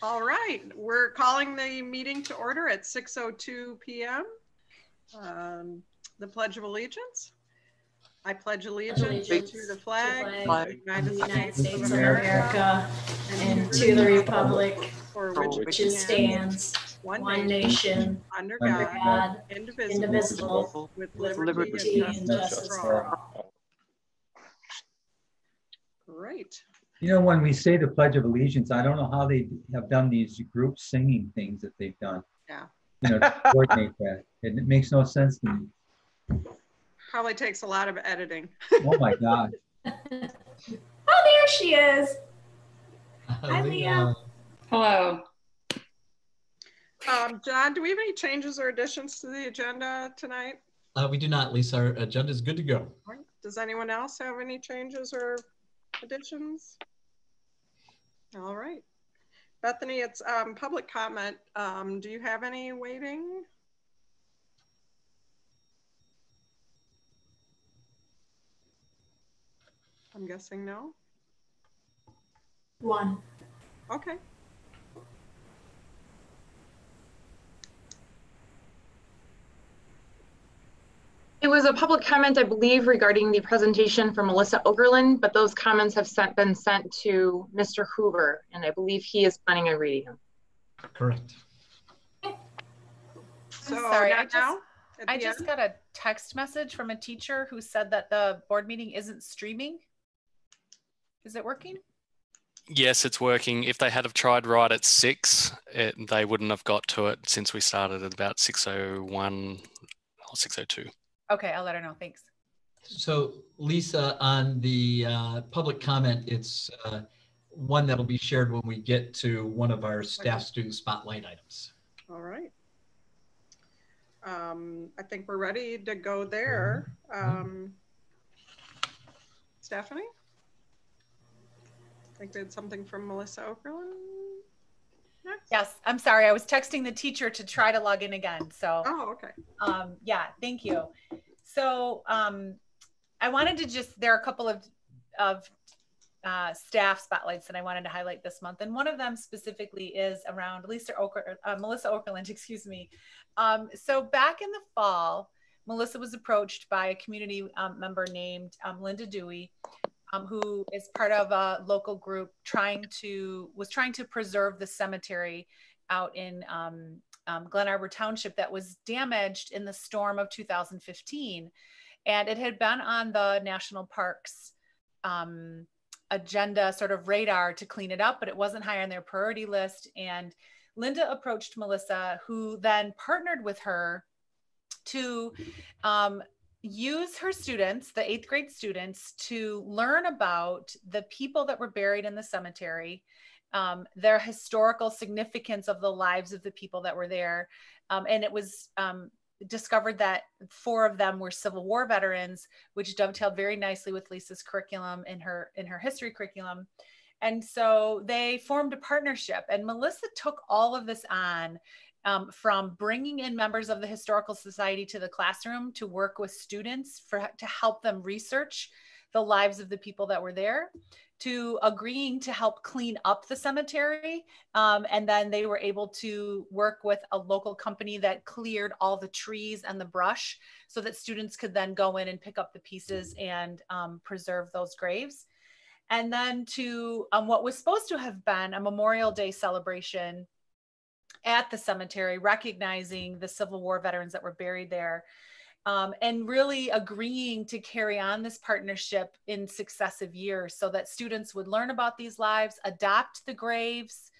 All right, we're calling the meeting to order at 6:02 PM. Um, The Pledge of Allegiance. I pledge allegiance Allegiance to the flag of flag the of United the United States of America and to the republic for which it stands, one one nation, under God, God, indivisible, indivisible, with liberty and justice for all. Great. You know, when we say the Pledge of Allegiance, I don't know how they have done these group singing things that they've done. Yeah. You know, to coordinate that. And it makes no sense to me. Probably takes a lot of editing. Oh, my God. Oh, there she is. Hi, Leah. Hello. Um, John, do we have any changes or additions to the agenda tonight? Uh, we do not, Lisa. Our agenda is good to go. All right. Does anyone else have any changes or additions? All right. Bethany, it's um, public comment. Um, do you have any waiting? I'm guessing no. One. Okay. It was a public comment, I believe, regarding the presentation from Melissa Okerlund, but those comments have sent, been sent to Mr. Hoover, and I believe he is planning on reading them. Correct. So sorry, I just- now? I the just got a text message from a teacher who said that the board meeting isn't streaming. Is it working? Yes, it's working. If they had have tried right at six, it, they wouldn't have got to it since we started at about 601 or 602. Okay, I'll let her know. Thanks. So Lisa, on the uh, public comment, it's uh, one that'll be shared when we get to one of our staff student spotlight items. All right. Um, I think we're ready to go there. Um, Stephanie? I think we had something from Melissa Okerlund. Yes, I'm sorry. I was texting the teacher to try to log in again. So Oh, okay. um, yeah, thank you. So um, I wanted to just, there are a couple of, of uh, staff spotlights that I wanted to highlight this month. And one of them specifically is around Lisa Oker, uh, Melissa Okerlund, excuse me. Um, so back in the fall, Melissa was approached by a community um, member named um, Linda Dewey, um, who is part of a local group trying to, was trying to preserve the cemetery out in um, um, Glen Arbor Township that was damaged in the storm of 2015. And it had been on the national parks um, agenda, sort of radar to clean it up, but it wasn't high on their priority list. And Linda approached Melissa, who then partnered with her to um, use her students, the eighth grade students, to learn about the people that were buried in the cemetery, um, their historical significance of the lives of the people that were there. Um, and it was um, discovered that four of them were Civil War veterans, which dovetailed very nicely with Lisa's curriculum in her in her history curriculum. And so they formed a partnership, and Melissa took all of this on um, from bringing in members of the Historical Society to the classroom to work with students for, to help them research the lives of the people that were there to agreeing to help clean up the cemetery. Um, and then they were able to work with a local company that cleared all the trees and the brush so that students could then go in and pick up the pieces and um, preserve those graves. And then to um, what was supposed to have been a Memorial Day celebration at the cemetery, recognizing the Civil War veterans that were buried there. Um, and really agreeing to carry on this partnership in successive years so that students would learn about these lives, adopt the graves,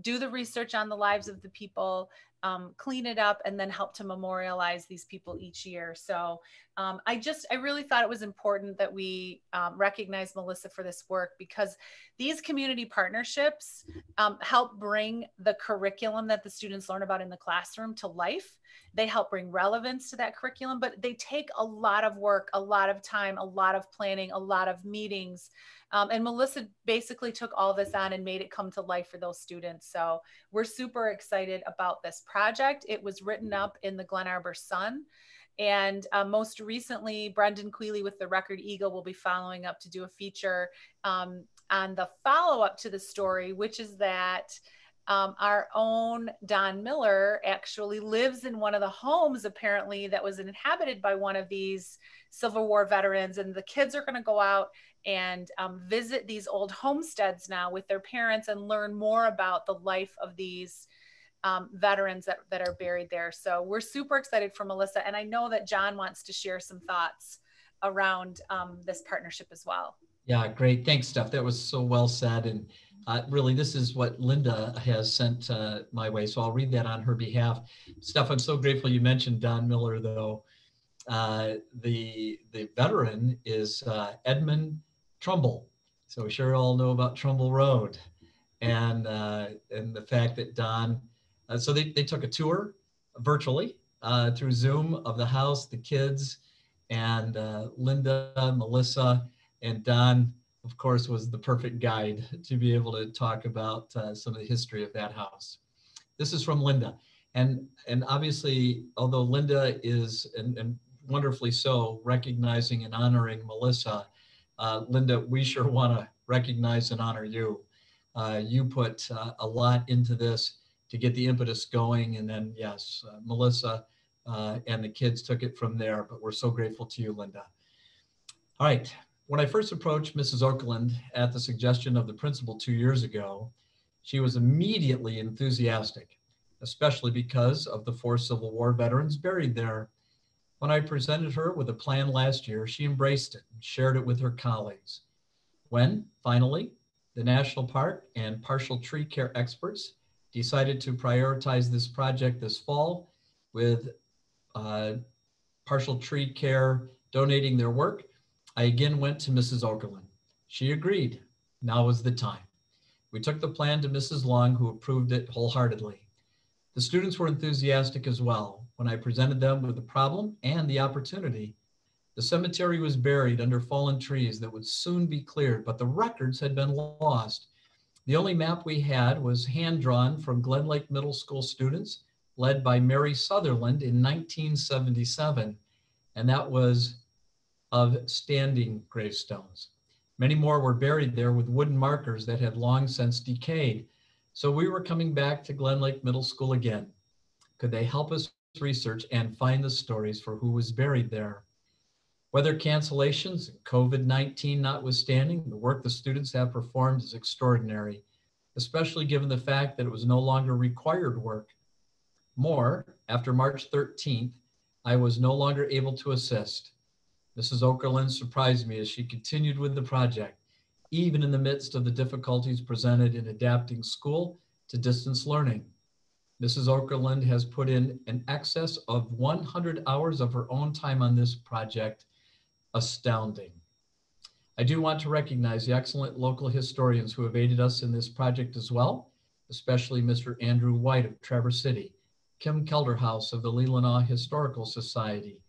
do the research on the lives of the people, um, clean it up, and then help to memorialize these people each year. So um, I just, I really thought it was important that we um, recognize Melissa for this work because these community partnerships um, help bring the curriculum that the students learn about in the classroom to life. They help bring relevance to that curriculum, but they take a lot of work, a lot of time, a lot of planning, a lot of meetings. Um, and Melissa basically took all this on and made it come to life for those students. So we're super excited about this project. It was written up in the Glen Arbor Sun. And uh, most recently, Brendan Quealy with the Record Eagle will be following up to do a feature um, on the follow up to the story, which is that um, our own Don Miller actually lives in one of the homes apparently that was inhabited by one of these Civil War veterans. And the kids are going to go out and um, visit these old homesteads now with their parents and learn more about the life of these um, veterans that, that are buried there. So we're super excited for Melissa. And I know that John wants to share some thoughts around um, this partnership as well. Yeah, great. Thanks, Steph. That was so well said. And uh, really, this is what Linda has sent uh, my way. So I'll read that on her behalf. Steph, I'm so grateful you mentioned Don Miller, though. Uh, the, the veteran is uh, Edmund Trumbull. So we sure all know about Trumbull Road and, uh, and the fact that Don, uh, so they, they took a tour virtually through Zoom of the house, the kids, and Linda, Melissa, and Don, of course, was the perfect guide to be able to talk about uh, some of the history of that house. This is from Linda. And, and obviously, although Linda is, and, and wonderfully so, recognizing and honoring Melissa, uh, Linda, we sure want to recognize and honor you. Uh, you put uh, a lot into this to get the impetus going. And then, yes, uh, Melissa uh, and the kids took it from there. But we're so grateful to you, Linda. All right, when I first approached Mrs. Okerlund at the suggestion of the principal two years ago, she was immediately enthusiastic, especially because of the four Civil War veterans buried there. When I presented her with a plan last year, she embraced it and shared it with her colleagues. When, finally, the National Park and partial tree care experts decided to prioritize this project this fall with uh, partial tree care donating their work, I again went to Mrs. Okerlund. She agreed. Now was the time. We took the plan to Mrs. Long, who approved it wholeheartedly. The students were enthusiastic as well. When I presented them with the problem and the opportunity, the cemetery was buried under fallen trees that would soon be cleared, but the records had been lost. The only map we had was hand drawn from Glen Lake Middle School students, led by Mary Sutherland in 1977. And that was of standing gravestones. Many more were buried there with wooden markers that had long since decayed. So we were coming back to Glen Lake Middle School again. Could they help us research and find the stories for who was buried there? Weather cancellations and COVID 19 notwithstanding, the work the students have performed is extraordinary, especially given the fact that it was no longer required work. More, after March 13th, I was no longer able to assist. Mrs. Okerlund surprised me as she continued with the project, even in the midst of the difficulties presented in adapting school to distance learning. Mrs. Okerlund has put in an excess of 100 hours of her own time on this project. Astounding. I do want to recognize the excellent local historians who have aided us in this project as well, especially Mr. Andrew White of Traverse City, Kim Kelderhouse of the Leelanau Historical Society,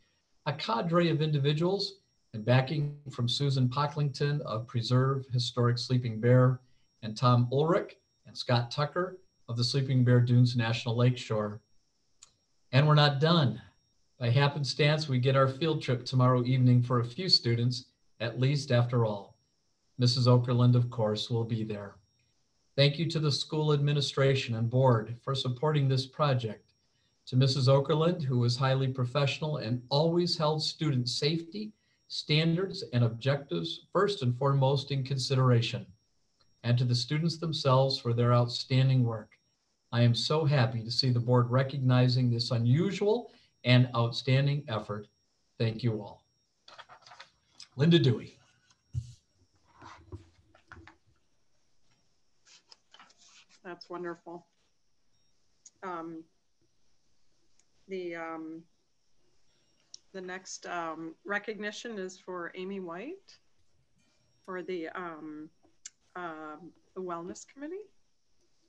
a cadre of individuals and backing from Susan Pocklington of Preserve Historic Sleeping Bear and Tom Ulrich and Scott Tucker of the Sleeping Bear Dunes National Lakeshore. And we're not done. By happenstance, we get our field trip tomorrow evening for a few students, at least after all. Mrs. Okerlund, of course, will be there. Thank you to the school administration and board for supporting this project to Mrs. Okerlund, who was highly professional and always held student safety, standards, and objectives first and foremost in consideration, and to the students themselves for their outstanding work. I am so happy to see the board recognizing this unusual and outstanding effort. Thank you all. Linda Dewey. That's wonderful. Um, the um, the next um, recognition is for Amy White for the um, uh, the Wellness Committee.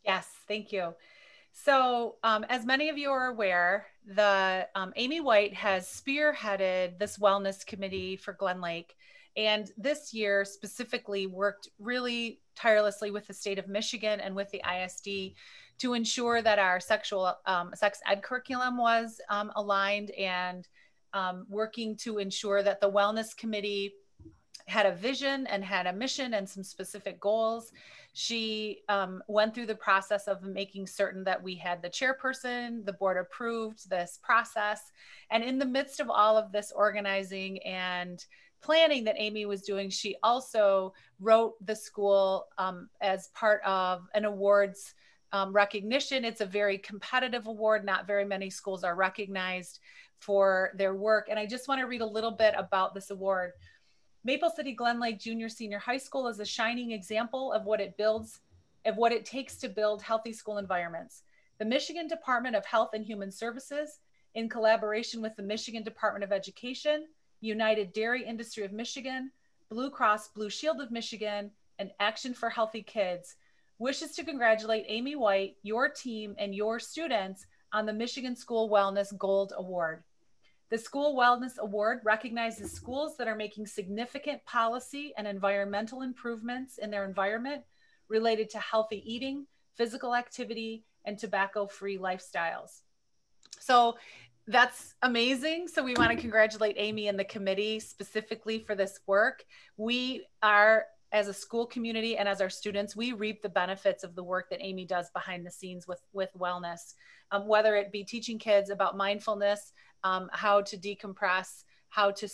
Yes, thank you. So, um, as many of you are aware, the um, Amy White has spearheaded this wellness committee for Glen Lake, and this year specifically worked really tirelessly with the state of Michigan and with the ISD to ensure that our sexual um, sex ed curriculum was um, aligned and um, working to ensure that the wellness committee had a vision and had a mission and some specific goals. She um, went through the process of making certain that we had the chairperson, the board approved this process. And in the midst of all of this organizing and planning that Amy was doing, she also wrote the school um, as part of an awards um, recognition. It's a very competitive award. Not very many schools are recognized for their work. And I just want to read a little bit about this award. Maple City Glen Lake Junior Senior High School is a shining example of what it builds, of what it takes to build healthy school environments. The Michigan Department of Health and Human Services, in collaboration with the Michigan Department of Education, United Dairy Industry of Michigan, Blue Cross Blue Shield of Michigan, and Action for Healthy Kids, wishes to congratulate Amy White, your team, and your students on the Michigan School Wellness Gold Award. The School Wellness Award recognizes schools that are making significant policy and environmental improvements in their environment related to healthy eating, physical activity, and tobacco free lifestyles. So that's amazing. So we want to congratulate Amy and the committee specifically for this work. We are as a school community and as our students, we reap the benefits of the work that Amy does behind the scenes with, with wellness, um, whether it be teaching kids about mindfulness, um, how to decompress, how to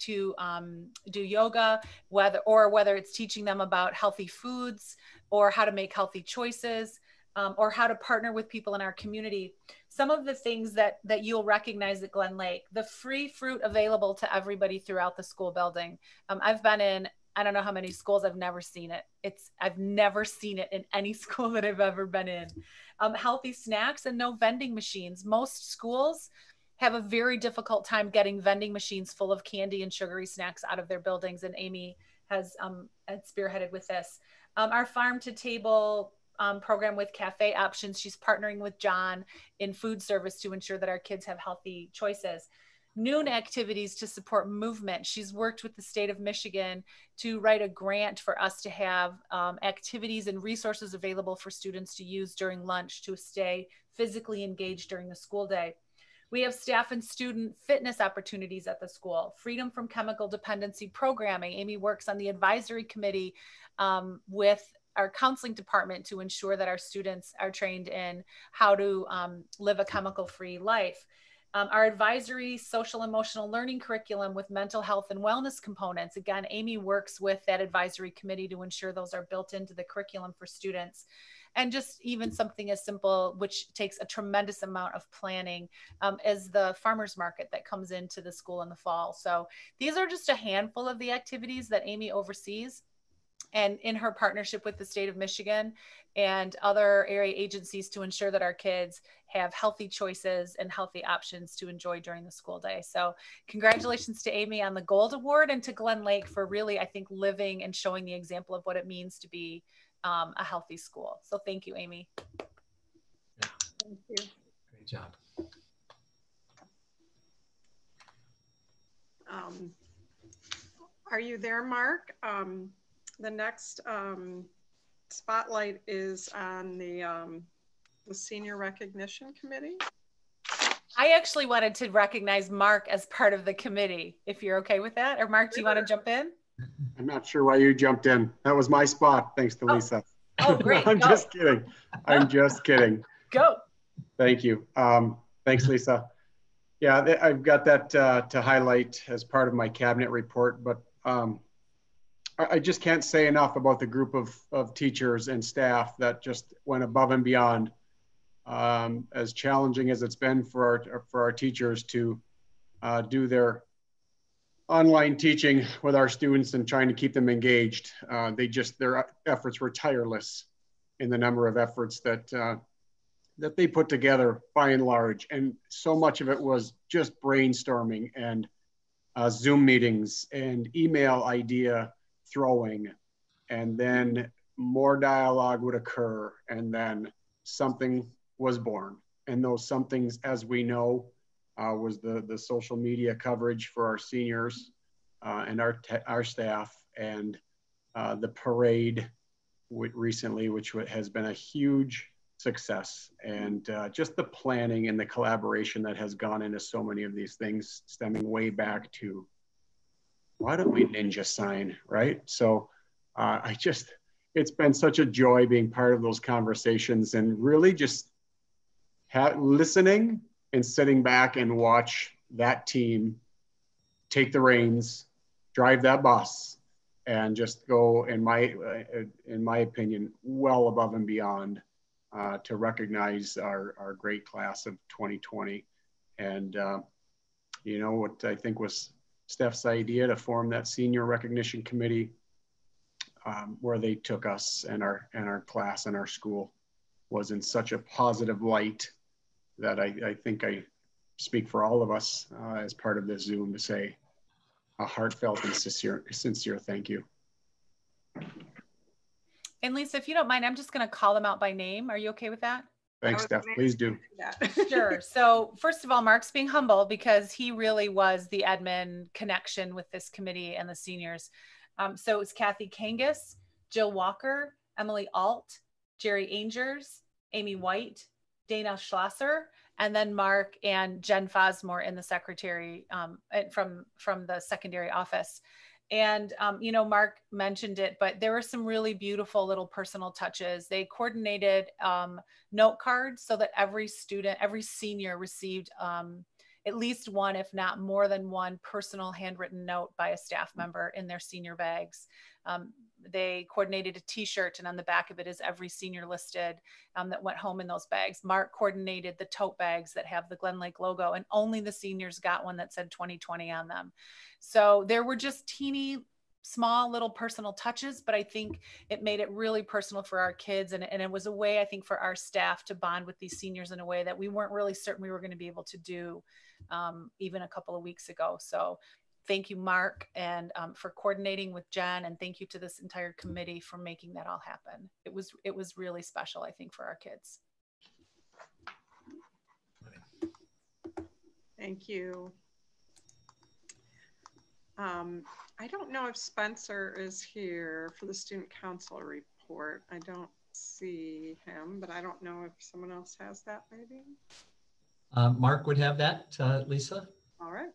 to um, do yoga, whether or whether it's teaching them about healthy foods or how to make healthy choices. Um, or how to partner with people in our community. Some of the things that that you'll recognize at Glen Lake, the free fruit available to everybody throughout the school building. Um, I've been in I don't know how many schools I've never seen it. It's I've never seen it in any school that I've ever been in. Um, healthy snacks and no vending machines. Most schools have a very difficult time getting vending machines full of candy and sugary snacks out of their buildings. And Amy has um, spearheaded with this. Um, our farm to table um, program with cafe options. She's partnering with John in food service to ensure that our kids have healthy choices. Noon activities to support movement. She's worked with the state of Michigan to write a grant for us to have um, activities and resources available for students to use during lunch to stay physically engaged during the school day. We have staff and student fitness opportunities at the school, freedom from chemical dependency programming. Amy works on the advisory committee um, with our counseling department to ensure that our students are trained in how to um, live a chemical free life. Um, our advisory social emotional learning curriculum with mental health and wellness components. Again, Amy works with that advisory committee to ensure those are built into the curriculum for students and just even something as simple, which takes a tremendous amount of planning, um, as the farmers market that comes into the school in the fall. So these are just a handful of the activities that Amy oversees and in her partnership with the state of Michigan and other area agencies to ensure that our kids have healthy choices and healthy options to enjoy during the school day. So, congratulations to Amy on the Gold Award and to Glen Lake for really, I think, living and showing the example of what it means to be um, a healthy school. So thank you, Amy. Yeah. Thank you. Great job. Um, are you there, Mark? Um, the next um, spotlight is on the, um, the Senior Recognition Committee. I actually wanted to recognize Mark as part of the committee, if you're okay with that. Or Mark, do you want to jump in? I'm not sure why you jumped in. That was my spot, thanks to Oh. Lisa. Oh, great. I'm Go. just kidding. I'm just kidding. Go. Thank you. Um, thanks, Lisa. Yeah, I've got that uh, to highlight as part of my cabinet report, but um, I, I just can't say enough about the group of, of teachers and staff that just went above and beyond. Um, as challenging as it's been for our, for our teachers to uh, do their online teaching with our students and trying to keep them engaged. Uh, they just their efforts were tireless in the number of efforts that uh, that they put together by and large, and so much of it was just brainstorming and uh, Zoom meetings and email idea throwing, and then more dialogue would occur, and then something was born. And those somethings, as we know, uh, was the, the social media coverage for our seniors uh, and our, our staff and uh, the parade recently, which has been a huge success. And uh, just the planning and the collaboration that has gone into so many of these things, stemming way back to why don't we ninja sign, right? So uh, I just, it's been such a joy being part of those conversations and really just listening and sitting back and watch that team take the reins, drive that bus, and just go, in my uh, in my opinion, well above and beyond uh, to recognize our our great class of 2020. And uh, you know what I think was Steph's idea to form that senior recognition committee, um, where they took us and our and our class and our school was in such a positive light that I, I think I speak for all of us uh, as part of this Zoom to say a heartfelt and sincere, sincere thank you. And Lisa, if you don't mind, I'm just going to call them out by name. Are you okay with that? Thanks, Steph. Please do. sure. So, first of all, Mark's being humble because he really was the admin connection with this committee and the seniors. Um, so, it's Kathy Kangas, Jill Walker, Emily Alt, Jerry Angers, Amy White, Dana Schlosser, and then Mark and Jen Fosmore in the secretary um, from from the secondary office. And um, you know, Mark mentioned it, but there were some really beautiful little personal touches. They coordinated um, note cards so that every student, every senior received um, at least one, if not more than one, personal handwritten note by a staff member in their senior bags. They coordinated a t-shirt and on the back of it is every senior listed um, that went home in those bags. Mark coordinated the tote bags that have the glen lake logo and only the seniors got one that said 2020 on them. So there were just teeny small little personal touches but i think it made it really personal for our kids and, and it was a way i think for our staff to bond with these seniors in a way that we weren't really certain we were going to be able to do um, even a couple of weeks ago. So thank you, Mark, and um, for coordinating with Jen, and thank you to this entire committee for making that all happen. It was it was really special, I think, for our kids. Thank you. Um, I don't know if Spencer is here for the student council report. I don't see him, but I don't know if someone else has that maybe. Uh, Mark would have that, uh, Lisa. All right.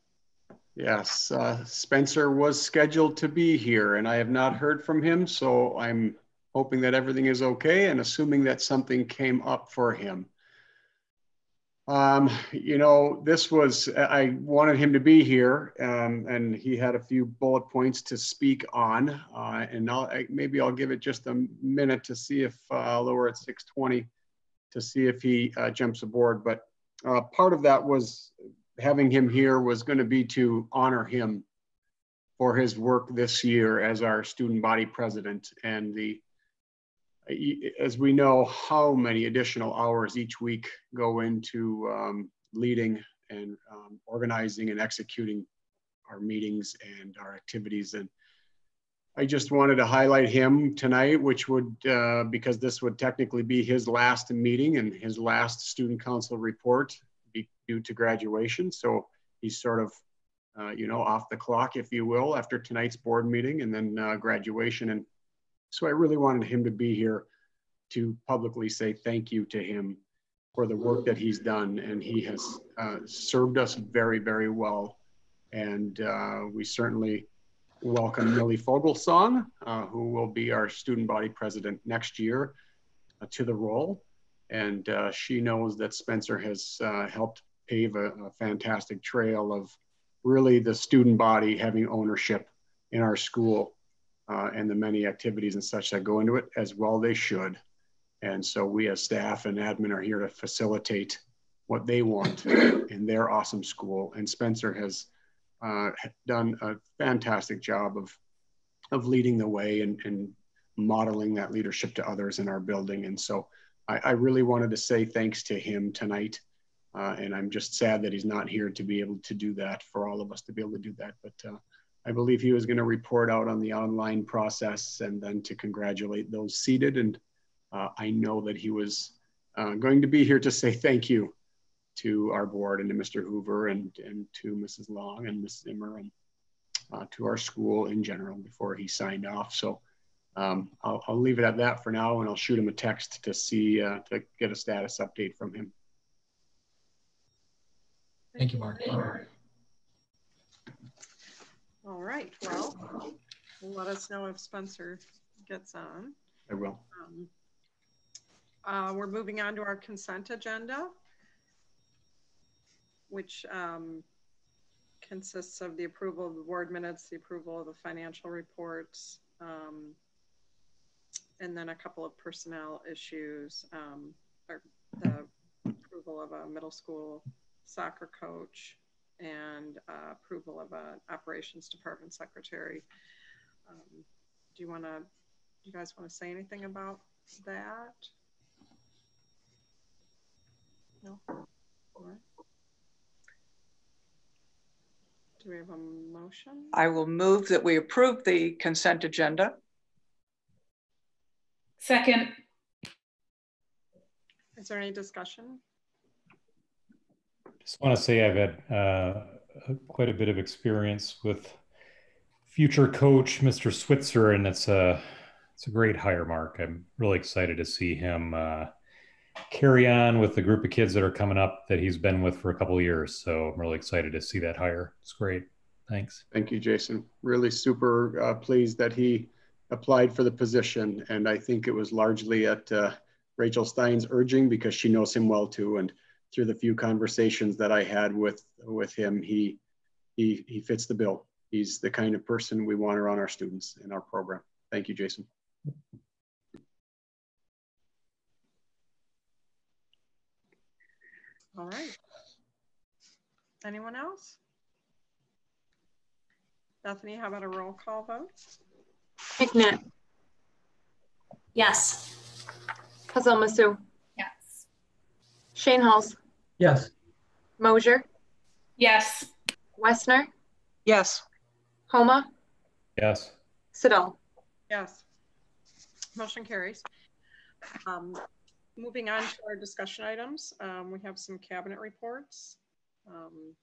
Yes, uh, Spencer was scheduled to be here and I have not heard from him. So I'm hoping that everything is okay and assuming that something came up for him. Um, you know, this was, I wanted him to be here um, and he had a few bullet points to speak on. Uh, and I'll, I, maybe I'll give it just a minute to see if uh, lower at 620 to see if he uh, jumps aboard. But uh, part of that was having him here was going to be to honor him for his work this year as our student body president and the as we know how many additional hours each week go into um, leading and um, organizing and executing our meetings and our activities. And I just wanted to highlight him tonight, which would, uh, because this would technically be his last meeting and his last student council report due to graduation. So he's sort of, uh, you know, off the clock, if you will, after tonight's board meeting and then uh, graduation. And so I really wanted him to be here to publicly say thank you to him for the work that he's done. And he has uh, served us very, very well. And uh, we certainly welcome Millie Fogelsong, uh, who will be our student body president next year, uh, to the role. And she knows that Spencer has helped pave a, a fantastic trail of really the student body having ownership in our school uh, and the many activities and such that go into it as well they should. And so we as staff and admin are here to facilitate what they want in their awesome school. And Spencer has uh, done a fantastic job of, of leading the way and, and modeling that leadership to others in our building. And so I, I really wanted to say thanks to him tonight. Uh, and I'm just sad that he's not here to be able to do that for all of us to be able to do that. But uh, I believe he was going to report out on the online process and then to congratulate those seated. And uh, I know that he was uh, going to be here to say thank you to our board and to Mr. Hoover and, and to Mrs. Long and Mrs. Zimmer and uh, to our school in general before he signed off. So um, I'll, I'll, leave it at that for now and I'll shoot him a text to see, uh, to get a status update from him. Thank you, Mark. All right, well, let us know if Spencer gets on. I will. Um, uh, We're moving on to our consent agenda, which um, consists of the approval of the board minutes, the approval of the financial reports, um, and then a couple of personnel issues, um, or the approval of a middle school soccer coach and uh, approval of an operations department secretary. Um, Do you want to, do you guys want to say anything about that? No? Do we have a motion? I will move that we approve the consent agenda. Second. Is there any discussion? Just want to say I've had uh, quite a bit of experience with future coach Mr. Switzer, and it's a it's a great hire, Mark. I'm really excited to see him uh, carry on with the group of kids that are coming up that he's been with for a couple of years. So I'm really excited to see that hire. It's great. Thanks. Thank you, Jason. Really super uh, pleased that he applied for the position. And I think it was largely at uh, Rachel Stein's urging because she knows him well too. And through the few conversations that I had with, with him, he, he, he fits the bill. He's the kind of person we want around our students in our program. Thank you, Jason. All right. Anyone else? Bethany, how about a roll call vote? McNabb, Yes. Hazel Masu, Yes. Shane Halls, Yes. Mosier, Yes. Westner, Yes. Homa, Yes. Siddall. Yes. Motion carries. Um, Moving on to our discussion items, um, we have some cabinet reports. Um,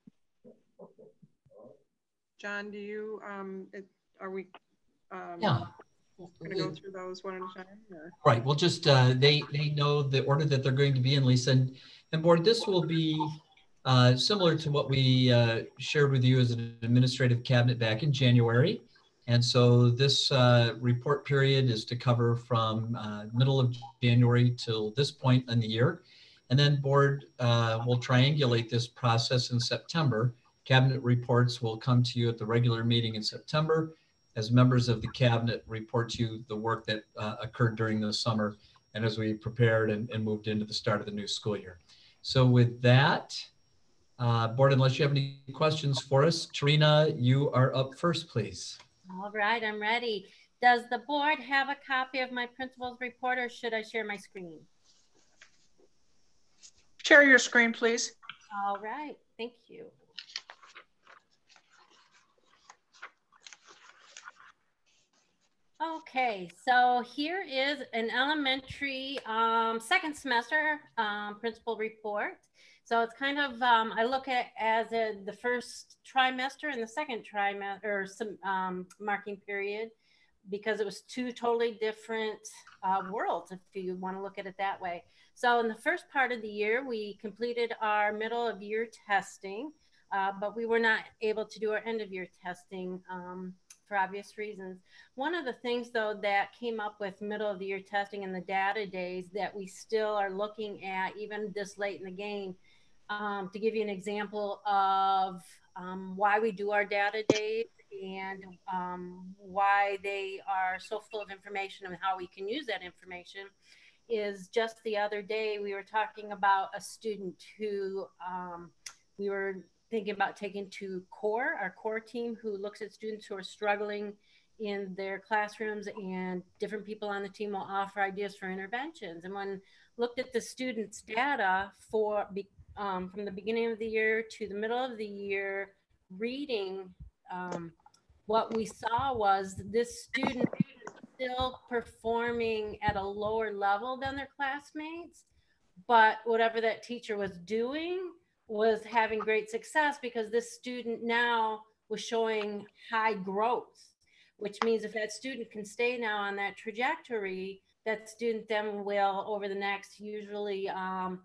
John, do you, um, it- are we? Um, Yeah. Gonna go through those one at a time or? Right, well, just, uh, they, they know the order that they're going to be in, Lisa, and, and board, this will be uh, similar to what we uh, shared with you as an administrative cabinet back in January. And so this uh, report period is to cover from uh, middle of January till this point in the year. And then board uh, will triangulate this process in September. Cabinet reports will come to you at the regular meeting in September as members of the cabinet report to you the work that uh, occurred during the summer and as we prepared and, and moved into the start of the new school year. So with that, uh, board, unless you have any questions for us, Tarina, you are up first, please. All right, I'm ready. Does the board have a copy of my principal's report or should I share my screen? Share your screen, please. All right, thank you. Okay, so here is an elementary um, second semester um, principal report. So it's kind of, um, I look at as a, the first trimester and the second trimester or some um, marking period because it was two totally different uh, worlds, if you want to look at it that way. So in the first part of the year, we completed our middle of year testing, uh, but we were not able to do our end of year testing um, for obvious reasons. One of the things, though, that came up with middle of the year testing and the data days that we still are looking at, even this late in the game, um, to give you an example of um, why we do our data days and um, why they are so full of information and how we can use that information is just the other day we were talking about a student who um, we were thinking about taking to core our core team who looks at students who are struggling in their classrooms and different people on the team will offer ideas for interventions. And when looked at the students data for um, from the beginning of the year to the middle of the year reading um, what we saw was this student still performing at a lower level than their classmates but whatever that teacher was doing was having great success because this student now was showing high growth which means if that student can stay now on that trajectory that student then will over the next usually um,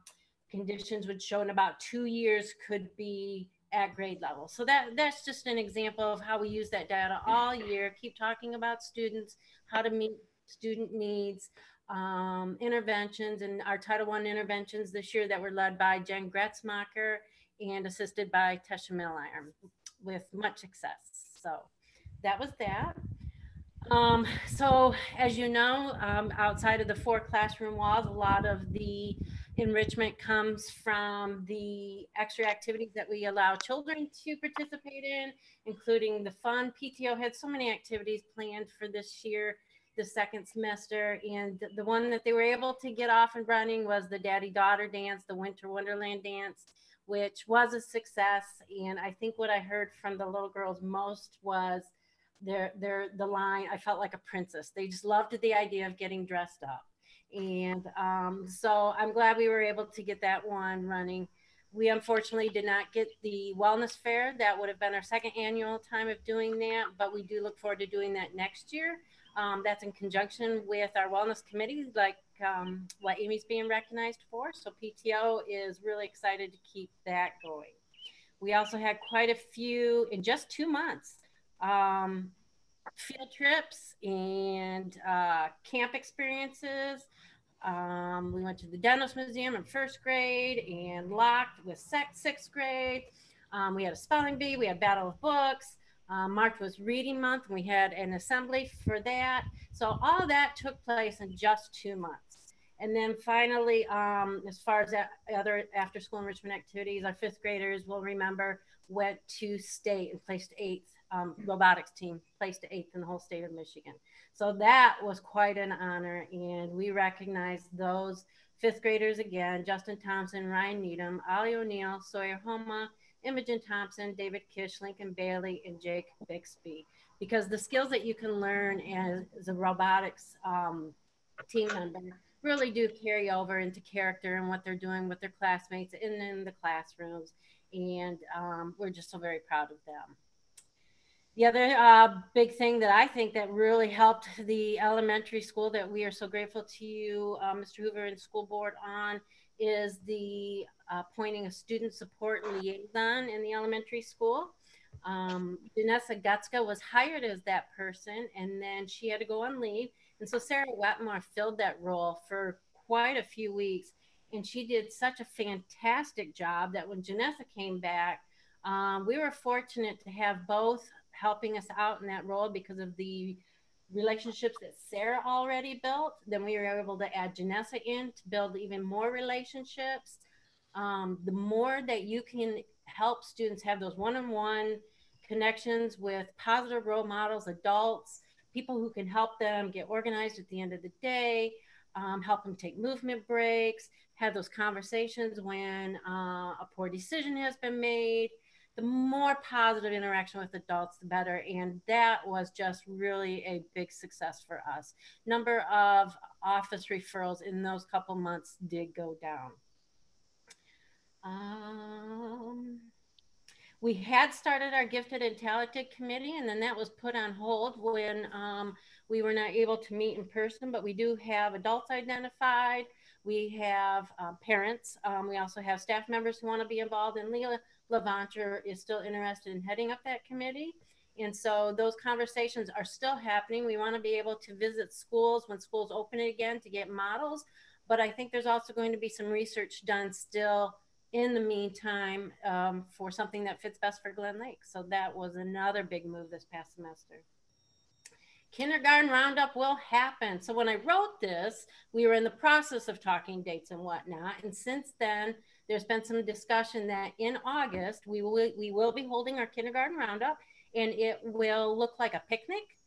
conditions would show in about two years could be at grade level. So that that's just an example of how we use that data all year. Keep talking about students, how to meet student needs, um, interventions, and our Title One interventions this year that were led by Jen Gretzmacher and assisted by Tesha Milliron with much success. So that was that. Um, so as you know, um, outside of the four classroom walls, a lot of the enrichment comes from the extra activities that we allow children to participate in, including the fun. PTO had so many activities planned for this year, the second semester, and the one that they were able to get off and running was the daddy daughter dance, the winter wonderland dance, which was a success. And I think what I heard from the little girls most was their their the line i felt like a princess. They just loved the idea of getting dressed up and um, so i'm glad we were able to get that one running. We unfortunately did not get the wellness fair. That would have been our second annual time of doing that but we do look forward to doing that next year um, that's in conjunction with our wellness committee like um, what amy's being recognized for so pto is really excited to keep that going we also had quite a few in just two months um, field trips and uh, camp experiences. Um, we went to the Dennis Museum in first grade and locked with sixth grade. Um, we had a spelling bee, we had Battle of Books. Um, March was reading month, we had an assembly for that. So all that took place in just two months. And then finally, um, as far as other after school enrichment activities, our fifth graders will remember went to state and placed eighth um, robotics team placed eighth in the whole state of Michigan. So that was quite an honor. And we recognize those fifth graders again Justin Thompson, Ryan Needham, Ali O'Neill, Sawyer Homa, Imogen Thompson, David Kish, Lincoln Bailey, and Jake Bixby. Because the skills that you can learn as, a robotics um, team member really do carry over into character and what they're doing with their classmates and in the classrooms. And um, we're just so very proud of them. The other uh, big thing that I think that really helped the elementary school that we are so grateful to you, uh, Mr. Hoover and school board on is the uh, appointing a student support liaison in the elementary school. Um, Janessa Gutska was hired as that person and then she had to go on leave. And so Sarah Wetmore filled that role for quite a few weeks. And she did such a fantastic job that when Janessa came back, um, we were fortunate to have both helping us out in that role because of the relationships that Sarah already built. Then we were able to add Janessa in to build even more relationships. Um, the more that you can help students have those one on one connections with positive role models, adults, people who can help them get organized at the end of the day, um, help them take movement breaks, have those conversations when uh, a poor decision has been made the more positive interaction with adults, the better. And that was just really a big success for us. Number of office referrals in those couple months did go down. Um, we had started our gifted and talented committee, and then that was put on hold when um, we were not able to meet in person. But we do have adults identified. We have uh, parents. Um, we also have staff members who want to be involved. And Leela Levanter is still interested in heading up that committee. And so those conversations are still happening. We want to be able to visit schools when schools open again to get models. But I think there's also going to be some research done still in the meantime um, for something that fits best for Glen Lake. So that was another big move this past semester. Kindergarten roundup will happen. So when I wrote this, we were in the process of talking dates and whatnot. And since then, there's been some discussion that in August we will we will be holding our kindergarten roundup, and it will look like a picnic.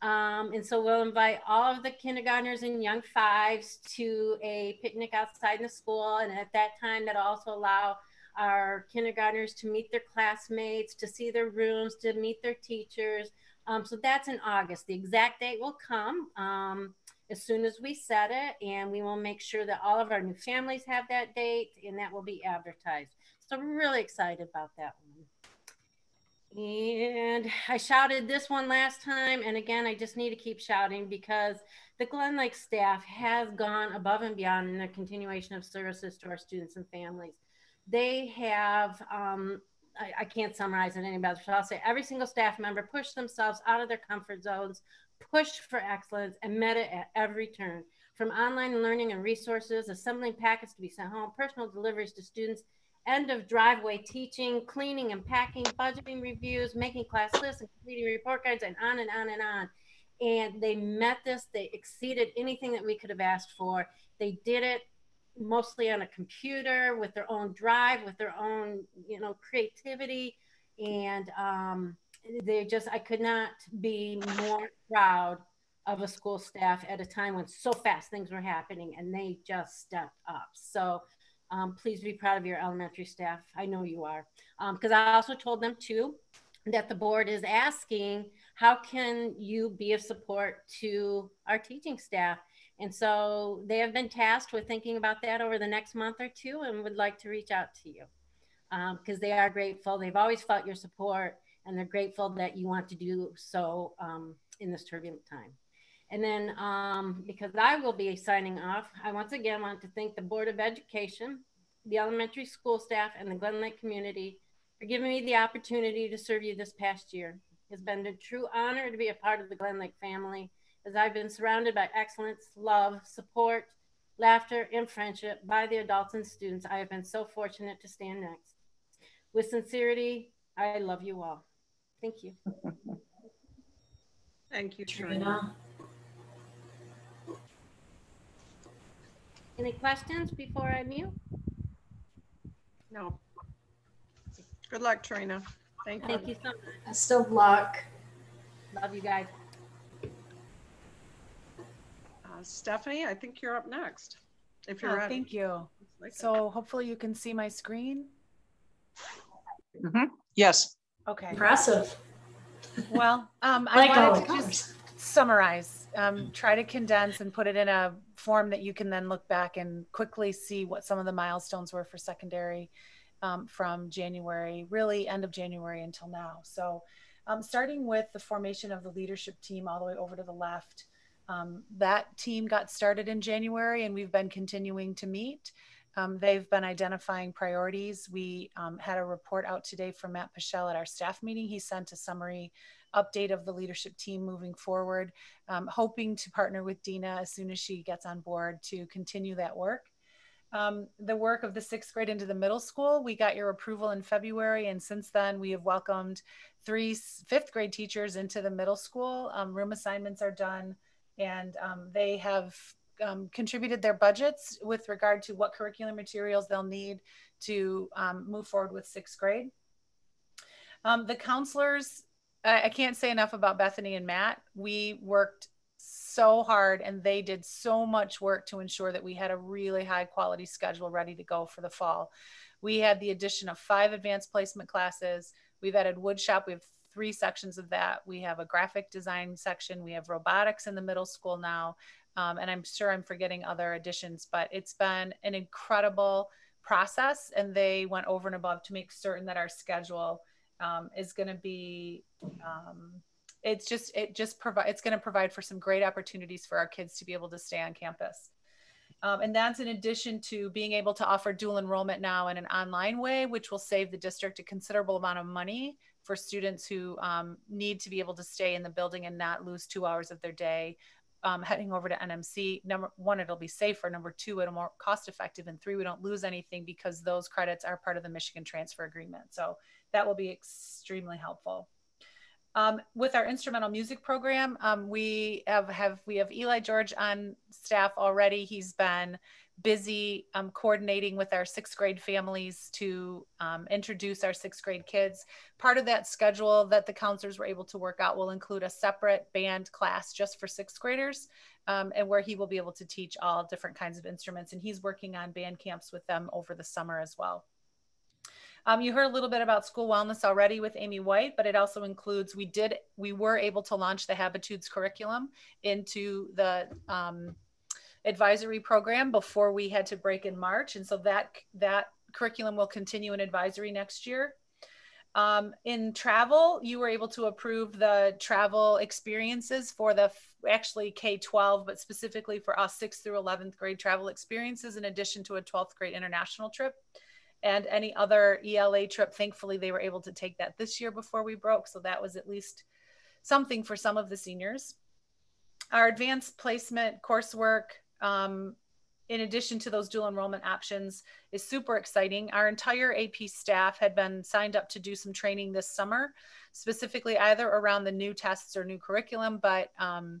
Um, and so we'll invite all of the kindergartners and young fives to a picnic outside in the school. And at that time, that'll also allow our kindergartners to meet their classmates, to see their rooms, to meet their teachers. Um, so that's in August. The exact date will come. Um, as soon as we set it, and we will make sure that all of our new families have that date, and that will be advertised. So I'm really excited about that one. And I shouted this one last time, and again, I just need to keep shouting because the Glen Lake staff has gone above and beyond in the continuation of services to our students and families. They have um, I, I can't summarize it any better. So I'll say every single staff member pushed themselves out of their comfort zones, pushed for excellence, and met it at every turn. From online learning and resources, assembling packets to be sent home, personal deliveries to students, end of driveway teaching, cleaning and packing, budgeting reviews, making class lists, and completing report cards, and on and on and on. And they met this, they exceeded anything that we could have asked for. They did it mostly on a computer with their own drive, with their own, you know, creativity. And um, they just, I could not be more proud of a school staff at a time when so fast things were happening and they just stepped up. So um, please be proud of your elementary staff. I know you are. Because um, I also told them too that the board is asking, how can you be of support to our teaching staff? And so they have been tasked with thinking about that over the next month or two and would like to reach out to you because um, they are grateful. They've always felt your support and they're grateful that you want to do so um, in this turbulent time. And then um, because I will be signing off, I once again want to thank the Board of Education, the elementary school staff, and the Glen Lake community for giving me the opportunity to serve you this past year. It's been a true honor to be a part of the Glen Lake family as I've been surrounded by excellence, love, support, laughter, and friendship by the adults and students I have been so fortunate to stand next. With sincerity, I love you all. Thank you. Thank you, Trina. Any questions before I mute? No. Good luck, Trina. Thank you. Thank you so much. Best of luck. Love you guys. Uh, Stephanie, I think you're up next. If you're Oh, ready. thank you. Like it. So hopefully you can see my screen. Mhm. Yes. Okay. Impressive. Well, um, I like wanted to just summarize, um, try to condense and put it in a form that you can then look back and quickly see what some of the milestones were for secondary um, from January, really end of January until now. So, um, starting with the formation of the leadership team all the way over to the left, um, that team got started in January and we've been continuing to meet. Um, they've been identifying priorities. We um, had a report out today from Matt Pichelle at our staff meeting. He sent a summary update of the leadership team moving forward, um, hoping to partner with Dina as soon as she gets on board to continue that work. Um, the work of the sixth grade into the middle school, we got your approval in February, and since then we have welcomed three fifth grade teachers into the middle school. Um, room assignments are done, and um, they have um, contributed their budgets with regard to what curriculum materials they'll need to um, move forward with sixth grade. Um, the counselors, I, I can't say enough about Bethany and Matt. We worked so hard and they did so much work to ensure that we had a really high quality schedule ready to go for the fall. We had the addition of five advanced placement classes. We've added woodshop. We have three sections of that. We have a graphic design section. We have robotics in the middle school now. Um, and I'm sure I'm forgetting other additions, but it's been an incredible process. And they went over and above to make certain that our schedule um, is going to be um, it's just it just provide it's going to provide for some great opportunities for our kids to be able to stay on campus um, and that's in addition to being able to offer dual enrollment now in an online way which will save the district a considerable amount of money for students who um, need to be able to stay in the building and not lose two hours of their day um, heading over to nmc number one it'll be safer. Number two it'll be more cost effective and three we don't lose anything because those credits are part of the michigan transfer agreement. So that will be extremely helpful. Um, with our instrumental music program, um, we have, have we have Eli George on staff already. He's been busy um, coordinating with our sixth grade families to um, introduce our sixth grade kids. Part of that schedule that the counselors were able to work out will include a separate band class just for sixth graders, um, and where he will be able to teach all different kinds of instruments. And he's working on band camps with them over the summer as well. Um, you heard a little bit about school wellness already with Amy White, but it also includes we did we were able to launch the Habitudes curriculum into the um, advisory program before we had to break in March, and so that that curriculum will continue in advisory next year. Um, in travel, you were able to approve the travel experiences for the actually K 12, but specifically for us 6th through 11th grade travel experiences, in addition to a 12th grade international trip. and any other ELA trip. Thankfully, they were able to take that this year before we broke. So that was at least something for some of the seniors. Our advanced placement coursework, um, in addition to those dual enrollment options, is super exciting. Our entire AP staff had been signed up to do some training this summer, specifically either around the new tests or new curriculum, but um,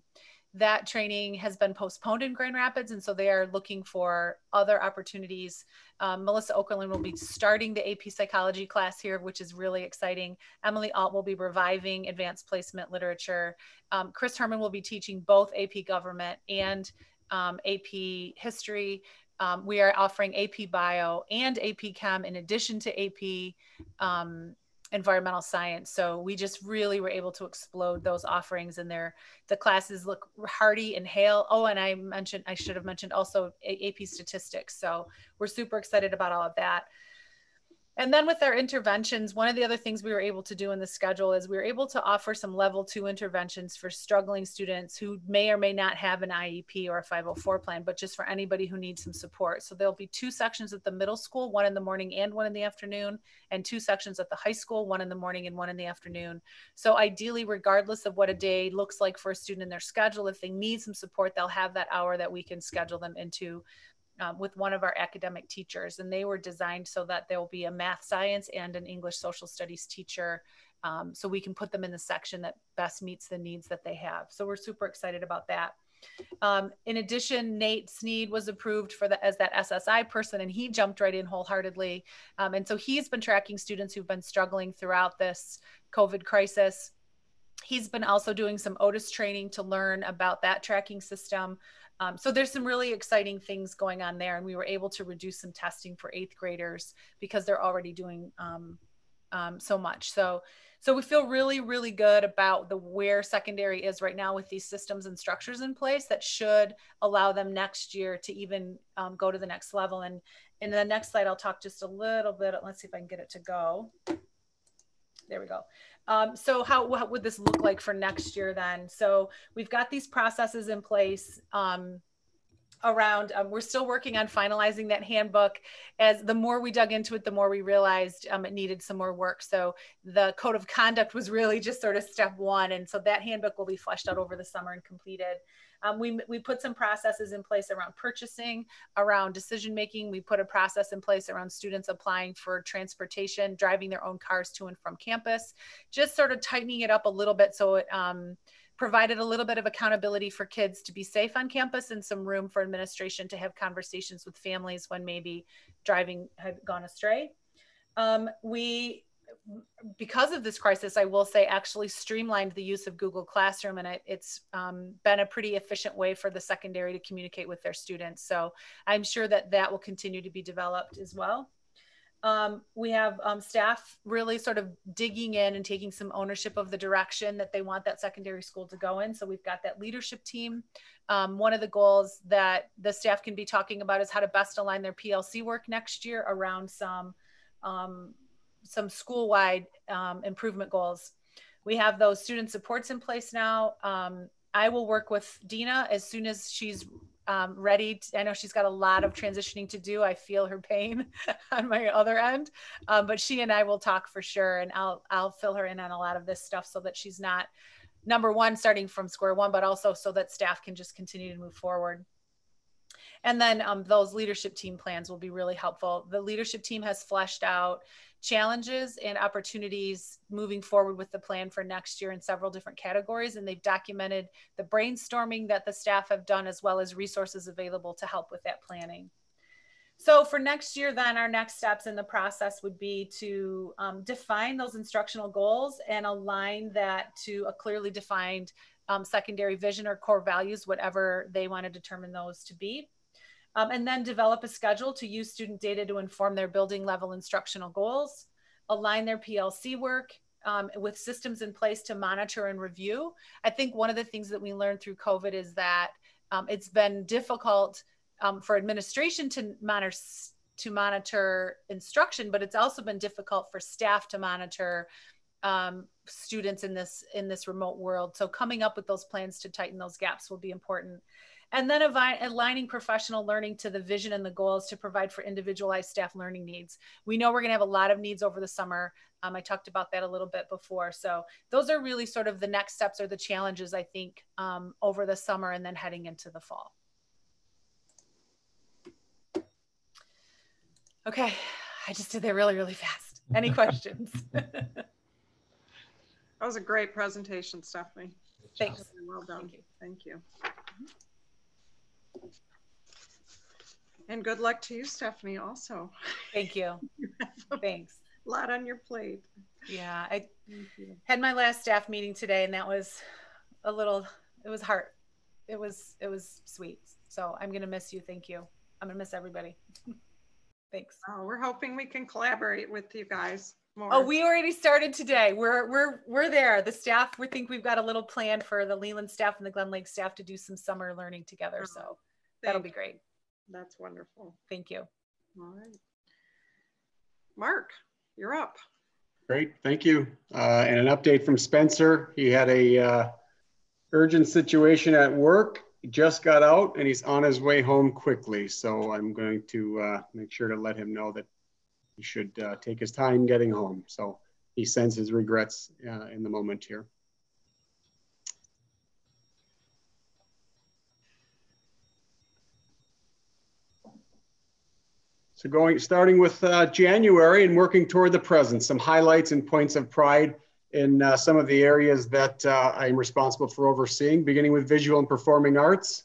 that training has been postponed in Grand Rapids, and so they are looking for other opportunities. Um, Melissa Okerlund will be starting the AP Psychology class here, which is really exciting. Emily Alt will be reviving Advanced Placement Literature. Um, Chris Herman will be teaching both AP Government and um, AP History. Um, we are offering AP Bio and AP Chem in addition to AP um, environmental science. So we just really were able to explode those offerings and their the classes look hearty and Hale. Oh, and I mentioned I should have mentioned also AP statistics. So we're super excited about all of that. And then with our interventions, one of the other things we were able to do in the schedule is we were able to offer some level two interventions for struggling students who may or may not have an IEP or a 504 plan, but just for anybody who needs some support. So there'll be two sections at the middle school, one in the morning and one in the afternoon, and two sections at the high school, one in the morning and one in the afternoon. So ideally, regardless of what a day looks like for a student in their schedule, if they need some support, they'll have that hour that we can schedule them into um, with one of our academic teachers, and they were designed so that there will be a math science and an English social studies teacher. Um, so we can put them in the section that best meets the needs that they have. So we're super excited about that. Um, in addition, Nate Sneed was approved for the as that SSI person, and he jumped right in wholeheartedly. Um, and so he's been tracking students who've been struggling throughout this COVID crisis. He's been also doing some Otis training to learn about that tracking system. Um, so there's some really exciting things going on there, and we were able to reduce some testing for eighth graders because they're already doing um, um, so much. So so we feel really really good about the where secondary is right now with these systems and structures in place that should allow them next year to even um, go to the next level. And in the next slide, I'll talk just a little bit. Let's see if I can get it to go. There we go. Um, so how what would this look like for next year then? So we've got these processes in place. Um, around um, we're still working on finalizing that handbook as the more we dug into it the more we realized um, it needed some more work so the code of conduct was really just sort of step one and so that handbook will be fleshed out over the summer and completed um, we, we put some processes in place around purchasing, around decision making. We put a process in place around students applying for transportation, driving their own cars to and from campus, just sort of tightening it up a little bit so it um, provided a little bit of accountability for kids to be safe on campus and some room for administration to have conversations with families when maybe driving had gone astray. Um, we because of this crisis, I will say actually streamlined the use of Google Classroom, and it, has um, been a pretty efficient way for the secondary to communicate with their students. So I'm sure that that will continue to be developed as well. Um, we have um, staff really sort of digging in and taking some ownership of the direction that they want that secondary school to go in. So we've got that leadership team. Um, one of the goals that the staff can be talking about is how to best align their PLC work next year around some um, some school-wide um, improvement goals. We have those student supports in place now. Um, I will work with Dina as soon as she's um, ready. To, I know she's got a lot of transitioning to do. I feel her pain on my other end, um, but she and I will talk for sure, and I'll I'll fill her in on a lot of this stuff so that she's not number one starting from square one, but also so that staff can just continue to move forward. And then um, those leadership team plans will be really helpful. The leadership team has fleshed out challenges and opportunities moving forward with the plan for next year in several different categories. And they've documented the brainstorming that the staff have done, as well as resources available to help with that planning. So for next year, then our next steps in the process would be to um, define those instructional goals and align that to a clearly defined um, secondary vision or core values, whatever they want to determine those to be um, and then develop a schedule to use student data to inform their building level instructional goals, align their PLC work um, with systems in place to monitor and review. I think one of the things that we learned through COVID is that um, it's been difficult um, for administration to monitor to monitor instruction, but it's also been difficult for staff to monitor um, students in this in this remote world. So coming up with those plans to tighten those gaps will be important. And then aligning professional learning to the vision and the goals to provide for individualized staff learning needs. We know we're going to have a lot of needs over the summer. Um, I talked about that a little bit before. So those are really sort of the next steps or the challenges I think um, over the summer and then heading into the fall. Okay, I just did that really, really fast. Any questions? That was a great presentation, Stephanie. Thanks. Well done. Thank you. And good luck to you, Stephanie, also. Thank you. Thanks. A lot on your plate. Yeah, I had my last staff meeting today and that was a little it was hard. It was it was sweet. So I'm going to miss you. Thank you. I'm going to miss everybody. Thanks. Oh, we're hoping we can collaborate with you guys more. Oh, we already started today. We're we're we're there. The staff, we think we've got a little plan for the Leland staff and the Glen Lake staff to do some summer learning together. Oh. So that'll be great. That's wonderful. Thank you. All right. Mark, you're up. Great, thank you. Uh, and an update from Spencer. He had a uh, urgent situation at work. He just got out and he's on his way home quickly. So I'm going to uh, make sure to let him know that he should uh, take his time getting home. So he sends his regrets uh, in the moment here. So going, starting with uh, January and working toward the present, some highlights and points of pride in uh, some of the areas that uh, I'm responsible for overseeing, beginning with visual and performing arts.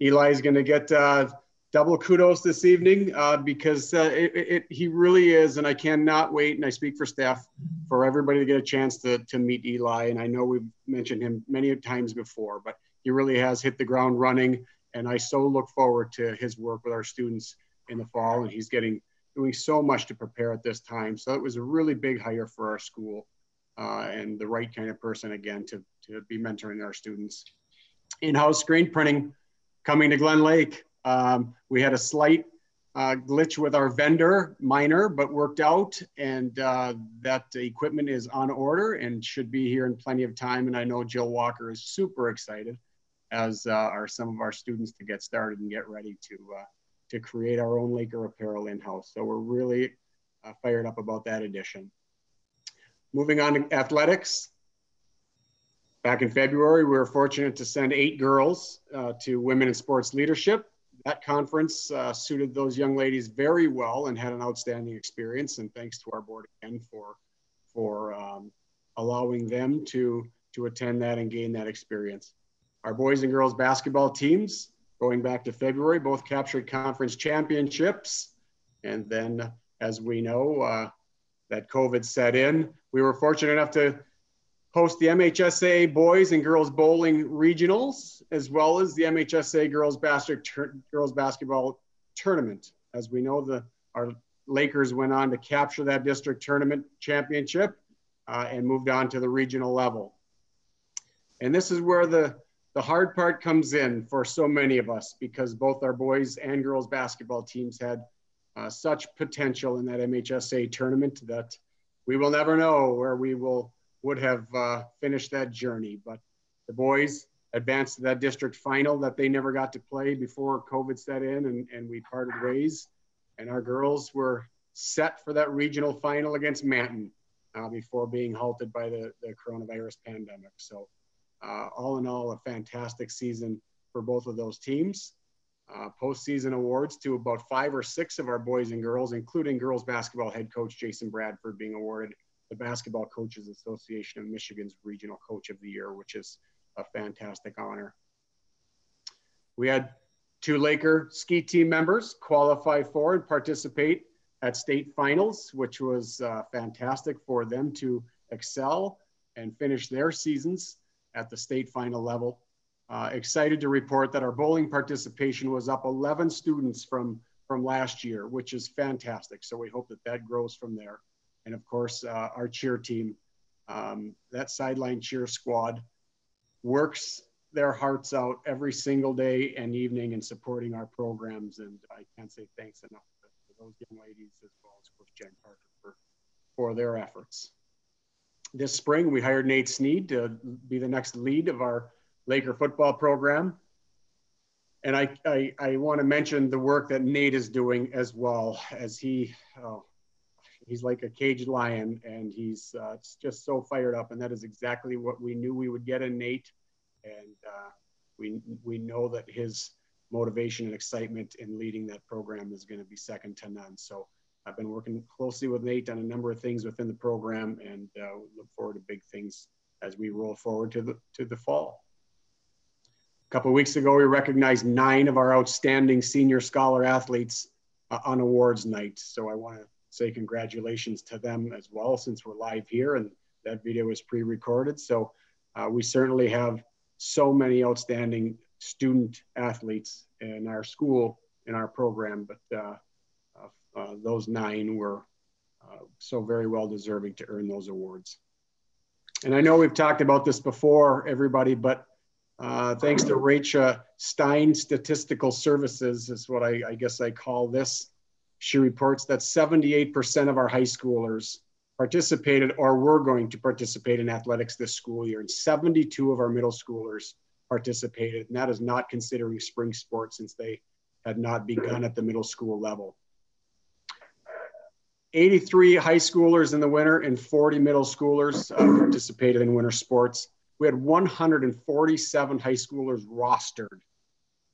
Eli is going to get uh, double kudos this evening uh, because uh, it, it, he really is, and I cannot wait, and I speak for staff, for everybody to get a chance to, to meet Eli. And I know we've mentioned him many times before, but he really has hit the ground running, and I so look forward to his work with our students in the fall, and he's getting doing so much to prepare at this time. So it was a really big hire for our school, uh, and the right kind of person again to to be mentoring our students. In-house screen printing coming to Glen Lake. Um, we had a slight uh, glitch with our vendor, minor, but worked out, and uh, that equipment is on order and should be here in plenty of time. And I know Jill Walker is super excited, as uh, are some of our students to get started and get ready to uh, to create our own Laker apparel in-house. So we're really uh, fired up about that addition. Moving on to athletics. Back in February, we were fortunate to send eight girls uh, to Women in Sports Leadership. That conference uh, suited those young ladies very well and had an outstanding experience. And thanks to our board again for, for um, allowing them to, to attend that and gain that experience. Our boys and girls basketball teams going back to February, both captured conference championships. And then, as we know, uh, that COVID set in, we were fortunate enough to host the MHSA boys and girls bowling regionals, as well as the MHSA girls, basket, girls basketball tournament. As we know, the our Lakers went on to capture that district tournament championship uh, and moved on to the regional level. And this is where the the hard part comes in for so many of us because both our boys and girls basketball teams had uh, such potential in that MHSA tournament that we will never know where we will would have uh, finished that journey. But the boys advanced to that district final that they never got to play before COVID set in and, and we parted ways. And our girls were set for that regional final against Manton uh, before being halted by the, the coronavirus pandemic. So uh, all in all, a fantastic season for both of those teams. Uh, postseason awards to about five or six of our boys and girls, including girls basketball head coach Jason Bradford being awarded the Basketball Coaches Association of Michigan's Regional Coach of the Year, which is a fantastic honor. We had two Laker ski team members qualify for and participate at state finals, which was uh, fantastic for them to excel and finish their seasons at the state final level. Uh, excited to report that our bowling participation was up 11 students from, from last year, which is fantastic. So we hope that that grows from there. And of course, uh, our cheer team, um, that sideline cheer squad works their hearts out every single day and evening in supporting our programs. And I can't say thanks enough to those young ladies as well as Coach Jen Parker for, for their efforts. This spring, we hired Nate Sneed to be the next lead of our Laker football program. and I, I, I want to mention the work that Nate is doing as well as he, oh, he's like a caged lion and he's uh, just so fired up. And that is exactly what we knew we would get in Nate. And uh, we, we know that his motivation and excitement in leading that program is going to be second to none. So I've been working closely with Nate on a number of things within the program and uh, look forward to big things as we roll forward to the, to the fall. A couple weeks ago, we recognized nine of our outstanding senior scholar athletes uh, on awards night. So I want to say congratulations to them as well, since we're live here and that video was pre-recorded. So uh, we certainly have so many outstanding student athletes in our school, in our program, but uh, those nine were uh, so very well deserving to earn those awards. And I know we've talked about this before, everybody, but uh, thanks to Rachel Stein Statistical Services is what I, I guess I call this. She reports that 78% of our high schoolers participated or were going to participate in athletics this school year, and 72 of our middle schoolers participated, and that is not considering spring sports since they had not begun at the middle school level. 83 high schoolers in the winter and 40 middle schoolers uh, participated in winter sports we had 147 high schoolers rostered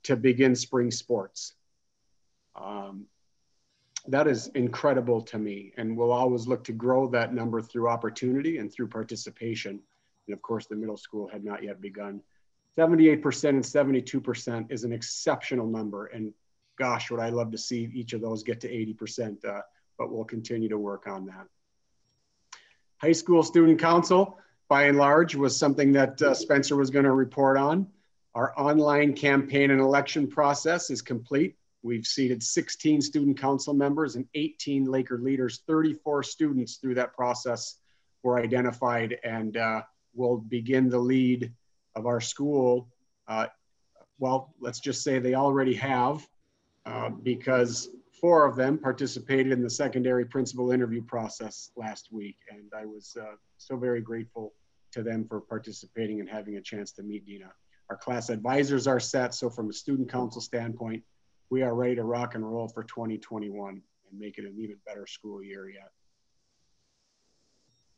to begin spring sports. Um, that is incredible to me. And we'll always look to grow that number through opportunity and through participation. And of course, the middle school had not yet begun. 78% and 72% is an exceptional number. And gosh, would I love to see each of those get to 80%, uh, but we'll continue to work on that. High School Student Council, by and large was something that uh, Spencer was going to report on. Our online campaign and election process is complete. We've seated 16 student council members and 18 Laker leaders. 34 students through that process were identified and uh, will begin the lead of our school. Uh, well, let's just say they already have uh, because four of them participated in the secondary principal interview process last week. And I was uh, so very grateful to them for participating and having a chance to meet Dina. Our class advisors are set. So from a student council standpoint, we are ready to rock and roll for 2021 and make it an even better school year yet.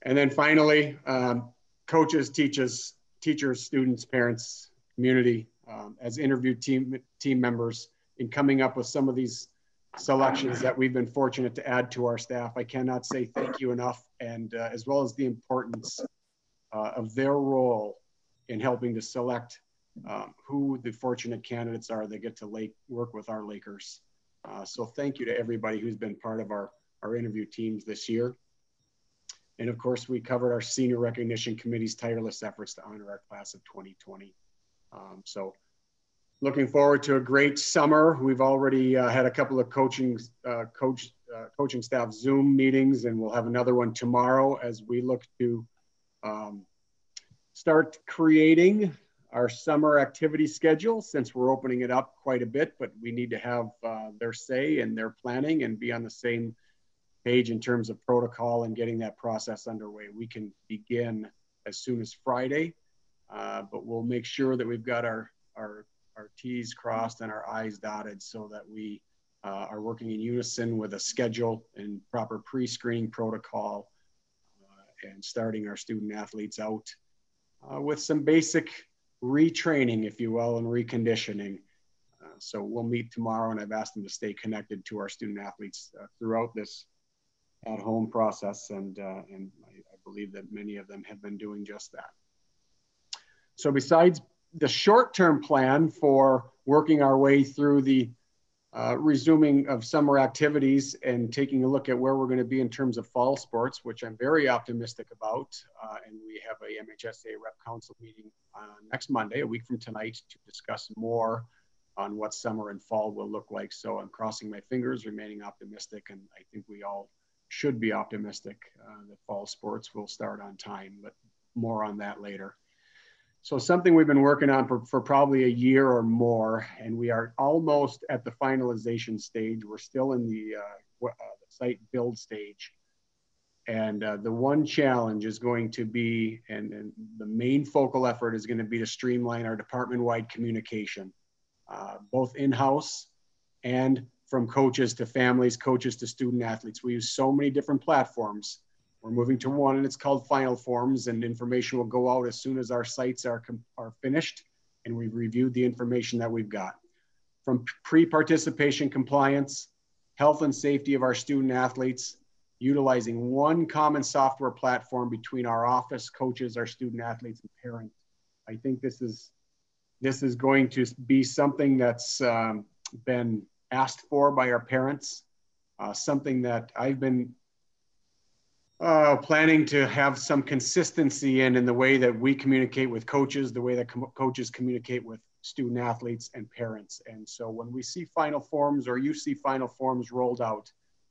And then finally, um, coaches, teachers, teachers, students, parents, community, um, as interview team, team members in coming up with some of these selections that we've been fortunate to add to our staff. I cannot say thank you enough, and uh, as well as the importance uh, of their role in helping to select um, who the fortunate candidates are that get to lake, work with our Lakers. Uh, so thank you to everybody who's been part of our, our interview teams this year. And of course, we covered our senior recognition committee's tireless efforts to honor our class of 2020. Um, so looking forward to a great summer. We've already uh, had a couple of coaching uh, coach uh, coaching staff Zoom meetings, and we'll have another one tomorrow as we look to um, start creating our summer activity schedule since we're opening it up quite a bit, but we need to have uh, their say and their planning and be on the same page in terms of protocol and getting that process underway. We can begin as soon as Friday, uh, but we'll make sure that we've got our, our, our T's crossed and our I's dotted so that we uh, are working in unison with a schedule and proper pre-screening protocol and starting our student athletes out uh, with some basic retraining, if you will, and reconditioning. Uh, so we'll meet tomorrow, and I've asked them to stay connected to our student athletes uh, throughout this at-home process, and uh, and I, I believe that many of them have been doing just that. So besides the short-term plan for working our way through the uh, resuming of summer activities and taking a look at where we're going to be in terms of fall sports, which I'm very optimistic about. Uh, and we have a MHSA Rep Council meeting next Monday, a week from tonight, to discuss more on what summer and fall will look like. So I'm crossing my fingers, remaining optimistic, and I think we all should be optimistic uh, that fall sports will start on time, but more on that later. So something we've been working on for, for probably a year or more, and we are almost at the finalization stage. We're still in the, uh, uh, site build stage. And uh, the one challenge is going to be, and, and, the main focal effort is going to be to streamline our department-wide communication. uh, both in-house and from coaches to families, coaches to student athletes. We use so many different platforms. We're moving to one and it's called Final Forms and information will go out as soon as our sites are, are finished and we've reviewed the information that we've got. From pre-participation compliance, health and safety of our student athletes, utilizing one common software platform between our office, coaches, our student athletes, and parents. I think this is this is going to be something that's um, been asked for by our parents, uh, something that I've been uh, planning to have some consistency in in the way that we communicate with coaches, the way that com coaches communicate with student athletes and parents. And so when we see final forms or you see final forms rolled out,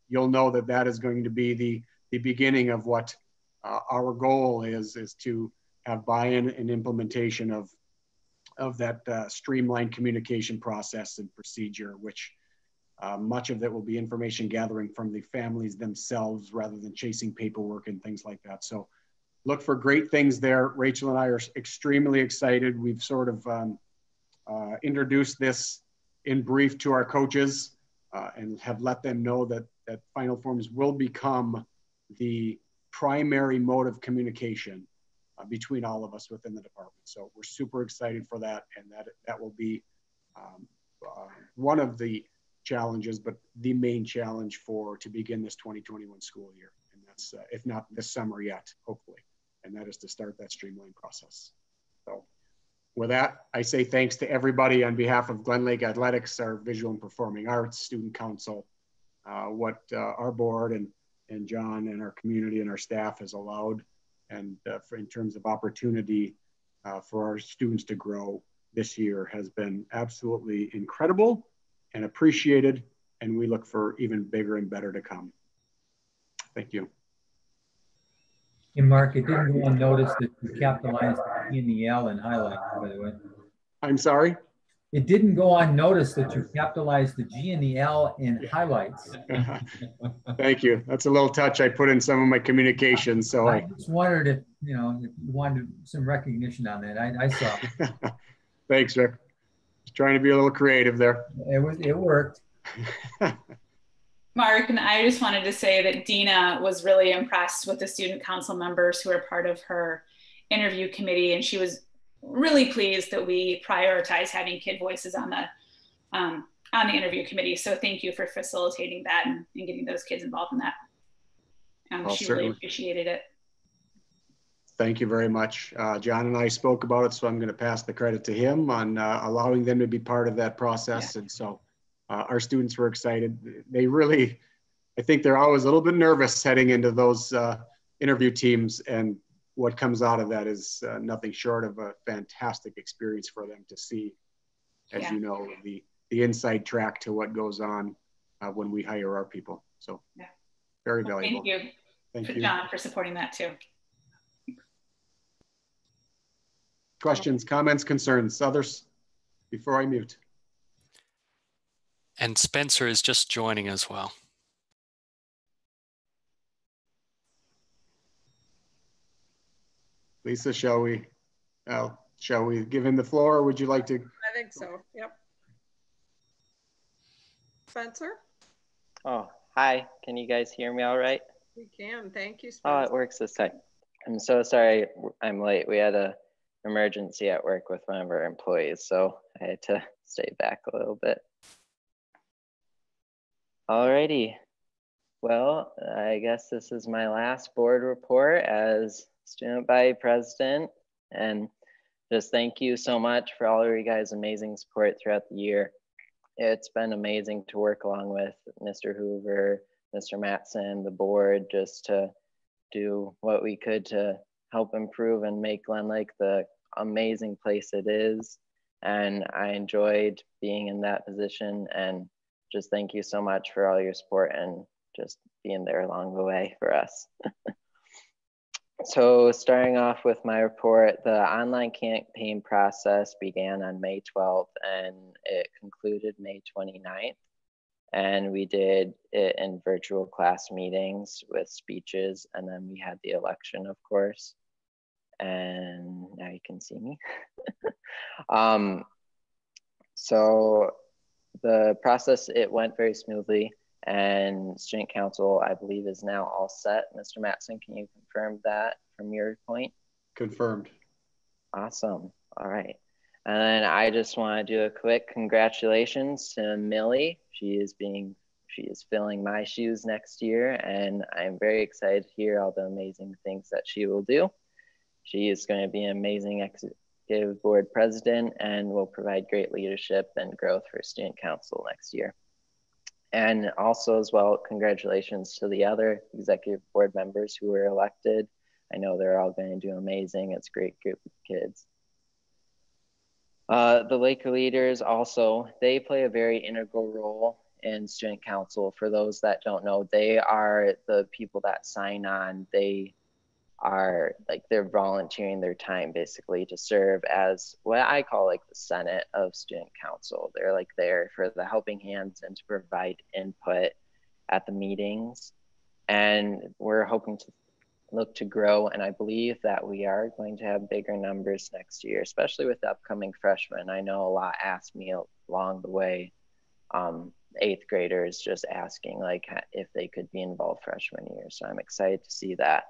you'll know that that is going to be the, the beginning of what uh, our goal is, is to have buy-in and implementation of, of that uh, streamlined communication process and procedure, which uh, much of that will be information gathering from the families themselves rather than chasing paperwork and things like that. So look for great things there. Rachel and I are extremely excited. We've sort of um, uh, introduced this in brief to our coaches uh, and have let them know that that final forms will become the primary mode of communication uh, between all of us within the department. So we're super excited for that, and that that will be um, uh, one of the challenges, but the main challenge for to begin this 2021 school year. And that's uh, if not this summer yet, hopefully, and that is to start that streamline process. So with that, I say thanks to everybody on behalf of Glen Lake Athletics, our Visual and Performing Arts Student Council, uh, what uh, our board and, and John and our community and our staff has allowed and uh, for, in terms of opportunity uh, for our students to grow this year has been absolutely incredible and appreciated. And we look for even bigger and better to come. Thank you. Hey, Mark, it didn't go unnoticed that you capitalized the G and the L in highlights, by the way. I'm sorry? It didn't go unnoticed that you capitalized the G and the L in highlights. Thank you. That's a little touch I put in some of my communications. So I, I just wondered if, you know, if you wanted some recognition on that. I, I saw. Thanks, Rick. Just trying to be a little creative there. It was, it worked. Mark, and I just wanted to say that Dina was really impressed with the student council members who are part of her interview committee, and she was really pleased that we prioritize having kid voices on the um, on the interview committee. So thank you for facilitating that and, and getting those kids involved in that. Um, well, she certainly. really appreciated it. Thank you very much. Uh, John and I spoke about it, so I'm going to pass the credit to him on uh, allowing them to be part of that process. Yeah. And so uh, our students were excited. They really, I think they're always a little bit nervous heading into those uh, interview teams, and what comes out of that is uh, nothing short of a fantastic experience for them to see, as yeah. you know, the the inside track to what goes on uh, when we hire our people. So, yeah. very well, valuable. Thank you, thank you, John, for supporting that too. Questions, comments, concerns, others before I mute. And Spencer is just joining as well. Lisa, shall we, uh, shall we give him the floor or would you like to? I think so, yep. Spencer? Oh, hi. Can you guys hear me all right? We can, thank you, Spencer. Oh, it works this time. I'm so sorry I'm late. We had a emergency at work with one of our employees, so I had to stay back a little bit. Alrighty. Well, I guess this is my last board report as student body president. And just thank you so much for all of you guys' amazing support throughout the year. It's been amazing to work along with Mr. Hoover, Mr. Matson, the board, just to do what we could to help improve and make Glen Lake the amazing place it is. And I enjoyed being in that position and just thank you so much for all your support and just being there along the way for us. so starting off with my report, the online campaign process began on May 12th and it concluded May 29th. And we did it in virtual class meetings with speeches, and then we had the election, of course. And now you can see me. um, so the process, it went very smoothly and student council, I believe is now all set. Mr. Matson, can you confirm that from your point? Confirmed. Awesome. All right. And then I just want to do a quick congratulations to Millie. She is being, she is filling my shoes next year, and I'm very excited to hear all the amazing things that she will do. She is going to be an amazing executive board president and will provide great leadership and growth for student council next year. And also, as well, congratulations to the other executive board members who were elected. I know they're all going to do amazing. It's a great group of kids. Uh, the Laker leaders also, they play a very integral role in student council. For those that don't know, they are the people that sign on. They are like they're volunteering their time basically to serve as what I call like the Senate of student council. They're like there for the helping hands and to provide input at the meetings. And we're hoping to look to grow. And I believe that we are going to have bigger numbers next year, especially with the upcoming freshmen. I know a lot asked me along the way, um, eighth graders just asking like if they could be involved freshman year. So I'm excited to see that.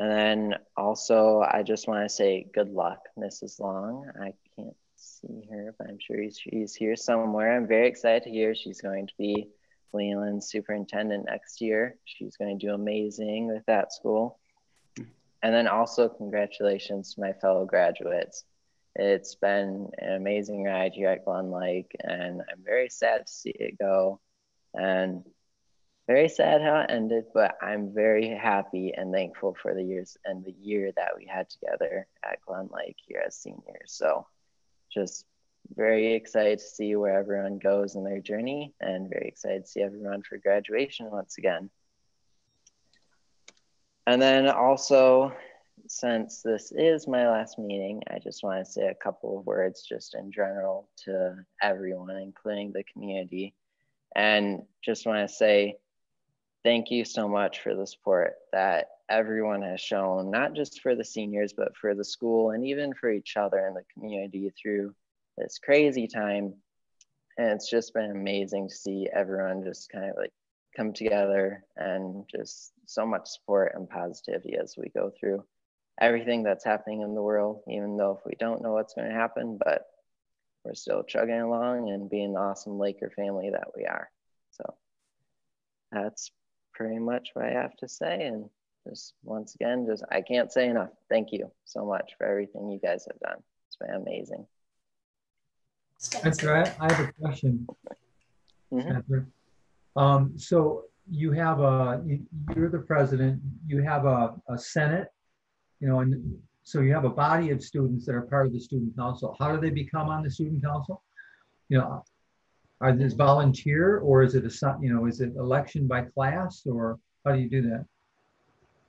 And then also, I just want to say good luck, Mrs. Long. I can't see her, but I'm sure she's here somewhere. I'm very excited to hear she's going to be Leland's superintendent next year. She's going to do amazing with that school. And then also, congratulations to my fellow graduates. It's been an amazing ride here at Glen Lake, and I'm very sad to see it go. And very sad how it ended, but I'm very happy and thankful for the years and the year that we had together at Glen Lake here as seniors. So just very excited to see where everyone goes in their journey and very excited to see everyone for graduation once again. And then also, since this is my last meeting, I just want to say a couple of words just in general to everyone, including the community. And just want to say thank you so much for the support that everyone has shown, not just for the seniors, but for the school and even for each other in the community through this crazy time. And it's just been amazing to see everyone just kind of like come together and just so much support and positivity as we go through everything that's happening in the world, even though if we don't know what's going to happen, but we're still chugging along and being the awesome Laker family that we are. So that's pretty much what I have to say. And just once again, just I can't say enough. Thank you so much for everything you guys have done. It's been amazing. Spencer, I, I have a question. Mhm. Spencer. Um, so you have a, you- you're the president, you have a, a senate, you know, and so you have a body of students that are part of the student council. How do they become on the student council? You know, are this volunteer or is it a, you know, is it election by class or how do you do that?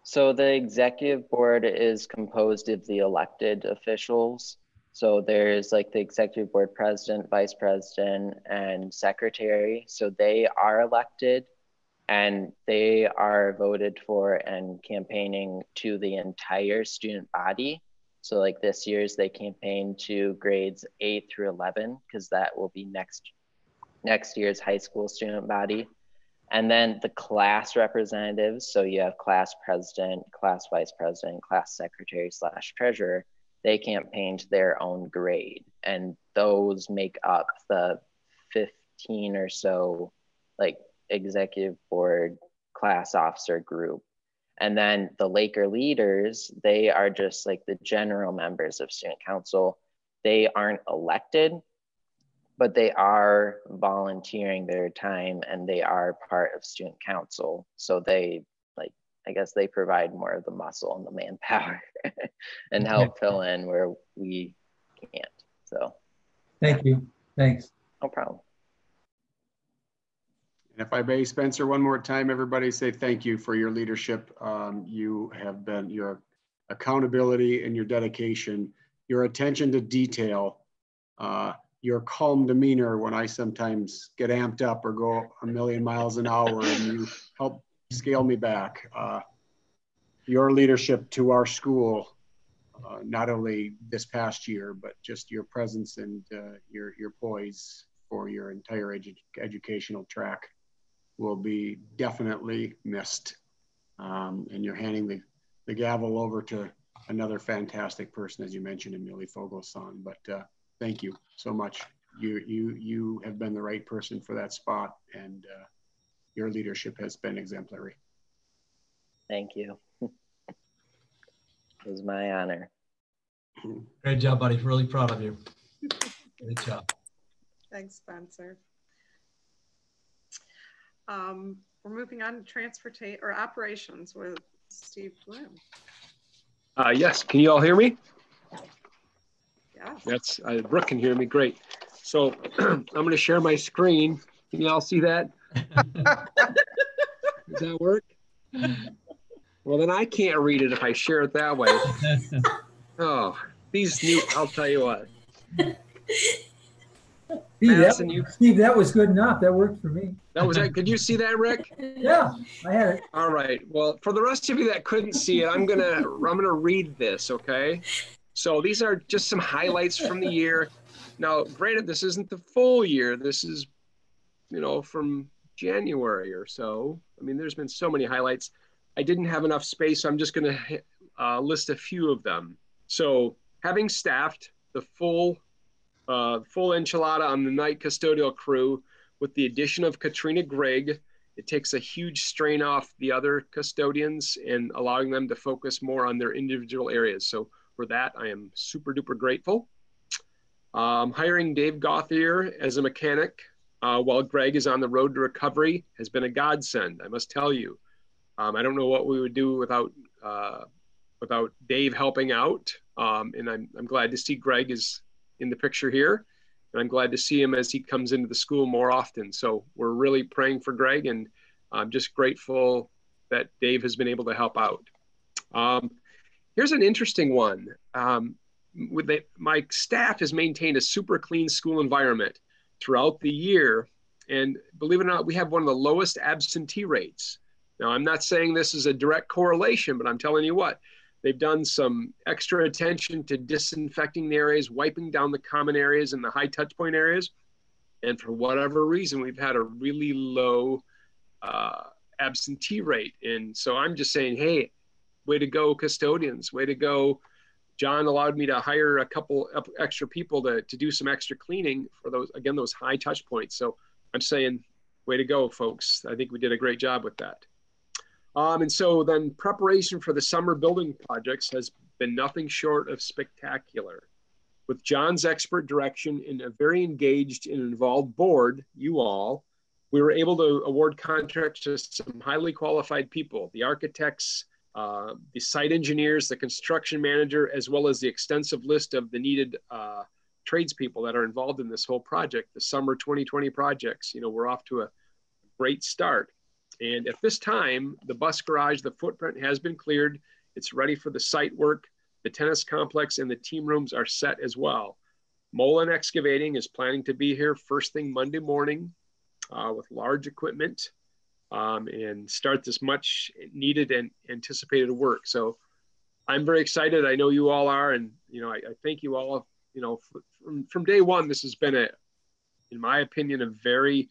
So the executive board is composed of the elected officials. So there's like the executive board president, vice president, and secretary. So they are elected and they are voted for and campaigning to the entire student body. So like this year's they campaign to grades eight through 11 because that will be next next year's high school student body. And then the class representatives, so you have class president, class vice president, class secretary slash treasurer, they campaign to their own grade. And those make up the 15 or so like executive board class officer group. And then the Laker leaders, they are just like the general members of student council. They aren't elected, but they are volunteering their time and they are part of student council. So they like, I guess they provide more of the muscle and the manpower and help fill in where we can't. So Thank you. Thanks. no problem. And if I may, Spencer, one more time, everybody say thank you for your leadership. Um, you have been, your accountability and your dedication, your attention to detail, uh, your calm demeanor when I sometimes get amped up or go a million miles an hour and you help scale me back. Uh, your leadership to our school uh, not only this past year, but just your presence and uh, your, your poise for your entire edu educational track will be definitely missed. Um, and you're handing the, the gavel over to another fantastic person, as you mentioned, Amelia Fogelsong. But uh, thank you so much. You, you, you have been the right person for that spot, and uh, your leadership has been exemplary. Thank you. it was my honor. Great job, buddy. Really proud of you. Great job. Thanks, Spencer. Um, we're moving on to transportation or operations with Steve Bloom. Uh, yes, can you all hear me? Yes. That's uh, Brooke can hear me. Great. So I'm going to share my screen. Can you all see that? Does that work? Well, then I can't read it if I share it that way. oh, these new, I'll tell you what. Steve, Madison, that, you- Steve, that was good enough. That worked for me. That was it. Could you see that, Rick? Yeah, I had it. All right. Well, for the rest of you that couldn't see it, I'm gonna I'm gonna read this. Okay. So these are just some highlights from the year. Now, granted, this isn't the full year. This is, you know, from January or so. I mean, there's been so many highlights. I didn't have enough space, so I'm just gonna uh, list a few of them. So, having staffed the full uh, full enchilada on the night custodial crew with the addition of Katrina Gregg. It takes a huge strain off the other custodians and allowing them to focus more on their individual areas. So for that, I am super duper grateful. Um, hiring Dave Gothier as a mechanic uh, while Greg is on the road to recovery has been a godsend, I must tell you. Um, I don't know what we would do without uh, without Dave helping out, um, and I'm, I'm glad to see Greg is in the picture here. And I'm glad to see him as he comes into the school more often. So we're really praying for Greg, and I'm just grateful that Dave has been able to help out. Um, here's an interesting one. Um, with the, my staff has maintained a super clean school environment throughout the year. And believe it or not, we have one of the lowest absentee rates. Now, I'm not saying this is a direct correlation, but I'm telling you what, They've done some extra attention to disinfecting the areas, wiping down the common areas and the high touch point areas. And for whatever reason, we've had a really low uh, absentee rate. And so I'm just saying, hey, way to go, custodians, way to go. John allowed me to hire a couple extra people to, to do some extra cleaning for those, again, those high touch points. So I'm saying, way to go, folks. I think we did a great job with that. Um, and so then preparation for the summer building projects has been nothing short of spectacular. With John's expert direction and a very engaged and involved board, you all, we were able to award contracts to some highly qualified people, the architects, uh, the site engineers, the construction manager, as well as the extensive list of the needed uh, tradespeople that are involved in this whole project, the summer 2020 projects. You know, we're off to a great start. And at this time, the bus garage, the footprint has been cleared. It's ready for the site work. The tennis complex and the team rooms are set as well. Mullen Excavating is planning to be here first thing Monday morning uh, with large equipment um, and start this much needed and anticipated work. So I'm very excited. I know you all are. And, you know, I, I thank you all. You know, from, from day one, this has been a, in my opinion, a very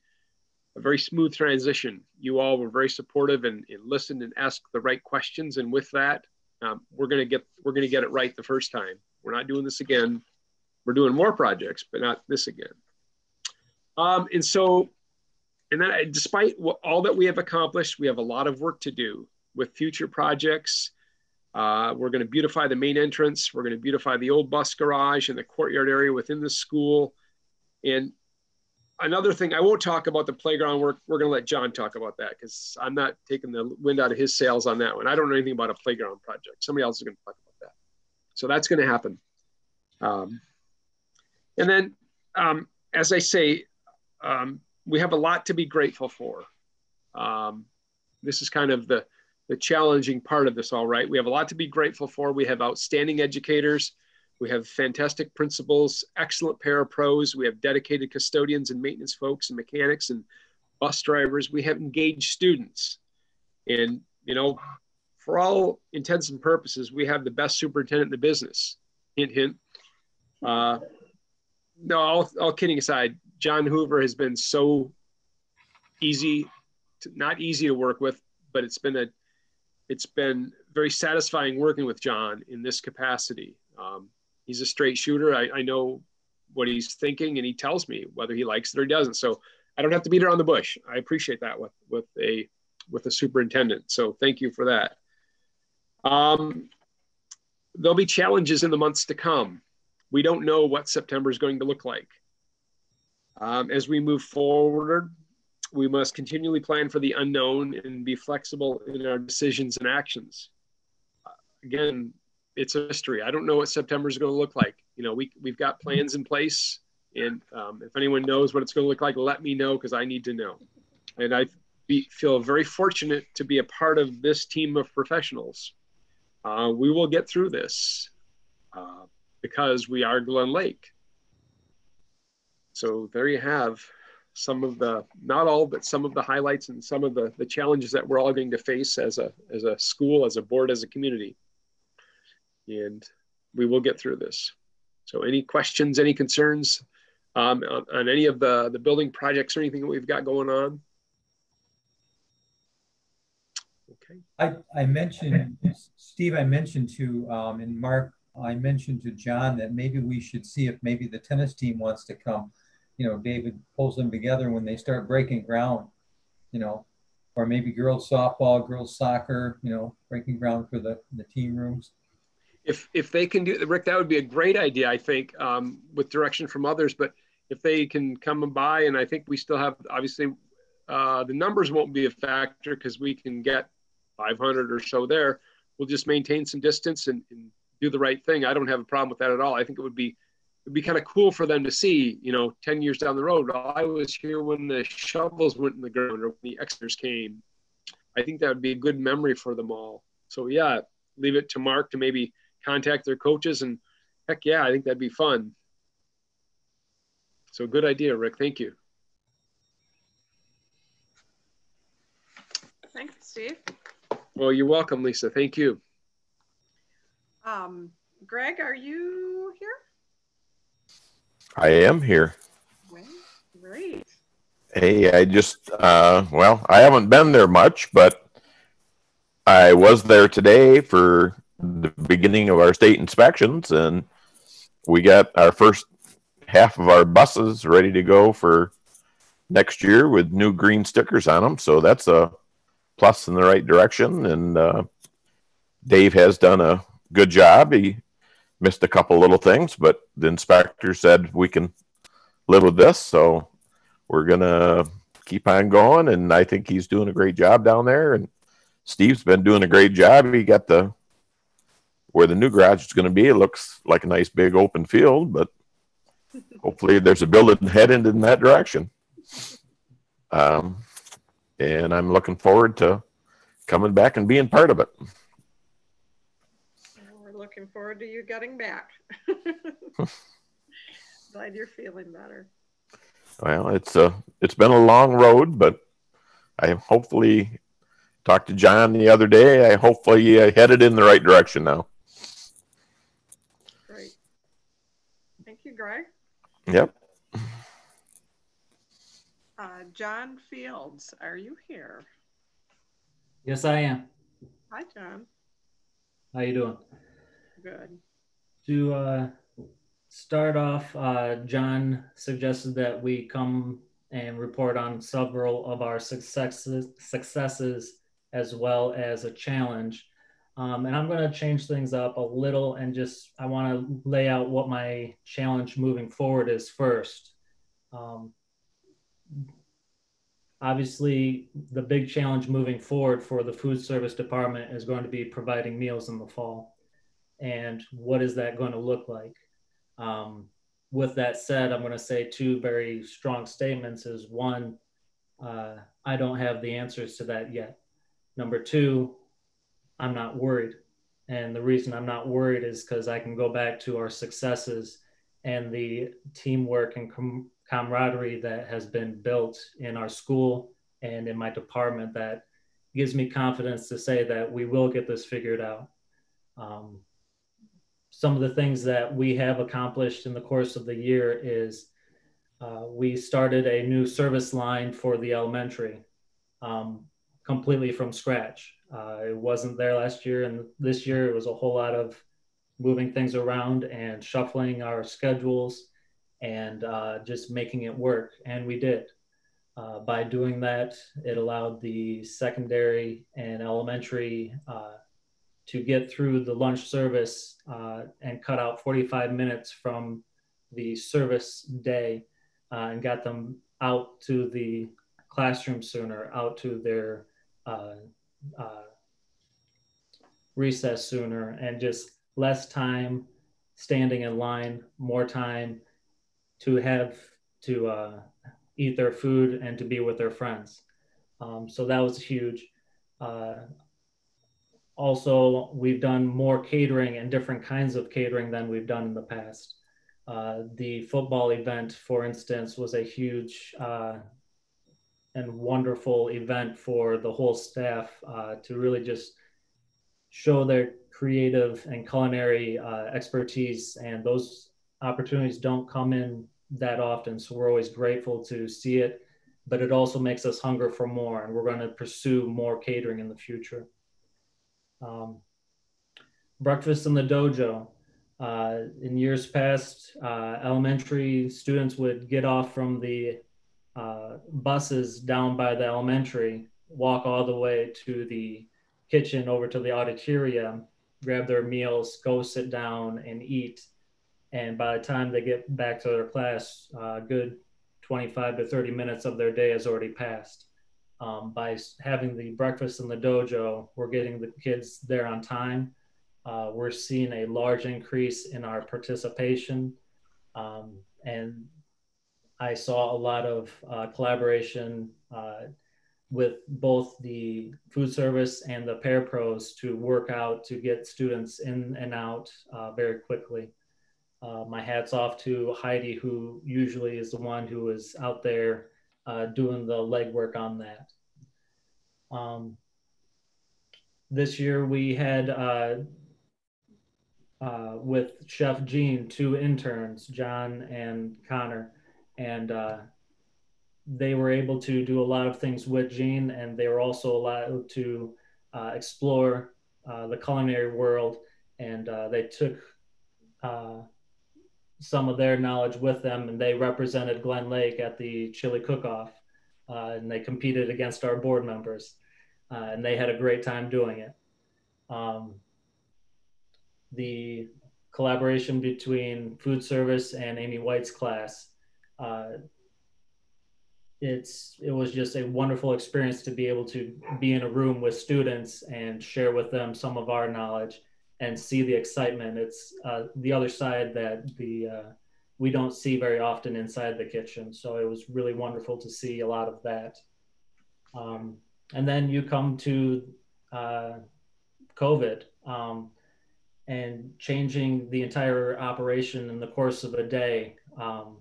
a very smooth transition. You all were very supportive and, and listened and asked the right questions. And with that, um, we're gonna get we're gonna get it right the first time. We're not doing this again. We're doing more projects, but not this again. Um, and so, and then despite what, all that we have accomplished, we have a lot of work to do with future projects. Uh, we're going to beautify the main entrance. We're going to beautify the old bus garage and the courtyard area within the school. And another thing, I won't talk about the playground work. We're going to let John talk about that because I'm not taking the wind out of his sails on that one. I don't know anything about a playground project. Somebody else is going to talk about that. So that's going to happen. Um, and then, um, as I say, um, we have a lot to be grateful for. Um, this is kind of the, the challenging part of this, all right. We have a lot to be grateful for. We have outstanding educators. We have fantastic principals, excellent parapros. We have dedicated custodians and maintenance folks and mechanics and bus drivers. We have engaged students. And, you know, for all intents and purposes, we have the best superintendent in the business. Hint, hint. Uh, no, all, all kidding aside, John Hoover has been so easy, to, not easy to work with, but it's been a, it's been very satisfying working with John in this capacity. Um, he's a straight shooter. I, I know what he's thinking, and he tells me whether he likes it or he doesn't. So I don't have to beat around the bush. I appreciate that with with a with a superintendent. So thank you for that. Um, there'll be challenges in the months to come. We don't know what September is going to look like. Um, as we move forward, we must continually plan for the unknown and be flexible in our decisions and actions. Uh, again, it's a mystery. I don't know what September is going to look like. You know, we, we've got plans in place. And um, if anyone knows what it's going to look like, let me know because I need to know. And I be, feel very fortunate to be a part of this team of professionals. Uh, we will get through this uh, because we are Glen Lake. So there you have some of the, not all, but some of the highlights and some of the, the challenges that we're all going to face as a, as a school, as a board, as a community. And we will get through this. So any questions, any concerns um, on, on any of the, the building projects or anything that we've got going on? Okay. I, I mentioned, Steve, I mentioned to, um, and Mark, I mentioned to John that maybe we should see if maybe the tennis team wants to come. You know, David pulls them together when they start breaking ground, you know, or maybe girls softball, girls soccer, you know, breaking ground for the, the team rooms. If, if they can do Rick, that would be a great idea, I think, um, with direction from others. But if they can come by, and I think we still have, obviously, uh, the numbers won't be a factor because we can get 500 or so there. We'll just maintain some distance and, and do the right thing. I don't have a problem with that at all. I think it would be it'd be kind of cool for them to see, you know, 10 years down the road. I was here when the shovels went in the ground or when the Xers came. I think that would be a good memory for them all. So yeah, leave it to Mark to maybe contact their coaches and heck yeah, I think that'd be fun. So good idea, Rick. Thank you. Thanks, Steve. Well, you're welcome, Lisa. Thank you. Um, Greg, are you here? I am here. Great. Hey, I just, uh, well, I haven't been there much, but I was there today for the beginning of our state inspections, and we got our first half of our buses ready to go for next year with new green stickers on them. So that's a plus in the right direction. And uh, Dave has done a good job. He missed a couple little things, but the inspector said we can live with this. So we're going to keep on going. And I think he's doing a great job down there. And Steve's been doing a great job. He got the where the new garage is going to be. It looks like a nice big open field, but hopefully there's a building headed in that direction. Um, and I'm looking forward to coming back and being part of it. We're looking forward to you getting back. Glad you're feeling better. Well, it's a it's been a long road, but I hopefully talked to John the other day. I hopefully uh, headed in the right direction now. Great. Thank you, Greg. Yep. Uh, John Fields, are you here? Yes, I am. Hi, John. How you doing? Good. To uh, start off, uh, John suggested that we come and report on several of our successes, successes as well as a challenge. Um, and I'm going to change things up a little and just I want to lay out what my challenge moving forward is first. Um, obviously, the big challenge moving forward for the food service department is going to be providing meals in the fall. And what is that going to look like? Um, with that said, I'm going to say two very strong statements. Is one, uh, I don't have the answers to that yet. Number two, I'm not worried. And the reason I'm not worried is because I can go back to our successes and the teamwork and com- camaraderie that has been built in our school and in my department that gives me confidence to say that we will get this figured out. Um, some of the things that we have accomplished in the course of the year is uh, we started a new service line for the elementary um, completely from scratch. Uh, it wasn't there last year, and this year it was a whole lot of moving things around and shuffling our schedules and uh, just making it work. And we did. Uh, by doing that, it allowed the secondary and elementary uh, to get through the lunch service uh, and cut out 45 minutes from the service day uh, and got them out to the classroom sooner, out to their uh, uh, recess sooner, and just less time standing in line, more time to have to uh, eat their food and to be with their friends. Um, so that was huge. Also, we've done more catering and different kinds of catering than we've done in the past. Uh, the football event, for instance, was a huge uh, and wonderful event for the whole staff uh, to really just show their creative and culinary uh, expertise. And those opportunities don't come in that often. So we're always grateful to see it, but it also makes us hunger for more. And we're going to pursue more catering in the future. Um, breakfast in the dojo. Uh, in years past, uh, elementary students would get off from the uh, buses down by the elementary, walk all the way to the kitchen over to the auditorium, grab their meals, go sit down and eat. And by the time they get back to their class, uh, good 25 to 30 minutes of their day has already passed. Um, by having the breakfast in the dojo, we're getting the kids there on time. Uh, we're seeing a large increase in our participation. Um, and I saw a lot of uh, collaboration uh, with both the food service and the parapros to work out to get students in and out uh, very quickly. Uh, my hat's off to Heidi, who usually is the one who is out there uh, doing the legwork on that. Um, this year we had uh, uh, with Chef Gene two interns, John and Connor, and uh, they were able to do a lot of things with Gene, and they were also allowed to uh, explore uh, the culinary world, and they took some of their knowledge with them, and they represented Glen Lake at the chili cook-off, uh, and they competed against our board members, uh, and they had a great time doing it. Um, the collaboration between food service and Amy White's class uh, it's it was just a wonderful experience to be able to be in a room with students and share with them some of our knowledge and see the excitement. It's uh, the other side that the uh, we don't see very often inside the kitchen. So it was really wonderful to see a lot of that. Um, and then you come to uh, COVID um, and changing the entire operation in the course of a day. Um,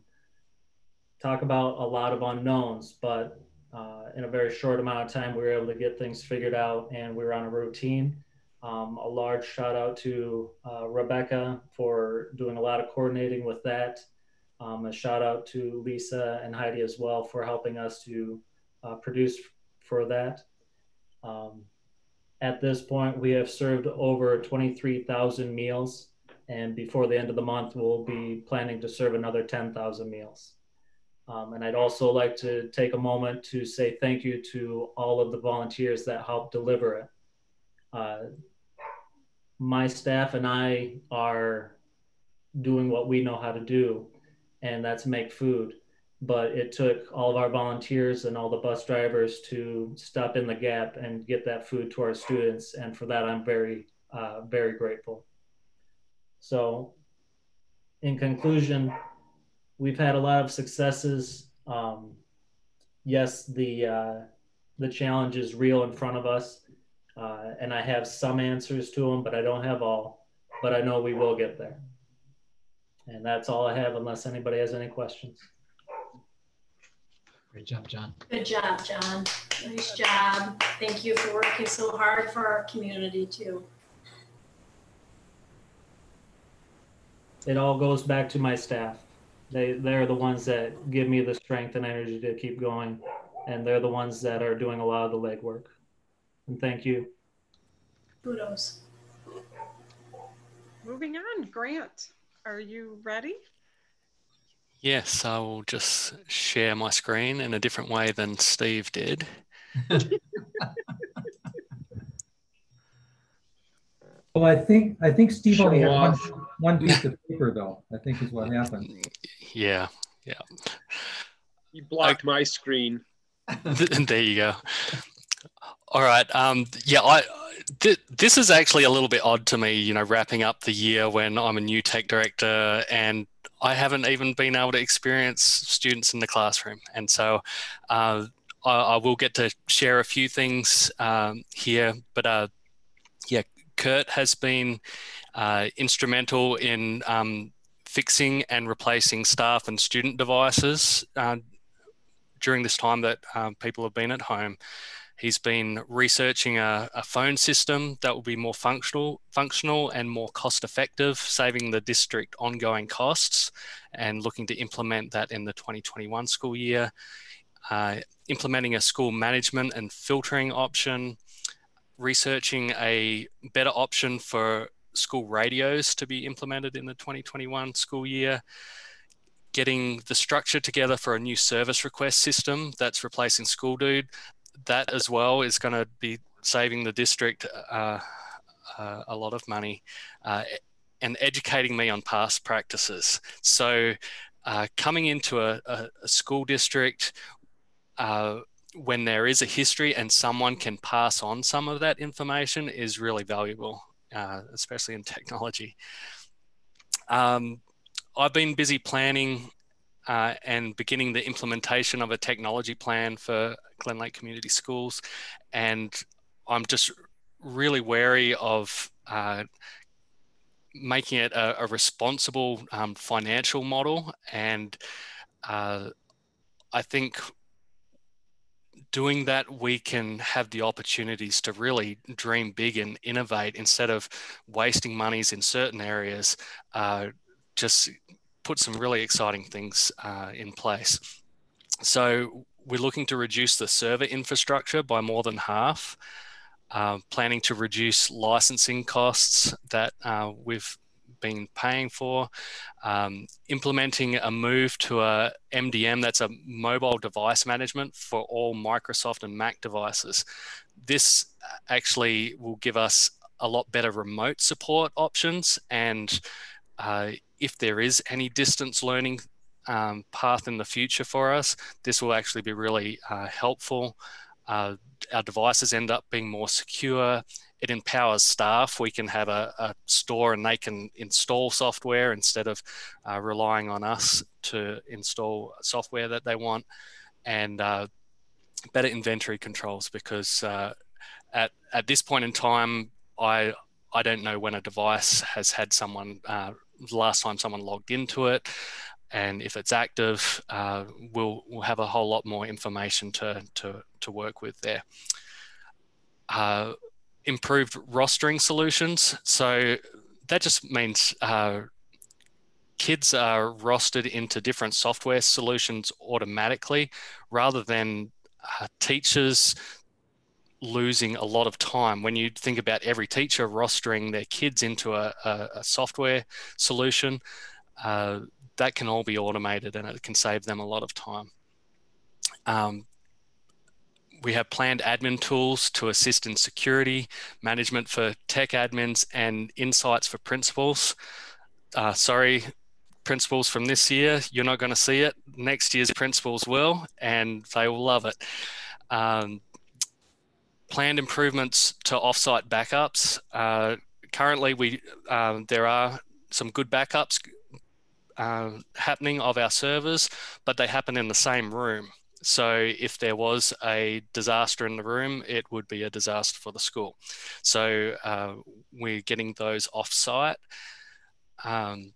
talk about a lot of unknowns, but uh, in a very short amount of time, we were able to get things figured out and we were on a routine. Um, a large shout out to uh, Rebecca for doing a lot of coordinating with that. Um, a shout out to Lisa and Heidi as well for helping us to uh, produce for that. Um, at this point, we have served over 23,000 meals, and before the end of the month, we'll be planning to serve another 10,000 meals. Um, and I'd also like to take a moment to say thank you to all of the volunteers that helped deliver it. Uh, my staff and I are doing what we know how to do, and that's make food. But it took all of our volunteers and all the bus drivers to step in the gap and get that food to our students. And for that, I'm very, uh, very grateful. So, in conclusion, we've had a lot of successes. Um, yes, the uh, the challenge is real in front of us, uh, and I have some answers to them, but I don't have all. But I know we will get there. And that's all I have, unless anybody has any questions. Great job, John. Good job, John. Nice job. Thank you for working so hard for our community too. It all goes back to my staff. They, they're the ones that give me the strength and energy to keep going. And they're the ones that are doing a lot of the legwork. And thank you. Kudos. Moving on, Grant, are you ready? Yes, I will just share my screen in a different way than Steve did. Well, I think, I think Steve Show only had one, one piece of paper though, I think is what happened. Yeah, yeah. You blocked my screen. there you go. All right. Um, yeah, I th- this is actually a little bit odd to me. You know, wrapping up the year when I'm a new tech director and I haven't even been able to experience students in the classroom, and so uh, I, I will get to share a few things um, here. But uh, yeah, Kurt has been uh, instrumental in um, fixing and replacing staff and student devices uh, during this time that um, people have been at home. He's been researching a, a, phone system that will be more functional, functional and more cost effective, saving the district ongoing costs and looking to implement that in the 2021 school year. Uh, implementing a school management and filtering option, researching a better option for school radios to be implemented in the 2021 school year, getting the structure together for a new service request system that's replacing School Dude. That as well is going to be saving the district uh, uh, a lot of money uh, and educating me on past practices. So, uh, coming into a, a, school district uh, when there is a history and someone can pass on some of that information is really valuable, especially in technology. Um, I've been busy planning uh, and beginning the implementation of a technology plan for Glen Lake Community Schools. And I'm just really wary of uh, making it a, a responsible um, financial model. And uh, I think doing that, we can have the opportunities to really dream big and innovate instead of wasting monies in certain areas. Uh, just put some really exciting things uh, in place. So we're looking to reduce the server infrastructure by more than half. Uh, planning to reduce licensing costs that uh, we've been paying for, um, implementing a move to a MDM that's a mobile device management for all Microsoft and Mac devices. This actually will give us a lot better remote support options and uh, if there is any distance learning um, path in the future for us, this will actually be really uh, helpful. Uh, our devices end up being more secure. It empowers staff. We can have a, a store and they can install software instead of uh, relying on us to install software that they want. And uh, better inventory controls because uh, at, at this point in time, I, I don't know when a device has had someone uh, last time someone logged into it. And if it's active, uh, we'll, we'll have a whole lot more information to, to, to work with there. Uh, improved rostering solutions. So that just means uh, kids are rostered into different software solutions automatically rather than uh, teachers losing a lot of time. When you think about every teacher rostering their kids into a, a, a software solution uh, that can all be automated and it can save them a lot of time. Um, we have planned admin tools to assist in security management for tech admins and insights for principals. Uh, sorry principals from this year you're not going to see it. Next year's principals will and they will love it. Um, planned improvements to offsite backups. Uh, currently, we uh, there are some good backups uh, happening of our servers, but they happen in the same room. So if there was a disaster in the room, it would be a disaster for the school. So uh, we're getting those offsite. Um,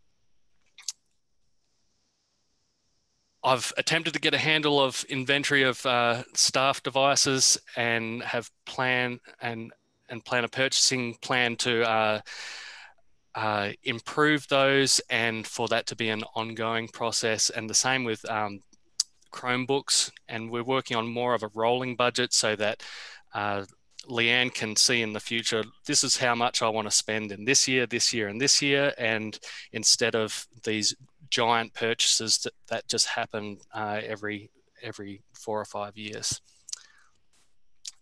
I've attempted to get a handle of inventory of uh, staff devices and have plan and and plan a purchasing plan to uh, uh, improve those and for that to be an ongoing process. And the same with um, Chromebooks. And we're working on more of a rolling budget so that uh, Leanne can see in the future, this is how much I want to spend in this year, this year, and this year. And instead of these giant purchases that, that just happen uh, every every four or five years.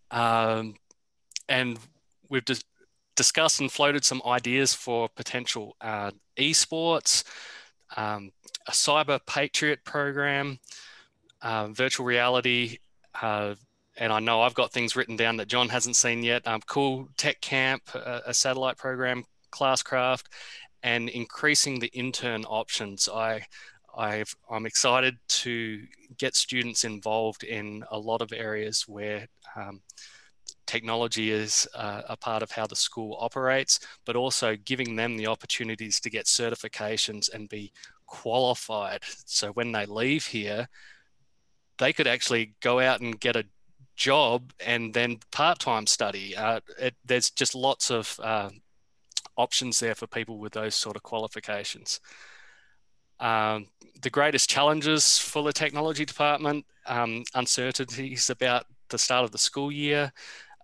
Um, and we've discussed and floated some ideas for potential uh, esports, um, a cyber patriot program, uh, virtual reality, uh, and I know I've got things written down that John hasn't seen yet. Um, cool tech camp, a, a satellite program, classcraft, and increasing the intern options. I, i am excited to get students involved in a lot of areas where um, technology is uh, a part of how the school operates, but also giving them the opportunities to get certifications and be qualified. So when they leave here, they could actually go out and get a job and then part-time study. Uh, it, there's just lots of uh, options there for people with those sort of qualifications. Um, the greatest challenges for the technology department, um, uncertainties about the start of the school year.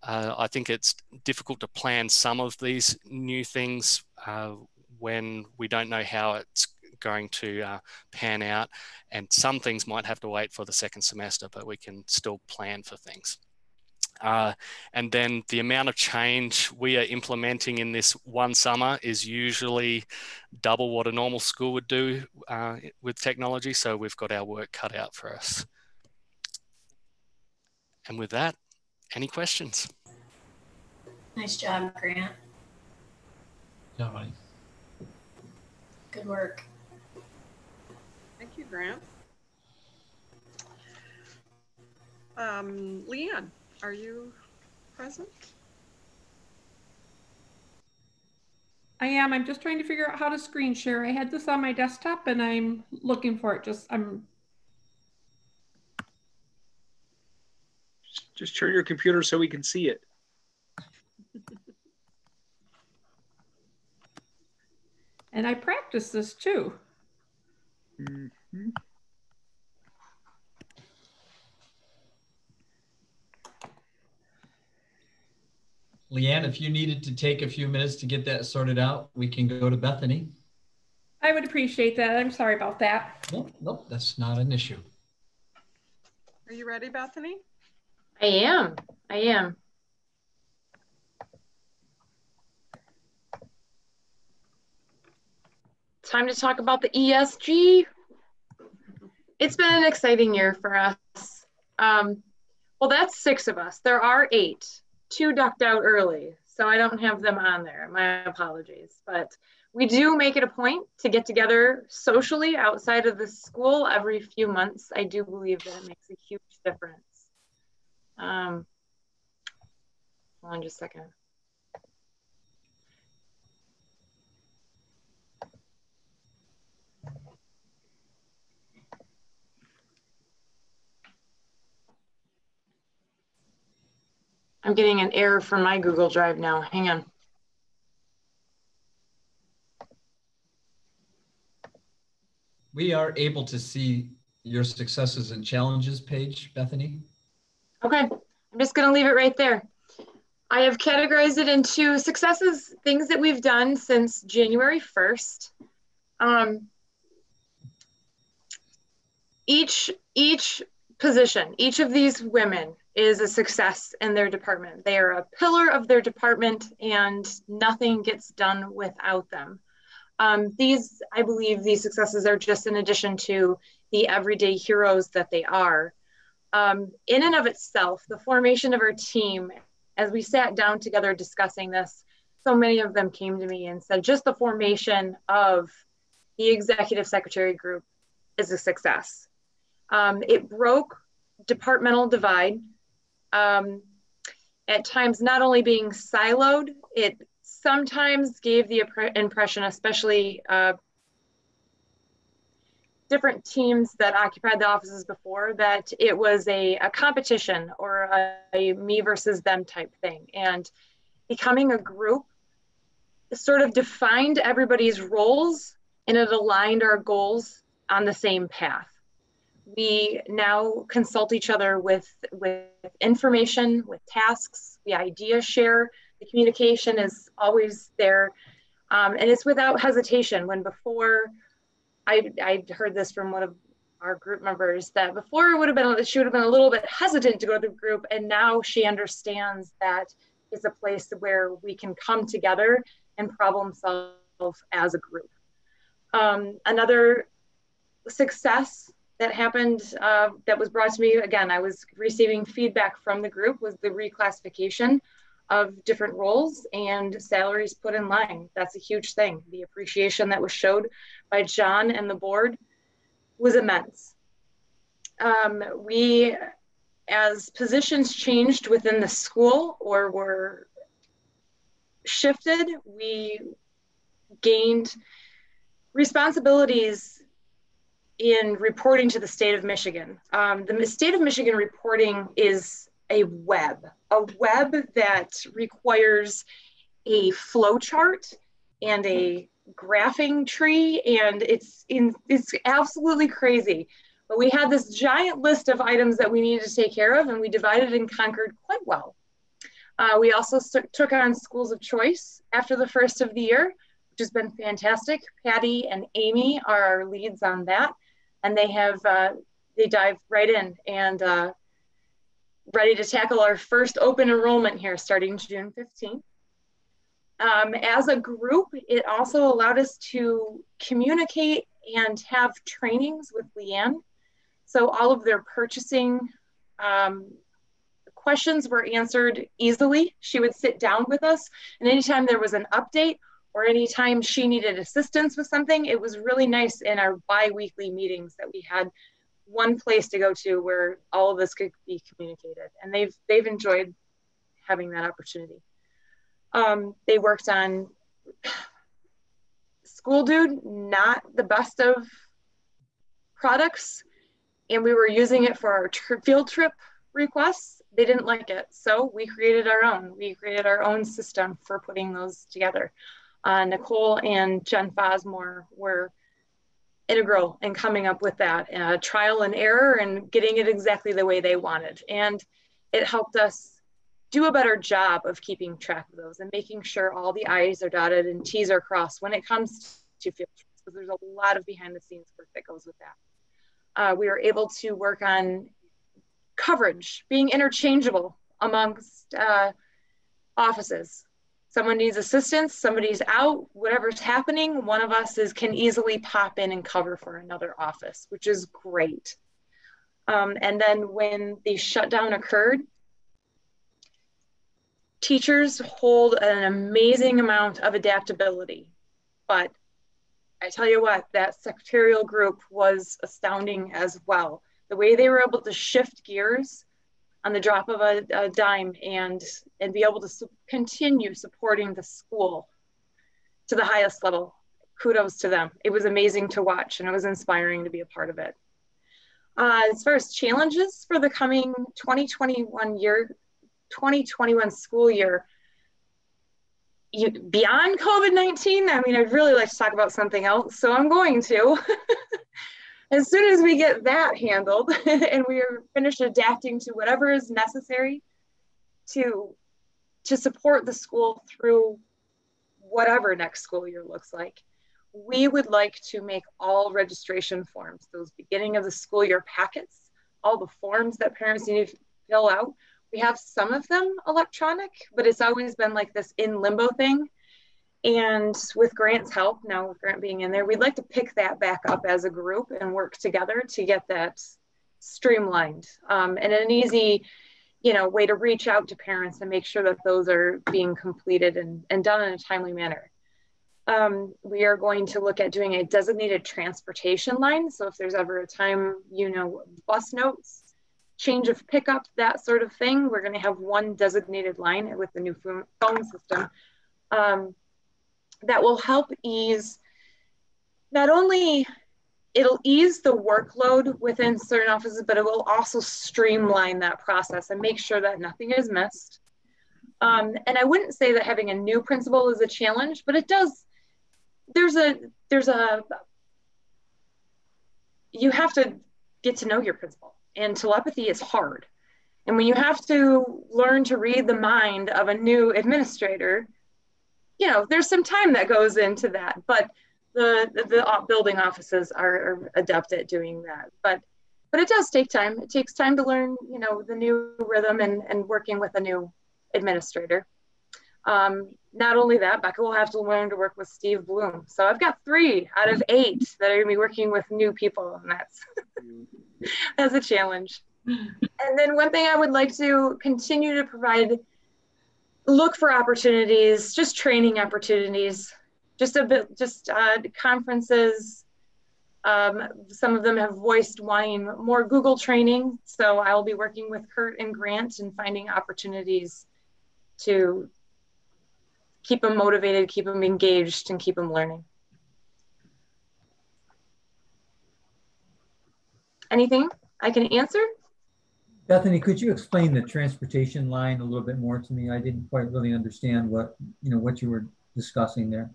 Uh, I think it's difficult to plan some of these new things uh, when we don't know how it's going to uh, pan out. And some things might have to wait for the second semester, but we can still plan for things. Uh, and then the amount of change we are implementing in this one summer is usually double what a normal school would do uh, with technology. So we've got our work cut out for us. And with that, any questions? Nice job, Grant. Yeah, buddy. Good work. Thank you, Grant. Um, Leanne. Are you present? I am. I'm just trying to figure out how to screen share. I had this on my desktop and I'm looking for it. Just I'm just turn your computer so we can see it. and I practice this too. Mm -hmm. Leanne, if you needed to take a few minutes to get that sorted out, we can go to Bethany. I would appreciate that. I'm sorry about that. Nope, nope, that's not an issue. Are you ready, Bethany? I am. I am. Time to talk about the ESG. It's been an exciting year for us. Um, well, that's six of us. There are eight two ducked out early, so I don't have them on there. My apologies. But we do make it a point to get together socially outside of the school every few months. I do believe that it makes a huge difference. Um, hold on just a second. I'm getting an error from my Google Drive now. Hang on. We are able to see your successes and challenges page, Bethany. Okay, I'm just going to leave it right there. I have categorized it into successes, things that we've done since January 1st. Um, each each position, each of these women is a success in their department. They are a pillar of their department and nothing gets done without them. Um, these, I believe, these successes are just in addition to the everyday heroes that they are. Um, in and of itself, the formation of our team, as we sat down together discussing this, so many of them came to me and said, just the formation of the executive secretary group is a success. Um, it broke departmental divide um, at times not only being siloed, it sometimes gave the impression, especially uh, different teams that occupied the offices before that it was a, a competition or a, a me versus them type thing. And becoming a group sort of defined everybody's roles and it aligned our goals on the same path. We now consult each other with, with information, with tasks, the idea share, the communication is always there. Um, and it's without hesitation. When before I, I heard this from one of our group members that before it would have been she would have been a little bit hesitant to go to the group and now she understands that is a place where we can come together and problem solve as a group. Um, another success that happened uh, that was brought to me again i was receiving feedback from the group was the reclassification of different roles and salaries put in line. That's a huge thing. The appreciation that was showed by John and the board was immense. Um, we, as positions changed within the school or were shifted, we gained responsibilities in reporting to the state of Michigan. Um, the state of Michigan reporting is a web, a web that requires a flow chart and a graphing tree, and it's in it's absolutely crazy. But we had this giant list of items that we needed to take care of, and we divided and conquered quite well. Uh, we also took on schools of choice after the first of the year, which has been fantastic. Patty and Amy are our leads on that, and they have uh, they dive right in and uh, ready to tackle our first open enrollment here starting June 15th. Um, as a group, it also allowed us to communicate and have trainings with Leanne. So all of their purchasing um, questions were answered easily. She would sit down with us, and anytime there was an update or anytime she needed assistance with something, it was really nice in our bi-weekly meetings that we had one place to go to where all of this could be communicated. And they've they've enjoyed having that opportunity. Um, they worked on school dude not the best of products and we were using it for our field trip requests. They didn't like it so we created our own. We created our own system for putting those together uh, nicole and jen fosmore were integral in coming up with that uh, trial and error and getting it exactly the way they wanted. And it helped us do a better job of keeping track of those and making sure all the I's are dotted and T's are crossed when it comes to field trips, because there's a lot of behind the scenes work that goes with that. Uh, we were able to work on coverage, being interchangeable amongst uh, offices someone needs assistance, somebody's out, whatever's happening, one of us is can easily pop in and cover for another office, which is great. Um, and then when the shutdown occurred, teachers hold an amazing amount of adaptability. But I tell you what, that secretarial group was astounding as well. The way they were able to shift gears on the drop of a, a dime and and be able to su- continue supporting the school to the highest level. Kudos to them. It was amazing to watch and it was inspiring to be a part of it. Uh, as far as challenges for the coming 2021 year 2021 school year you, beyond covid-19 i mean i'd really like to talk about something else so i'm going to as soon as we get that handled and we are finished adapting to whatever is necessary to to support the school through whatever next school year looks like we would like to make all registration forms those beginning of the school year packets all the forms that parents need to fill out. We have some of them electronic but it's always been like this in limbo thing and with Grant's help, now with Grant being in there, we'd like to pick that back up as a group and work together to get that streamlined um, and an easy, you know, way to reach out to parents and make sure that those are being completed and, and done in a timely manner. Um, we are going to look at doing a designated transportation line. So if there's ever a time, you know, bus notes, change of pickup, that sort of thing, we're going to have one designated line with the new phone system. Um, that will help ease not only it'll ease the workload within certain offices, but it will also streamline that process and make sure that nothing is missed. Um, and I wouldn't say that having a new principal is a challenge, but it does. There's a there's a you have to get to know your principal, and telepathy is hard. And when you have to learn to read the mind of a new administrator, you know, there's some time that goes into that. But the the building offices are, are adept at doing that. But but it does take time. It takes time to learn, you know, the new rhythm and, and working with a new administrator. Um, not only that, Becca will have to learn to work with Steve Bloom. So I've got three out of eight that are going to be working with new people, and that's that's a challenge and then one thing I would like to continue to provide look for opportunities, just training opportunities, just a bit, just uh, conferences. Um, some of them have voiced wanting more Google training. So I'll be working with Kurt and Grant and finding opportunities to keep them motivated, keep them engaged, and keep them learning. Anything I can answer? Bethany, could you explain the transportation line a little bit more to me? I didn't quite really understand what, you know, what you were discussing there.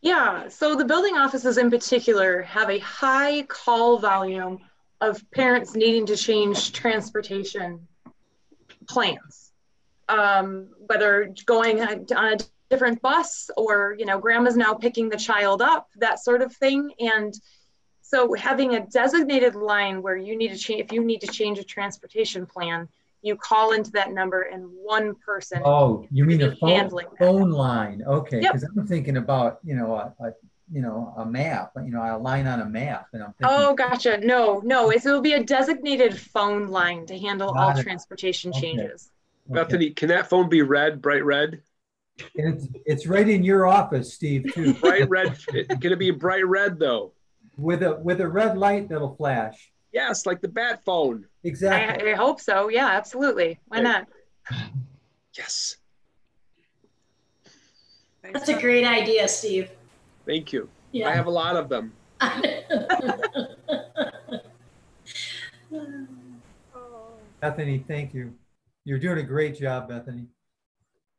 Yeah, so the building offices in particular have a high call volume of parents needing to change transportation plans. Um, whether going on a different bus or, you know, grandma's now picking the child up, that sort of thing. And so having a designated line where you need to change, if you need to change a transportation plan, you call into that number and one person. Oh, you mean a phone, phone line? Okay, because yep. I'm thinking about you know a, a, you know a map, you know a line on a map, and I'm thinking. Oh, gotcha. No, no, it will be a designated phone line to handle all it. transportation okay. changes. Bethany, can that phone be red, bright red? It's it's right in your office, Steve. Too. bright red. Can it be bright red though? With a with a red light that'll flash. Yes, like the bat phone. Exactly. I, I hope so. Yeah, absolutely. Why not? Yes. That's a great idea, Steve. Thank you. Yeah. I have a lot of them. Bethany, thank you. You're doing a great job, Bethany.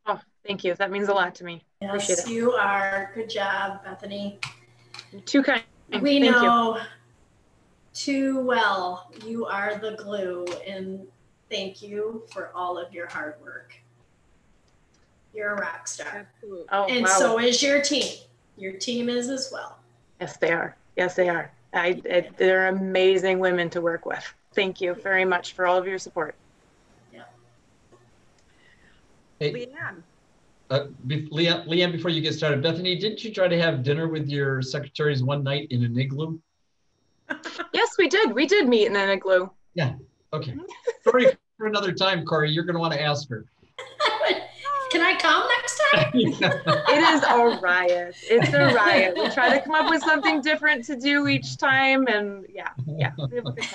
Oh, thank you. That means a lot to me. Yes, you are. Good job, Bethany. Too kind. We Thank know you. too well you are the glue, and thank you for all of your hard work. You're a rock star. Oh, and wow. so is your team. Your team is as well. Yes, they are. Yes, they are. I, I, they're amazing women to work with. Thank you very much for all of your support. Yeah. Hey, Leanne. Uh, Leanne, Leanne, before you get started, Bethany, didn't you try to have dinner with your secretaries one night in an igloo? yes, we did. We did meet in an igloo. Yeah. Okay. Sorry for another time, Corey. You're going to want to ask her. Can I come next time? it is a riot. It's a riot. We try to come up with something different to do each time, and yeah, yeah. okay.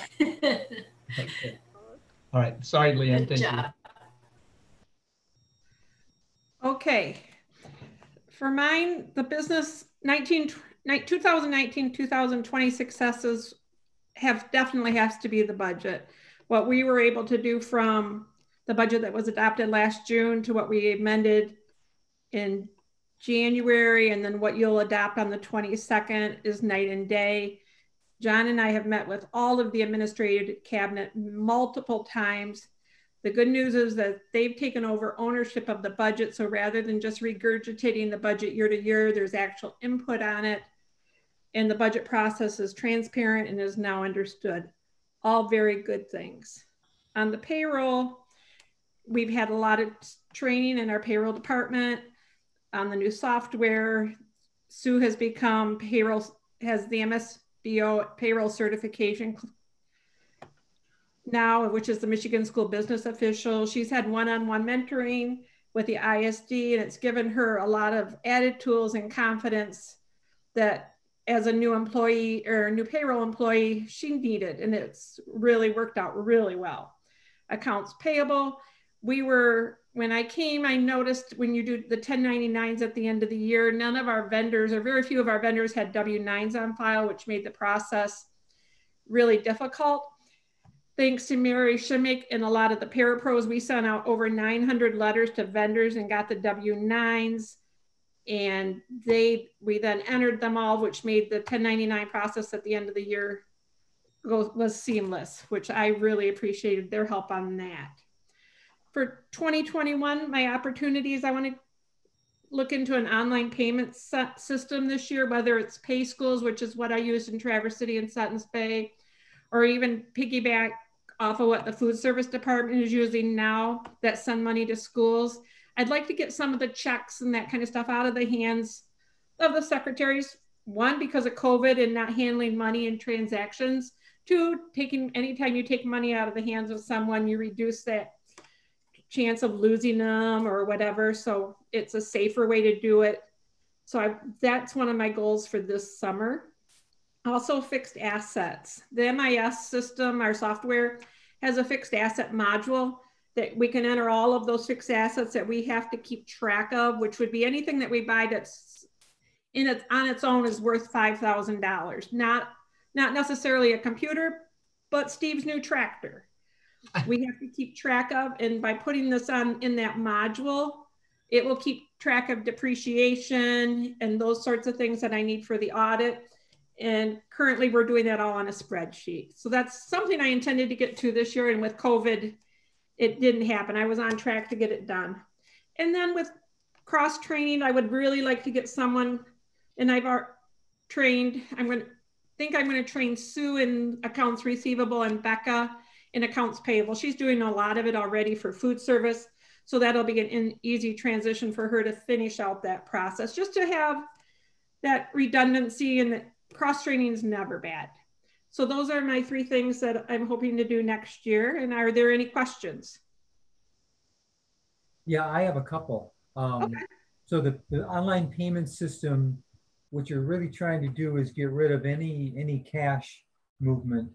All right. Sorry, Leanne. Thank you. Okay. For mine, the business 19, 2019, 2020 successes have definitely has to be the budget. What we were able to do from the budget that was adopted last June to what we amended in January and then what you'll adopt on the 22nd is night and day. John and I have met with all of the administrative cabinet multiple times the good news is that they've taken over ownership of the budget. So rather than just regurgitating the budget year to year, there's actual input on it. And the budget process is transparent and is now understood. All very good things. On the payroll, we've had a lot of training in our payroll department on the new software. Sue has become payroll, has the MSBO payroll certification now, which is the Michigan School Business Official. She's had one on one mentoring with the ISD, and it's given her a lot of added tools and confidence that as a new employee or new payroll employee, she needed. And it's really worked out really well. Accounts payable, we were when I came, I noticed when you do the 1099s at the end of the year, none of our vendors or very few of our vendors had W-9s on file, which made the process really difficult. Thanks to Mary Shimmick and a lot of the parapros, we sent out over 900 letters to vendors and got the W-9s. And they, we then entered them all, which made the 1099 process at the end of the year go, was seamless, which I really appreciated their help on that for 2021, my opportunities, I want to look into an online payment system this year, whether it's pay schools, which is what I used in Traverse City and Suttons Bay, or even piggyback off of what the food service department is using now that send money to schools. I'd like to get some of the checks and that kind of stuff out of the hands of the secretaries. One, because of COVID and not handling money and transactions. Two, taking anytime you take money out of the hands of someone, you reduce that chance of losing them or whatever. So it's a safer way to do it. So I, that's one of my goals for this summer. Also fixed assets. The MIS system, our software, has a fixed asset module that we can enter all of those fixed assets that we have to keep track of, which would be anything that we buy that's in its on its own is worth five thousand dollars. Not not necessarily a computer, but Steve's new tractor we have to keep track of. And by putting this on in that module, it will keep track of depreciation and those sorts of things that I need for the audit. And currently we're doing that all on a spreadsheet. So that's something I intended to get to this year. And with COVID, it didn't happen. I was on track to get it done. And then with cross training, I would really like to get someone, and I've trained, I'm going to think I'm going to train Sue in accounts receivable and Becca in accounts payable. She's doing a lot of it already for food service. So that'll be an, easy transition for her to finish out that process, just to have that redundancy and cross training is never bad. So those are my three things that I'm hoping to do next year. And are there any questions? Yeah, I have a couple. Um, okay. So the, the online payment system, what you're really trying to do is get rid of any any cash movement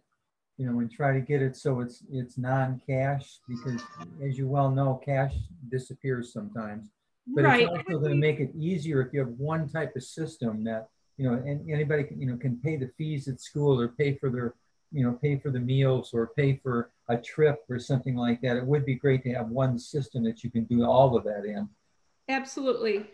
you know, and try to get it so it's it's non-cash because, as you well know, cash disappears sometimes. But right. it's also going to make it easier if you have one type of system that you know, and anybody can, you know can pay the fees at school or pay for their you know pay for the meals or pay for a trip or something like that. It would be great to have one system that you can do all of that in. Absolutely.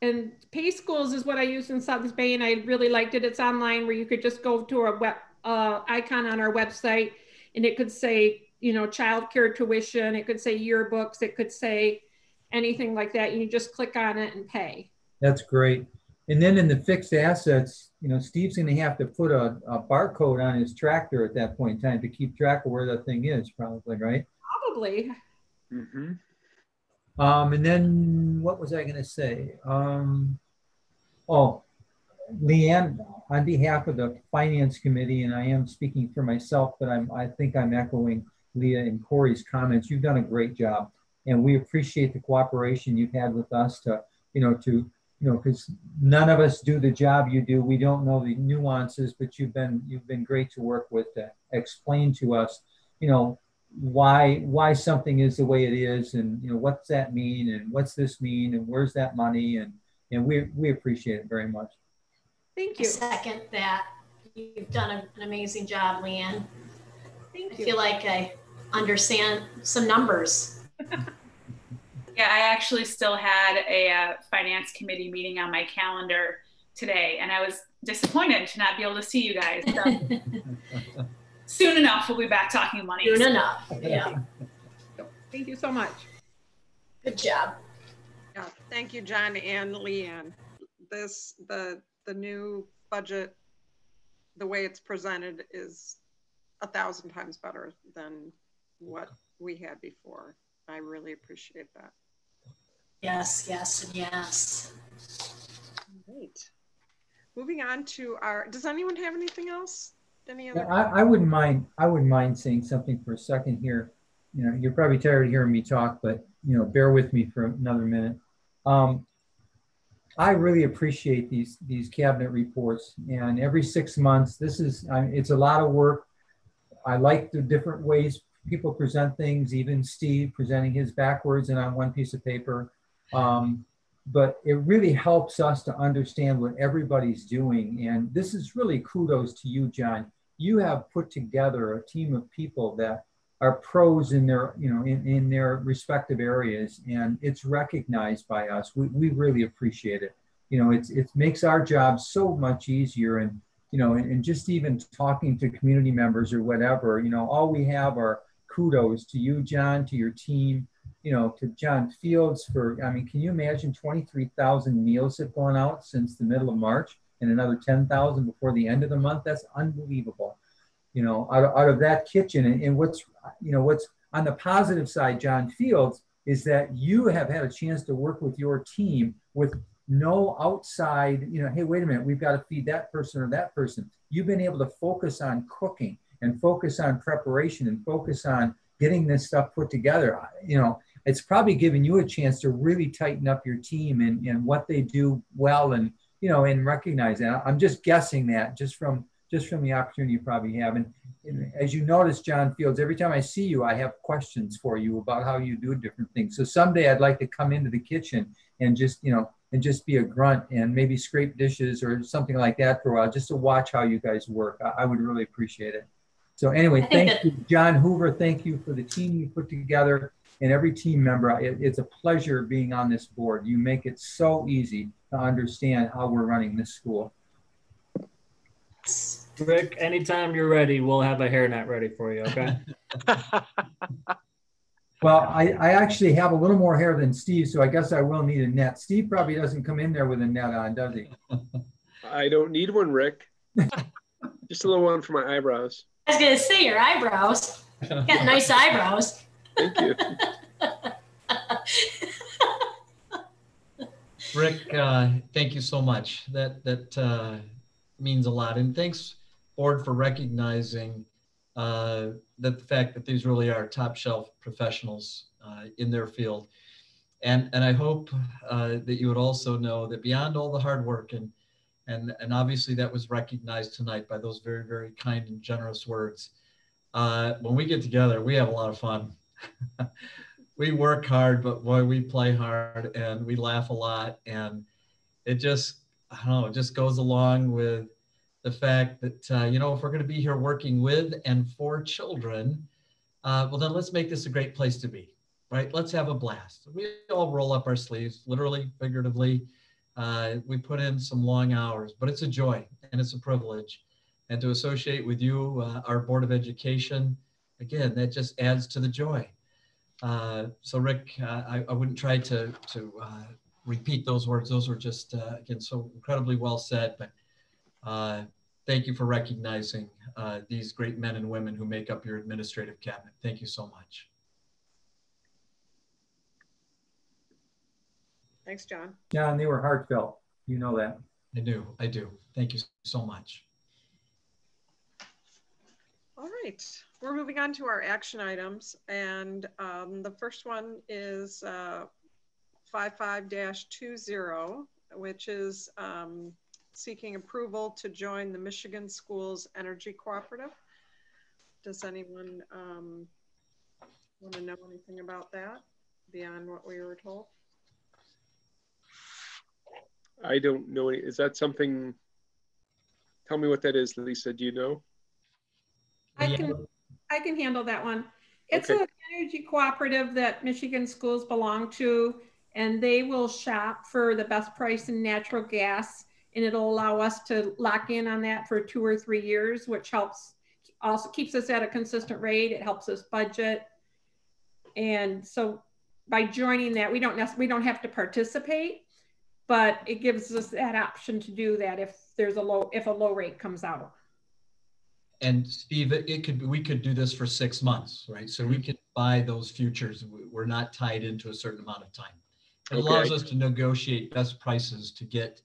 And Pay Schools is what I used in Suttons Bay, and I really liked it. It's online where you could just go to a web uh, icon on our website and it could say, you know, childcare tuition, it could say yearbooks, it could say anything like that. You just click on it and pay. That's great. And then in the fixed assets, you know, Steve's going to have to put a, a, barcode on his tractor at that point in time to keep track of where that thing is, probably, right? Probably. Mm-hmm. Um, and then what was I going to say? Um, oh, Leanne, on behalf of the Finance Committee, and I am speaking for myself, but I'm, I think I'm echoing Leah and Corey's comments. You've done a great job, and we appreciate the cooperation you've had with us to, you know, to, you know, because none of us do the job you do. We don't know the nuances, but you've been you've been great to work with to explain to us, you know, why why something is the way it is, and you know, what's that mean, and what's this mean, and where's that money, and and we we appreciate it very much. Thank you. I second that. You've done an amazing job, Leanne. Thank you. I feel like I understand some numbers. yeah, I actually still had a uh, finance committee meeting on my calendar today, and I was disappointed to not be able to see you guys. So soon enough, we'll be back talking money. Soon enough. Yeah. Thank you so much. Good job. Yeah, thank you, John and Leanne. This the the new budget, the way it's presented is a thousand times better than what we had before. I really appreciate that. Yes, yes, and yes. Great. Moving on to our, does anyone have anything else? Any other? Yeah, I, I wouldn't mind, I wouldn't mind saying something for a second here. You know, you're probably tired of hearing me talk, but you know, bear with me for another minute. Um, I really appreciate these these cabinet reports, and every six months, this is I, it's a lot of work. I like the different ways people present things, even Steve presenting his backwards and on one piece of paper. Um, but it really helps us to understand what everybody's doing. And this is really kudos to you, John. You have put together a team of people that are pros in their, you know, in, in their respective areas, and it's recognized by us. We, we really appreciate it. You know, it's it makes our job so much easier, and you know, and, and just even talking to community members or whatever, you know, all we have are kudos to you, John, to your team, you know, to John Fields for, I mean, can you imagine 23,000 meals have gone out since the middle of March and another 10,000 before the end of the month? That's unbelievable. You know, out of, out of that kitchen. And, and what's, you know, what's on the positive side, John Fields, is that you have had a chance to work with your team with no outside, you know, hey, wait a minute, we've got to feed that person or that person. You've been able to focus on cooking and focus on preparation and focus on getting this stuff put together. You know, it's probably given you a chance to really tighten up your team and, and what they do well and you know and recognize that. I'm just guessing that just from just from the opportunity you probably have. And, and, as you notice john fields every time i see you i have questions for you about how you do different things. So someday i'd like to come into the kitchen and just you know and just be a grunt and maybe scrape dishes or something like that for a while just to watch how you guys work. I, I would really appreciate it. So anyway thank you john hoover. Thank you for the team you put together and every team member. It, it's a pleasure being on this board. You make it so easy to understand how we're running this school. Rick, anytime you're ready, we'll have a hairnet ready for you, okay? well, I, I actually have a little more hair than Steve, so I guess I will need a net. Steve probably doesn't come in there with a net on, does he? I don't need one, Rick. Just a little one for my eyebrows. I was going to say your eyebrows. You got nice eyebrows. Thank you. Rick, uh, thank you so much. That that uh, means a lot, and thanks, board, for recognizing uh, that the fact that these really are top shelf professionals uh, in their field, and and I hope uh, that you would also know that beyond all the hard work and and and obviously that was recognized tonight by those very very kind and generous words. Uh, when we get together, we have a lot of fun. we work hard, but boy, we play hard and we laugh a lot. And it just, I don't know, it just goes along with the fact that, uh, you know, if we're going to be here working with and for children, uh, well, then let's make this a great place to be, right? Let's have a blast. We all roll up our sleeves, literally, figuratively. Uh, we put in some long hours, but it's a joy and it's a privilege. And to associate with you, uh, our Board of Education, again, that just adds to the joy. Uh, so Rick, uh, I, I, wouldn't try to, to uh, repeat those words. Those were just, uh, again, so incredibly well said, but uh, thank you for recognizing uh, these great men and women who make up your administrative cabinet. Thank you so much. Thanks, John. Yeah, and they were heartfelt. You know that. I do. I do. Thank you so much. All right, we're moving on to our action items. And um, the first one is uh, 55-20, which is um, seeking approval to join the Michigan Schools Energy Cooperative. Does anyone um, want to know anything about that beyond what we were told? I don't know any. Is that something? Tell me what that is, Lisa. Do you know? I can I can handle that one. It's okay. an energy cooperative that Michigan schools belong to, and they will shop for the best price in natural gas, and it'll allow us to lock in on that for two or three years, which helps also keeps us at a consistent rate. It helps us budget, and so by joining that, we don't we don't have to participate, but it gives us that option to do that if there's a low if a low rate comes out and Steve, it could we could do this for six months, right? So we can buy those futures. We're not tied into a certain amount of time. It okay. allows us to negotiate best prices to get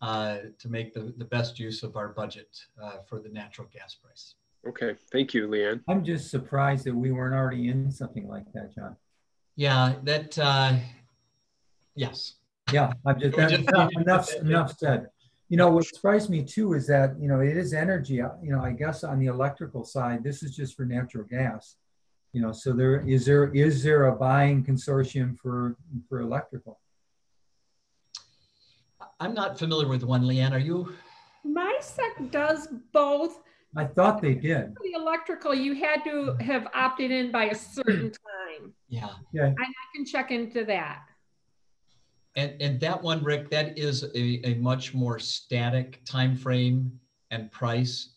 uh, to make the, the best use of our budget uh, for the natural gas price. Okay, thank you, Leanne. I'm just surprised that we weren't already in something like that, John. Yeah, that. Uh, yes. Yeah, I'm just, just enough, enough, enough said. You know, what surprised me too is that, you know, it is energy. Uh, you know, I guess on the electrical side, this is just for natural gas. You know, so there, is there, is there a buying consortium for, for electrical? I'm not familiar with one, Leanne, are you? MISEC does both. I thought they did. For the electrical, you had to have opted in by a certain time. Yeah. Yeah. And I can check into that. And, and that one, Rick, that is a, a much more static time frame and price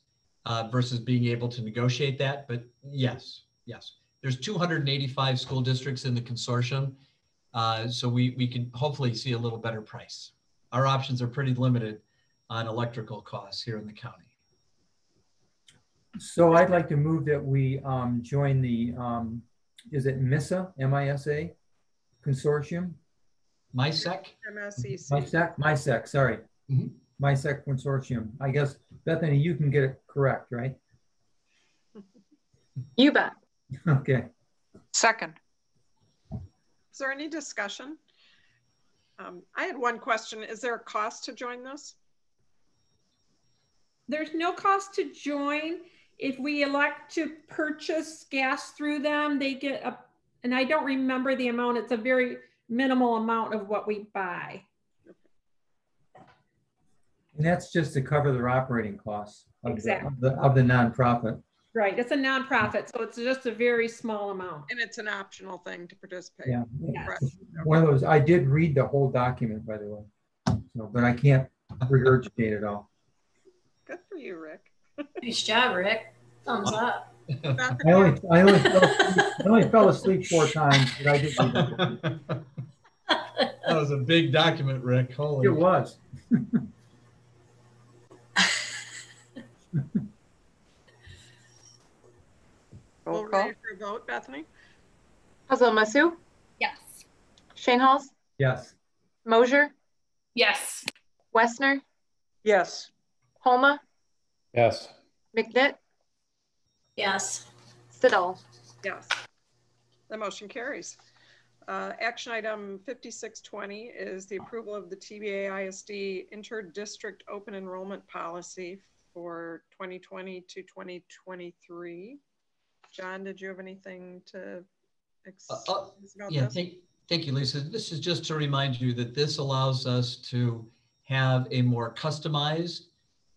uh, versus being able to negotiate that. But yes, yes, there's 285 school districts in the consortium, uh, so we we can hopefully see a little better price. Our options are pretty limited on electrical costs here in the county. So I'd like to move that we um, join the, um, is it MISA, M-I-S-A consortium? MISEC? MSEC. MISEC, MISEC, sorry. Mhm. MISEC consortium. I guess, Bethany, you can get it correct, right? You bet. Okay. Second. Is there any discussion? Um, I had one question. Is there a cost to join this? There's no cost to join. If we elect to purchase gas through them, they get a, and I don't remember the amount, it's a very minimal amount of what we buy. And that's just to cover their operating costs of the, of the, of the nonprofit. Right, it's a nonprofit, so it's just a very small amount. And it's an optional thing to participate. Yeah. Correct. One of those, I did read the whole document, by the way. So, but I can't regurgitate it all. Good for you, Rick. Nice job, Rick. Thumbs up. I only, I only, fell asleep, I only fell asleep four times, but I did read it. That was a big document, Rick. Holy. It was. Well, ready for a vote, Bethany? Hazel Masu, Yes. Shane Halls, Yes. Mosier, Yes. Westner, Yes. Holma, Yes. McNitt, Yes. Siddall. Yes. The motion carries. Uh, Action item 5620 is the approval of the TBA ISD inter-district open enrollment policy for 2020 to 2023. John, did you have anything to Uh, uh, Yeah, this? thank, thank you, Lisa. This is just to remind you that this allows us to have a more customized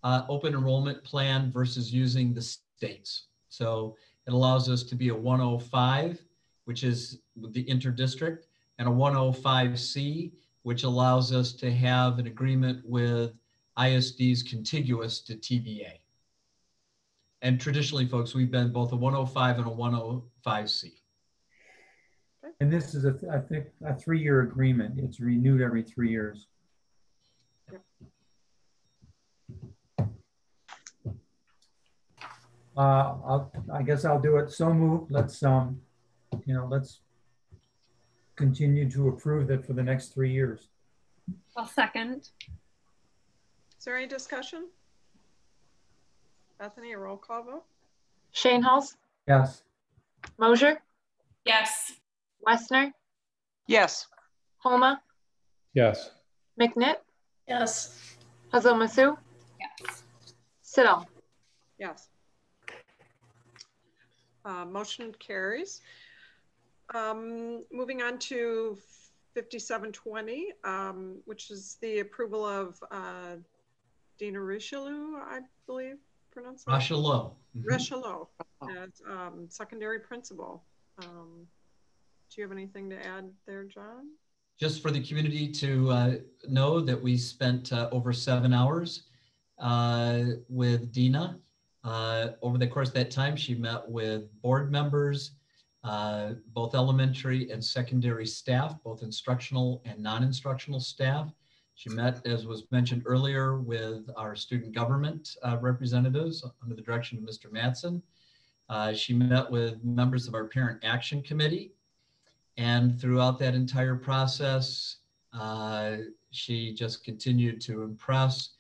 uh, open enrollment plan versus using the states. So it allows us to be a 105, which is the interdistrict, and a 105C, which allows us to have an agreement with ISDs contiguous to TBA. And traditionally, folks, we've been both a 105 and a 105C. And this is a, I think, a three-year agreement. It's renewed every three years. Uh, I guess I'll do it. So moved. Let's, um, you know, let's continue to approve that for the next three years. I'll second. Is there any discussion? Bethany, a roll call vote? Shane Halls, Yes. Mosier, Yes. Westner, Yes. Holma, Yes. McNitt, Yes. Hazel Masu, Yes. Siddall. Yes. Uh, Motion carries. Um, Moving on to 5720, um, which is the approval of uh, Dina Richelieu, I believe, pronounced. that? Rochelot. Mhm. Richelieu, as um, secondary principal. Um, Do you have anything to add there, John? just for the community to uh, know that we spent uh, over seven hours uh, with Dina. Uh, over the course of that time, she met with board members, uh, both elementary and secondary staff, both instructional and non-instructional staff. She met, as was mentioned earlier, with our student government uh, representatives under the direction of Mr. Matson. Uh, she met with members of our Parent Action Committee. And throughout that entire process, uh, she just continued to impress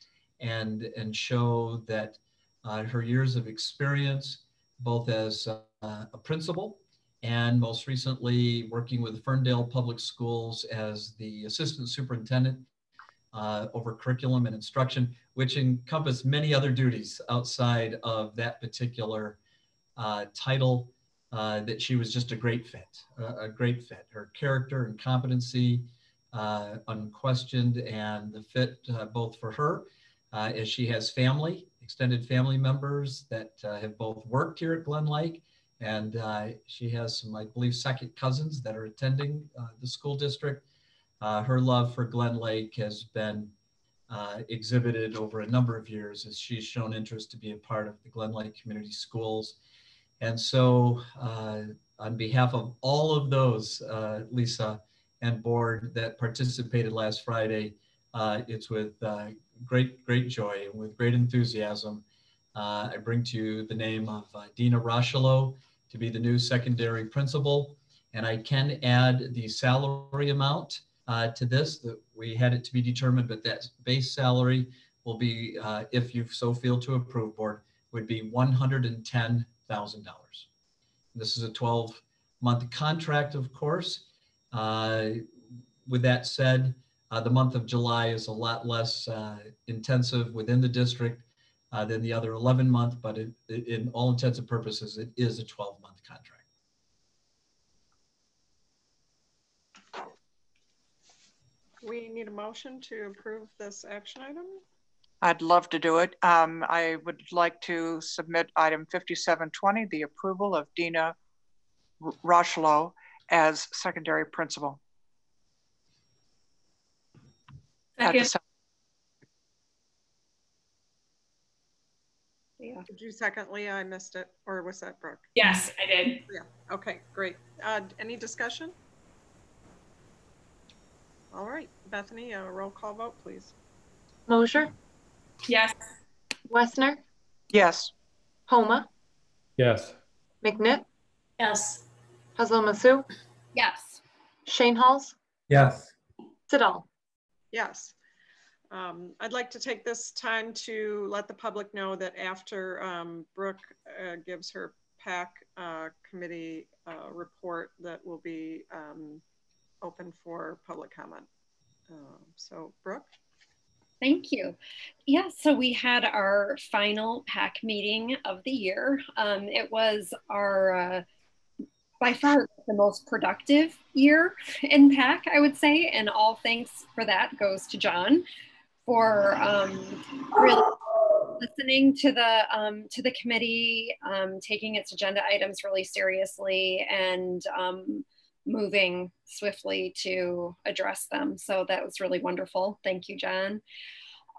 and, and show that uh, her years of experience, both as uh, a principal and most recently working with Ferndale Public Schools as the assistant superintendent uh, over curriculum and instruction, which encompass many other duties outside of that particular uh, title uh, that she was just a great fit, a, great fit. Her character and competency, uh, unquestioned, and the fit uh, both for her uh, as she has family, extended family members that have both worked here at Glen Lake, and uh, she has some, I believe, second cousins that are attending the school district. her love for Glen Lake has been exhibited over a number of years as she's shown interest to be a part of the Glen Lake Community Schools and so, uh, on behalf of all of those, uh, Lisa and board that participated last Friday, uh, it's with uh, great, great joy and with great enthusiasm. Uh, I bring to you the name of uh, Dina Rochelo to be the new secondary principal. And I can add the salary amount to this that we had it to be determined, but that base salary will be, if you so feel to approve board, would be 110 $1,000. This is a 12 month contract, of course. Uh, with that said, uh, the month of July is a lot less uh, intensive within the district uh, than the other 11 month, but it, it, in all intents and purposes, it is a 12 month contract. We need a motion to approve this action item. I'd love to do it. Um, I would like to submit item 5720, the approval of Dina Rochelo as secondary principal. Second. Yeah. Did you second Leah? I missed it. Or was that Brooke? Yes, I did. Yeah. Okay, great. Uh, any discussion? All right, Bethany, a roll call vote, please. Mosher? Yes. Wessner? Yes. Homa? Yes. McNitt? Yes. Hazel Masu? Yes. Halls, Yes. Siddall? Yes. Um, I'd like to take this time to let the public know that after um, Brooke uh, gives her PAC uh, committee uh, report that will be um, open for public comment. Uh, so Brooke? Thank you. Yeah, so we had our final PAC meeting of the year. Um, it was our, uh, by far, the most productive year in PAC, I would say. And all thanks for that goes to John for um, really listening to the um, to the committee, um, taking its agenda items really seriously, and um, moving swiftly to address them. So that was really wonderful. Thank you, John.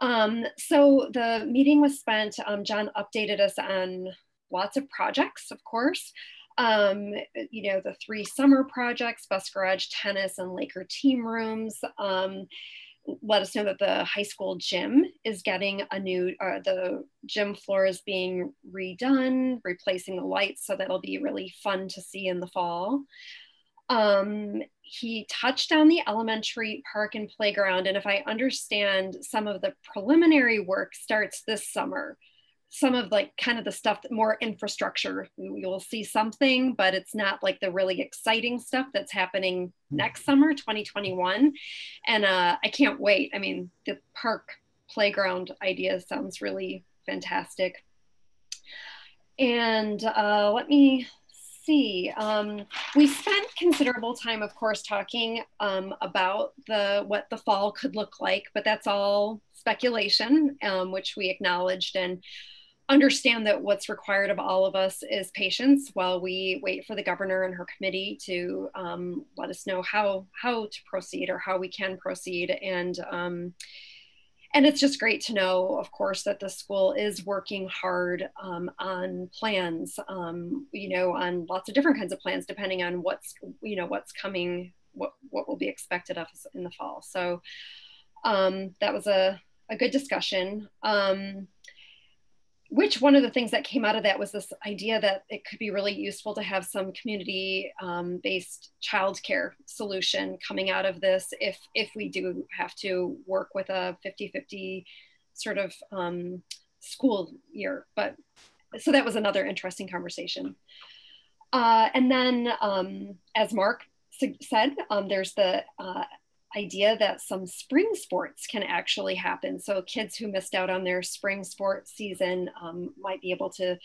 Um, so the meeting was spent, um, John updated us on lots of projects, of course. Um, you know, the three summer projects, bus garage, tennis, and Laker team rooms. Um, let us know that the high school gym is getting a new, uh, the gym floor is being redone, replacing the lights, so that'll be really fun to see in the fall. Um, he touched on the elementary park and playground. And if I understand, some of the preliminary work starts this summer. Some of like kind of the stuff that more infrastructure, you'll see something, but it's not like the really exciting stuff that's happening next summer, 2021. And uh, I can't wait. I mean, the park playground idea sounds really fantastic. And uh, let me see. Um, we spent considerable time, of course, talking um, about the what the fall could look like, but that's all speculation, um, which we acknowledged and understand that what's required of all of us is patience while we wait for the governor and her committee to um, let us know how how to proceed or how we can proceed and um, and it's just great to know, of course, that the school is working hard um, on plans, um, you know, on lots of different kinds of plans, depending on what's, you know, what's coming, what, what will be expected of us in the fall. So um, that was a, a good discussion. Um, which one of the things that came out of that was this idea that it could be really useful to have some community um, based childcare solution coming out of this if if we do have to work with a 50-50 sort of um, school year but so that was another interesting conversation. Uh, and then um, as mark said um, there's the uh, idea that some spring sports can actually happen. So kids who missed out on their spring sports season um, might be able to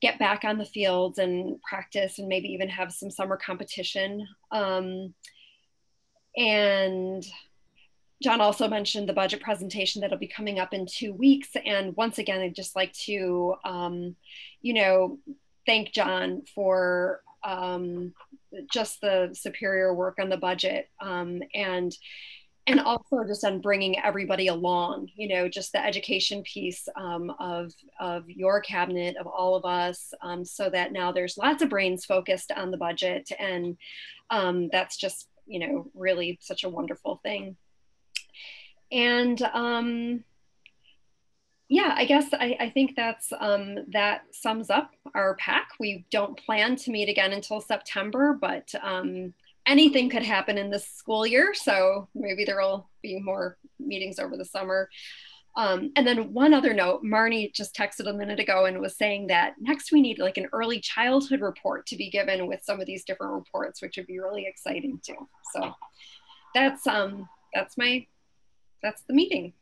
get back on the fields and practice and maybe even have some summer competition. Um, and John also mentioned the budget presentation that'll be coming up in two weeks. And once again, I'd just like to, um, you know, thank John for um, just the superior work on the budget um, and and also just on bringing everybody along you know just the education piece um, of of your cabinet of all of us um, so that now there's lots of brains focused on the budget and um, that's just you know really such a wonderful thing. And um, yeah, I guess I, I think that's um, that sums up our PAC. We don't plan to meet again until September, but um, anything could happen in this school year. So maybe there will be more meetings over the summer. Um, and then one other note, Marnie just texted a minute ago and was saying that next we need like an early childhood report to be given with some of these different reports, which would be really exciting too. So that's um that's my that's the meeting.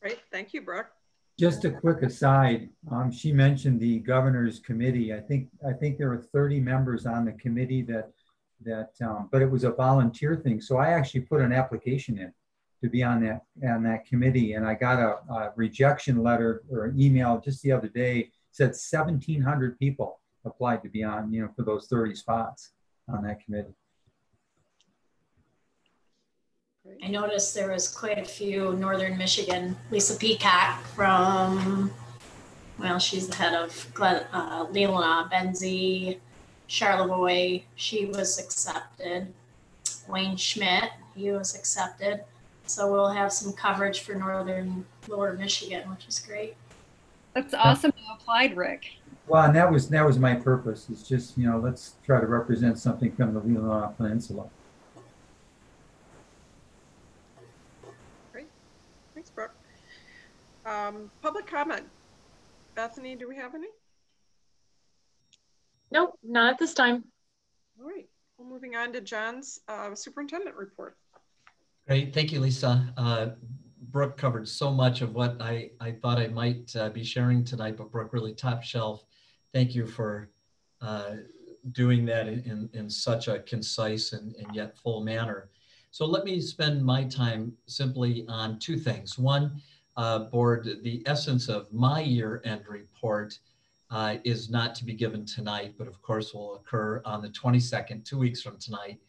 Great, thank you, Brooke. Just a quick aside, um, she mentioned the governor's committee. I think I think there were 30 members on the committee that that, um, but it was a volunteer thing. So I actually put an application in to be on that on that committee, and I got a, a rejection letter or an email just the other day. Said 1,700 people applied to be on, you know, for those 30 spots on that committee. I noticed there was quite a few Northern Michigan. Lisa Peacock from, well, she's the head of Glen, uh, Leelanau, Benzie, Charlevoix. She was accepted. Wayne Schmidt, he was accepted. So we'll have some coverage for Northern Lower Michigan, which is great. That's awesome. You applied, Rick. Well, and that was that was my purpose. It's just you know let's try to represent something from the Leelanau Peninsula. Um, public comment. Bethany, do we have any? Nope, not at this time. All right. Well, moving on to John's uh, superintendent report. Great. Thank you, Lisa. Uh, Brooke covered so much of what I, I thought I might uh, be sharing tonight, but Brooke really top shelf. Thank you for uh, doing that in, in such a concise and, and yet full manner. So let me spend my time simply on two things. One, uh, board, the essence of my year end report uh, is not to be given tonight, but of course will occur on the 22nd, two weeks from tonight,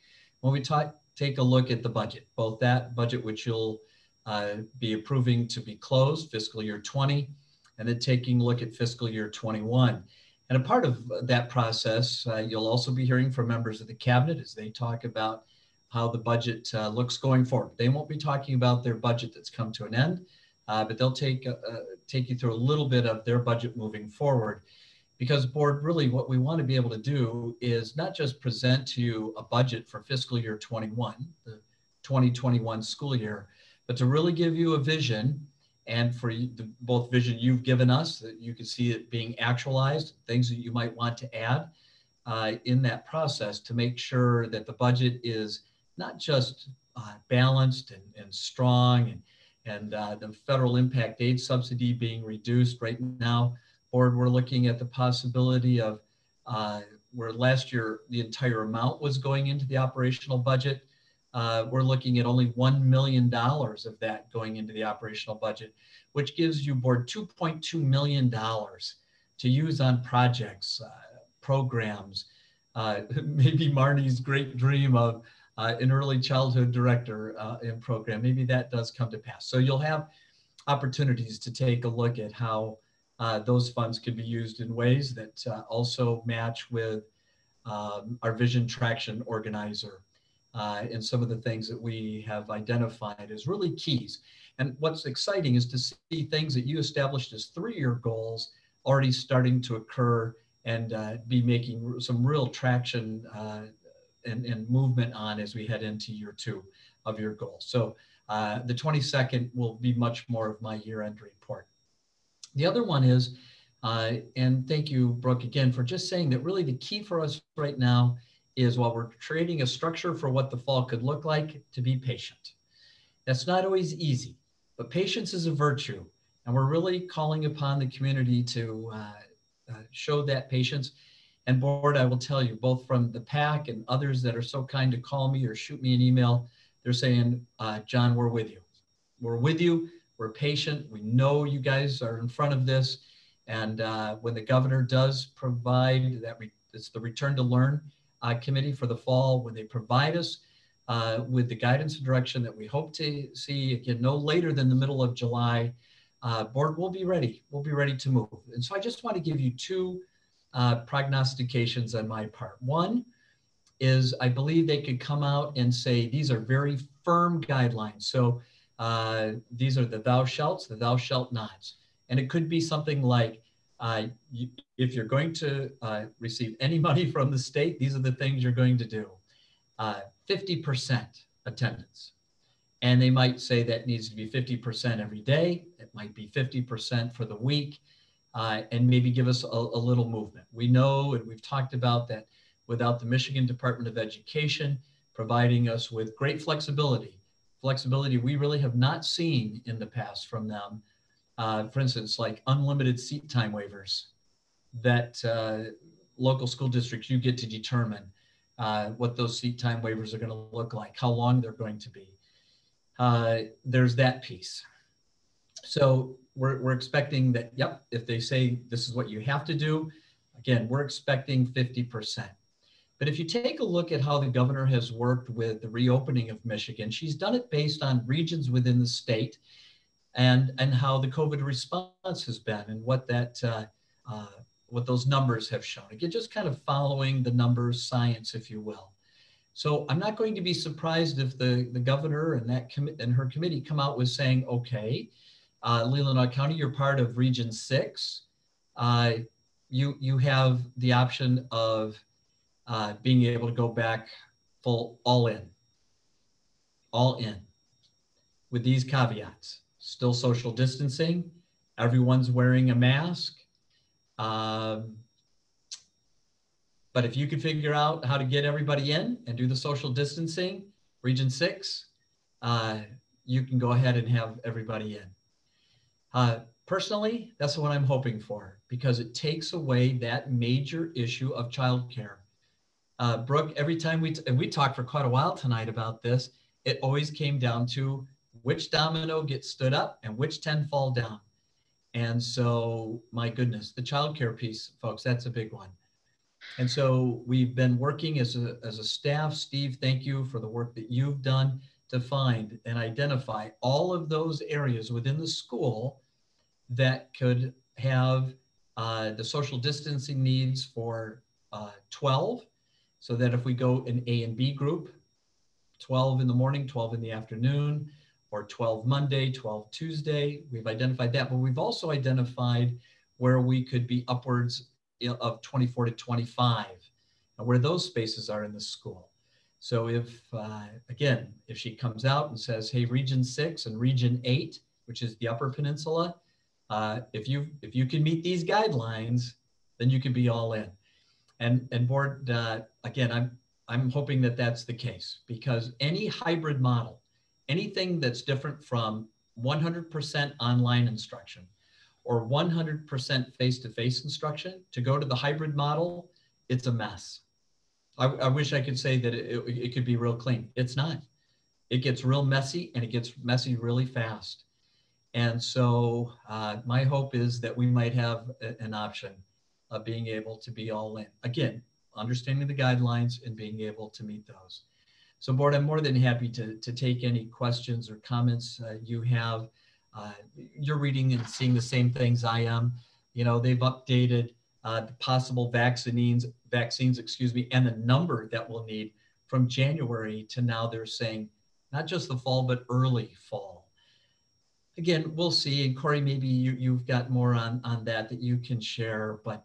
when we talk, take a look at the budget, both that budget which you'll uh, be approving to be closed fiscal year 20, and then taking a look at fiscal year 21. And a part of that process, uh, you'll also be hearing from members of the cabinet as they talk about how the budget uh, looks going forward. They won't be talking about their budget that's come to an end uh, but they'll take uh, take you through a little bit of their budget moving forward. Because board, really what we want to be able to do is not just present to you a budget for fiscal year 21, the 2021 school year, but to really give you a vision and for the, both vision you've given us that you can see it being actualized, things that you might want to add uh, in that process to make sure that the budget is not just uh, balanced and, and strong and and uh, the federal impact aid subsidy being reduced right now. Board, we're looking at the possibility of uh, where last year the entire amount was going into the operational budget. Uh, we're looking at only $1 million of that going into the operational budget, which gives you board $2.2 million to use on projects, uh, programs, uh, maybe Marnie's great dream of uh, an early childhood director uh, in program, maybe that does come to pass. So you'll have opportunities to take a look at how uh, those funds could be used in ways that uh, also match with um, our vision traction organizer uh, and some of the things that we have identified as really keys. And what's exciting is to see things that you established as three-year goals already starting to occur and uh, be making some real traction and, and movement on as we head into year two of your goal. So uh, the 22nd will be much more of my year-end report. The other one is, uh, and thank you, Brooke, again, for just saying that really the key for us right now is while we're creating a structure for what the fall could look like, to be patient. That's not always easy, but patience is a virtue. And we're really calling upon the community to, uh, uh, showed that patience. And board, I will tell you, both from the PAC and others that are so kind to call me or shoot me an email, they're saying, uh, John, we're with you. We're with you. We're patient. We know you guys are in front of this. And uh, when the governor does provide that, it's the Return to Learn uh, committee for the fall, when they provide us uh, with the guidance and direction that we hope to see again no later than the middle of July, uh, board will be ready. We'll be ready to move. And so I just want to give you two uh, prognostications on my part. One is I believe they could come out and say these are very firm guidelines. So uh, these are the thou shalts, the thou shalt nots. And it could be something like uh, you, if you're going to uh, receive any money from the state, these are the things you're going to do. 50% uh, attendance. And they might say that needs to be 50% every day. It might be 50% for the week uh, and maybe give us a, a little movement. We know, and we've talked about that without the Michigan Department of Education providing us with great flexibility, flexibility we really have not seen in the past from them. Uh, for instance, like unlimited seat time waivers that uh, local school districts, you get to determine uh, what those seat time waivers are going to look like, how long they're going to be. Uh, there's that piece. So we're, we're expecting that, yep, if they say this is what you have to do, again, we're expecting 50%. But if you take a look at how the governor has worked with the reopening of Michigan, she's done it based on regions within the state and, and how the COVID response has been and what that uh, uh, what those numbers have shown. Again, just kind of following the numbers, science, if you will. So I'm not going to be surprised if the, the governor and that com- and her committee come out with saying, okay, uh, Leelanau County, you're part of Region Six. Uh, you you have the option of uh, being able to go back full all in, all in, with these caveats: still social distancing, everyone's wearing a mask. Um, but if you can figure out how to get everybody in and do the social distancing, Region Six, uh, you can go ahead and have everybody in. Uh, personally, that's what I'm hoping for because it takes away that major issue of childcare. Uh, Brooke, every time we, and we talked for quite a while tonight about this, it always came down to which domino gets stood up and which 10 fall down. And so, my goodness, the childcare piece, folks, that's a big one. And so we've been working as a, as a staff. Steve, thank you for the work that you've done to find and identify all of those areas within the school that could have uh, the social distancing needs for uh, 12. So that if we go in A and B group, 12 in the morning, 12 in the afternoon, or 12 Monday, 12 Tuesday, we've identified that. But we've also identified where we could be upwards of 24 to 25, and where those spaces are in the school. So if, uh, again, if she comes out and says, hey, region six and region eight, which is the upper peninsula, uh, if you if you can meet these guidelines, then you can be all in. And and board uh, again, I'm I'm hoping that that's the case because any hybrid model, anything that's different from 100% online instruction or 100% face-to-face instruction to go to the hybrid model, it's a mess. I, I wish I could say that it, it, it could be real clean. It's not. It gets real messy and it gets messy really fast. And so uh, my hope is that we might have a, an option of being able to be all in. Again, understanding the guidelines and being able to meet those. So board, I'm more than happy to, to take any questions or comments uh, you have. Uh, you're reading and seeing the same things I am. You know, they've updated uh, the possible vaccines, vaccines, excuse me, and the number that we'll need from January to now they're saying not just the fall, but early fall. Again, we'll see. And Corey, maybe you, you've got more on, on that that you can share, but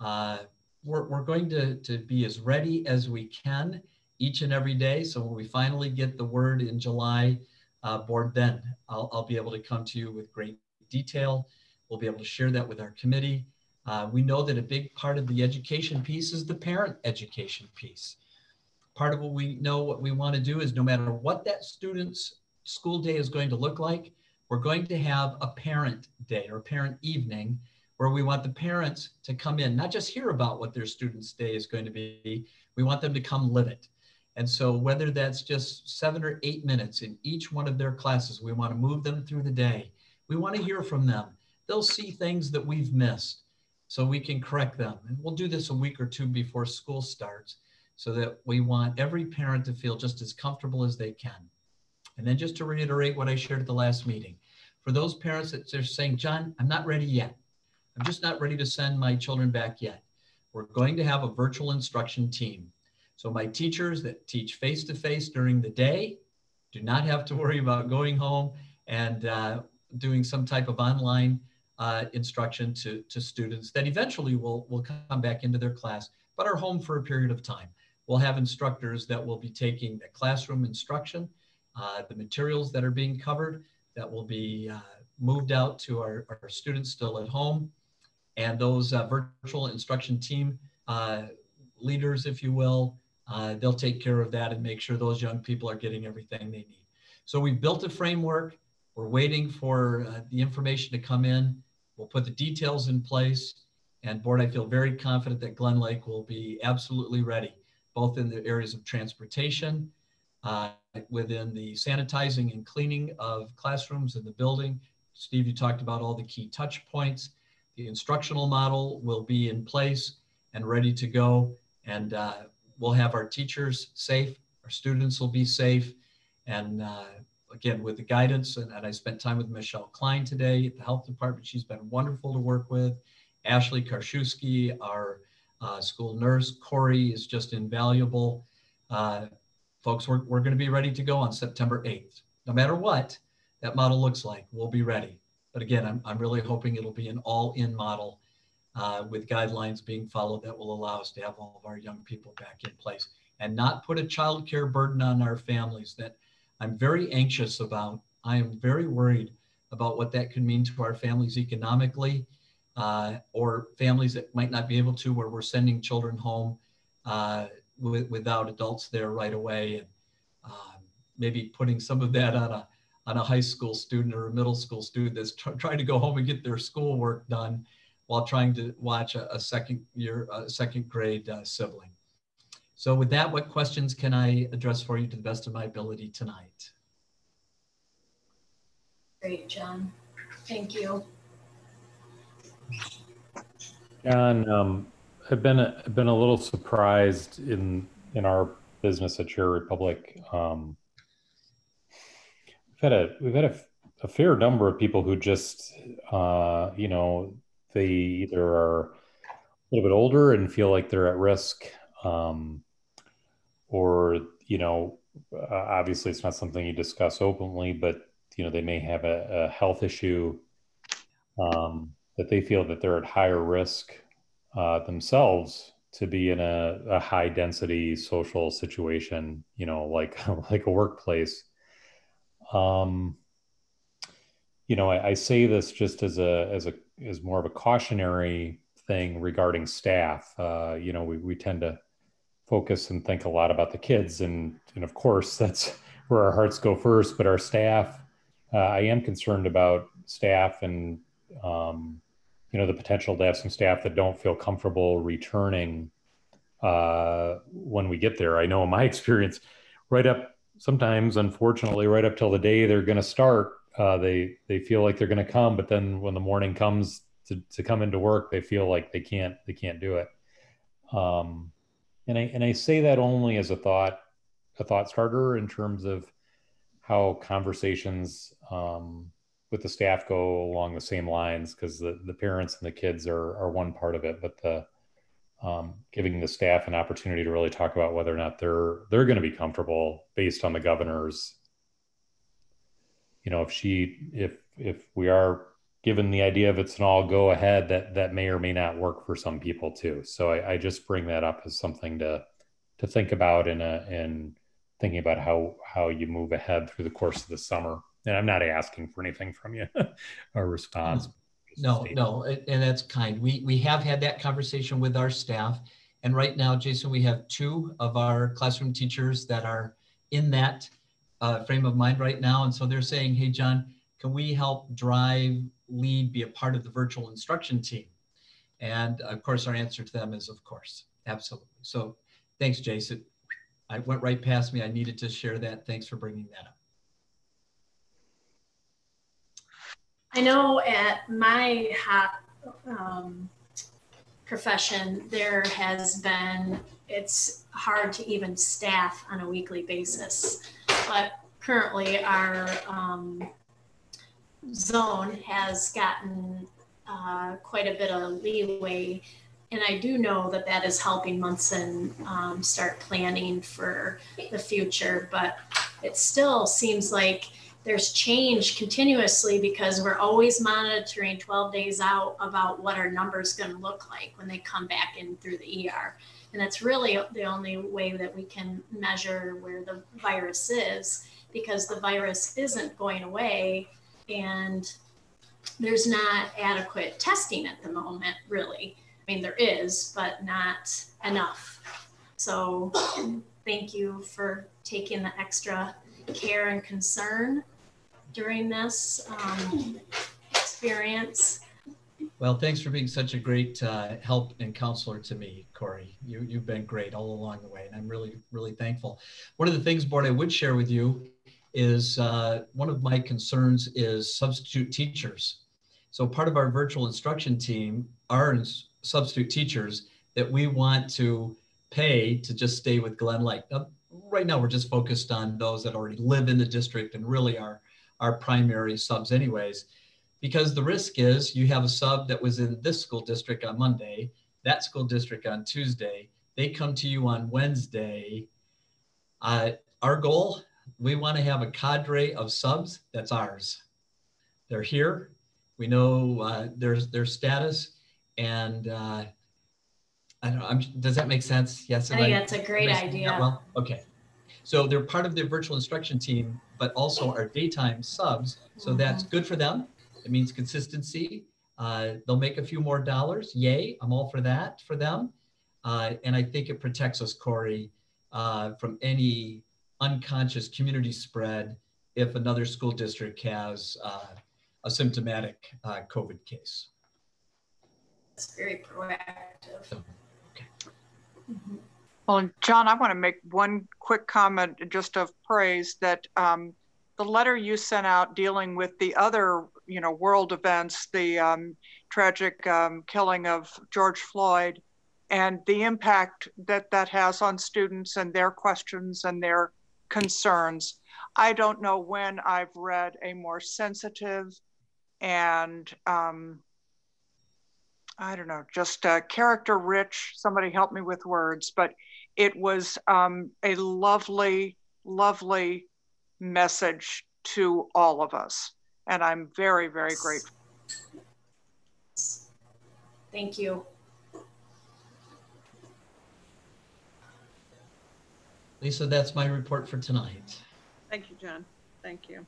uh, we're, we're going to, to be as ready as we can each and every day. So when we finally get the word in July uh, board, then I'll, I'll be able to come to you with great detail. We'll be able to share that with our committee uh, we know that a big part of the education piece is the parent education piece. Part of what we know what we want to do is no matter what that student's school day is going to look like, we're going to have a parent day or parent evening where we want the parents to come in, not just hear about what their student's day is going to be, we want them to come live it. And so whether that's just seven or eight minutes in each one of their classes, we want to move them through the day. We want to hear from them. They'll see things that we've missed so we can correct them. And we'll do this a week or two before school starts so that we want every parent to feel just as comfortable as they can. And then just to reiterate what I shared at the last meeting, for those parents that are saying, John, I'm not ready yet. I'm just not ready to send my children back yet. We're going to have a virtual instruction team. So my teachers that teach face-to-face during the day do not have to worry about going home and uh, doing some type of online uh, instruction to, to students that eventually will, will come back into their class, but are home for a period of time. We'll have instructors that will be taking the classroom instruction, uh, the materials that are being covered that will be uh, moved out to our, our students still at home. And those uh, virtual instruction team uh, leaders, if you will, uh, they'll take care of that and make sure those young people are getting everything they need. So we've built a framework. We're waiting for the information to come in. We'll put the details in place. And board, I feel very confident that Glen Lake will be absolutely ready, both in the areas of transportation, uh, within the sanitizing and cleaning of classrooms in the building. Steve, you talked about all the key touch points. The instructional model will be in place and ready to go. And uh, we'll have our teachers safe, our students will be safe. And uh, again, with the guidance, and, and, I spent time with Michelle Klein today at the health department. She's been wonderful to work with. Ashley Karszewski, our uh, school nurse. Corey is just invaluable. Uh, folks, we're, we're going to be ready to go on September 8th. No matter what that model looks like, we'll be ready. But again, I'm, I'm really hoping it'll be an all-in model uh, with guidelines being followed that will allow us to have all of our young people back in place and not put a child care burden on our families that I'm very anxious about. I am very worried about what that could mean to our families economically uh, or families that might not be able to where we're sending children home uh, with, without adults there right away and um, maybe putting some of that on a on a high school student or a middle school student that's trying to go home and get their schoolwork done while trying to watch a, a second year, a second grade uh, sibling. So with that, what questions can I address for you to the best of my ability tonight? Great, John. Thank you. John, um, I've been a, I've been a little surprised in in our business at Share Republic. Um, we've had a we've had a, a fair number of people who just uh, you know they either are a little bit older and feel like they're at risk, um, or you know, uh, obviously it's not something you discuss openly, but you know they may have a, a health issue um, that they feel that they're at higher risk uh, themselves to be in a, a, high density social situation, you know, like like a workplace. Um, you know, I, I, say this just as a as a as more of a cautionary thing regarding staff. Uh, you know, we, we tend to focus and think a lot about the kids, and and of course that's where our hearts go first. But our staff, uh, I am concerned about staff and um, you know the potential to have some staff that don't feel comfortable returning uh, when we get there. I know in my experience, right up sometimes, unfortunately, right up till the day they're going to start, uh, they they feel like they're going to come, but then when the morning comes to, to come into work, they feel like they can't they can't do it. Um, and I and I say that only as a thought a thought starter in terms of how conversations um, with the staff go along the same lines because the, the parents and the kids are, are one part of it, but the um, giving the staff an opportunity to really talk about whether or not they're they're going to be comfortable based on the governor's you know if she if if we are given the idea of it's an all go ahead that that may or may not work for some people too. So i, I just bring that up as something to to think about in a in thinking about how how you move ahead through the course of the summer. And i'm not asking for anything from you or response. No no and that's kind. We we have had that conversation with our staff. And right now jason we have two of our classroom teachers that are in that uh, frame of mind right now. And so they're saying, hey, John, can we help drive lead, be a part of the virtual instruction team? And of course, our answer to them is of course, absolutely. So thanks, Jason. I went right past me. I needed to share that. Thanks for bringing that up. I know at my um, profession, there has been, it's hard to even staff on a weekly basis. But currently, our um, zone has gotten uh, quite a bit of leeway. And I do know that that is helping Munson um, start planning for the future, but it still seems like there's change continuously because we're always monitoring 12 days out about what our numbers going to look like when they come back in through the ER. And that's really the only way that we can measure where the virus is because the virus isn't going away and there's not adequate testing at the moment, really. I mean, there is, but not enough. So thank you for taking the extra care and concern during this um, experience. Well, thanks for being such a great uh, help and counselor to me, Corey. You, you've been great all along the way, and I'm really, really thankful. One of the things, Board, I would share with you is uh, one of my concerns is substitute teachers. So part of our virtual instruction team are substitute teachers that we want to pay to just stay with Glen Lake. Now, right now, we're just focused on those that already live in the district and really are our primary subs anyways because the risk is you have a sub that was in this school district on Monday, that school district on Tuesday, they come to you on Wednesday. Uh, our goal, we want to have a cadre of subs that's ours. They're here. We know uh, their, their status. And uh, I don't know, I'm, does that make sense? Yes. I think that's a great idea. Well, okay. So they're part of the virtual instruction team, but also our daytime subs. So that's mm-hmm. good for them it means consistency. Uh, they'll make a few more dollars. Yay, I'm all for that for them. Uh, and I think it protects us, Corey, uh, from any unconscious community spread if another school district has uh, a symptomatic uh, COVID case. It's very proactive. So, okay. Mm-hmm. Well, John, I want to make one quick comment just of praise that um, the letter you sent out dealing with the other you know world events, the um, tragic um, killing of George Floyd, and the impact that that has on students and their questions and their concerns. I don't know when I've read a more sensitive and um, I don't know, just uh, character rich. Somebody help me with words, but it was um, a lovely, lovely message to all of us. And I'm very, very grateful. Thank you. Lisa, that's my report for tonight. Thank you, John. Thank you.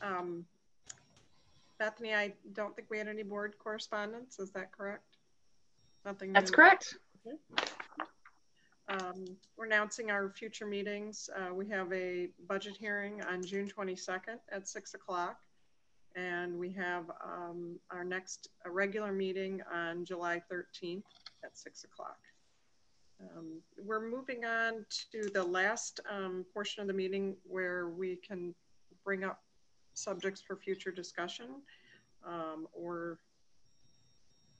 Um, Bethany, I don't think we had any board correspondence. Is that correct? Nothing. That's new. correct. Okay. Um, we're announcing our future meetings. Uh, we have a budget hearing on June 22nd at 6 o'clock. And we have um, our next regular meeting on July 13th at 6 o'clock. Um, we're moving on to the last um, portion of the meeting where we can bring up subjects for future discussion um, or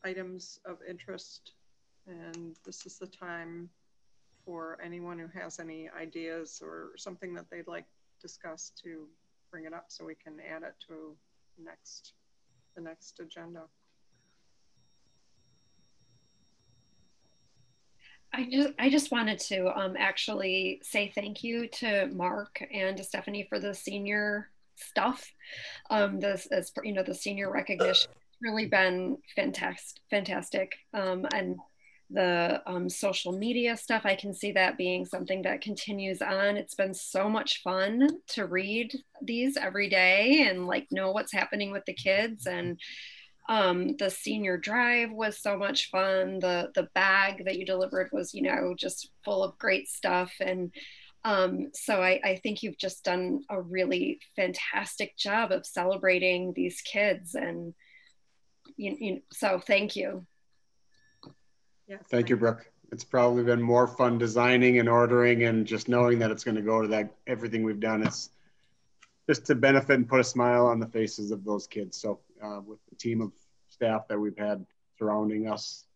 items of interest. And this is the time for anyone who has any ideas or something that they'd like discussed to bring it up so we can add it to next the next agenda. I just I just wanted to um, actually say thank you to Mark and to Stephanie for the senior stuff. Um, this as you know the senior recognition really been fantastic, fantastic, um, and the um, social media stuff, I can see that being something that continues on. It's been so much fun to read these every day and like know what's happening with the kids. And um, the senior drive was so much fun. The the bag that you delivered was, you know, just full of great stuff. And Um, so I, I think you've just done a really fantastic job of celebrating these kids. And you, you, so thank you. Yes, Thank you, Brooke. It's probably been more fun designing and ordering and just knowing that it's going to go to that everything we've done. It's just to benefit and put a smile on the faces of those kids. So uh, with the team of staff that we've had surrounding us,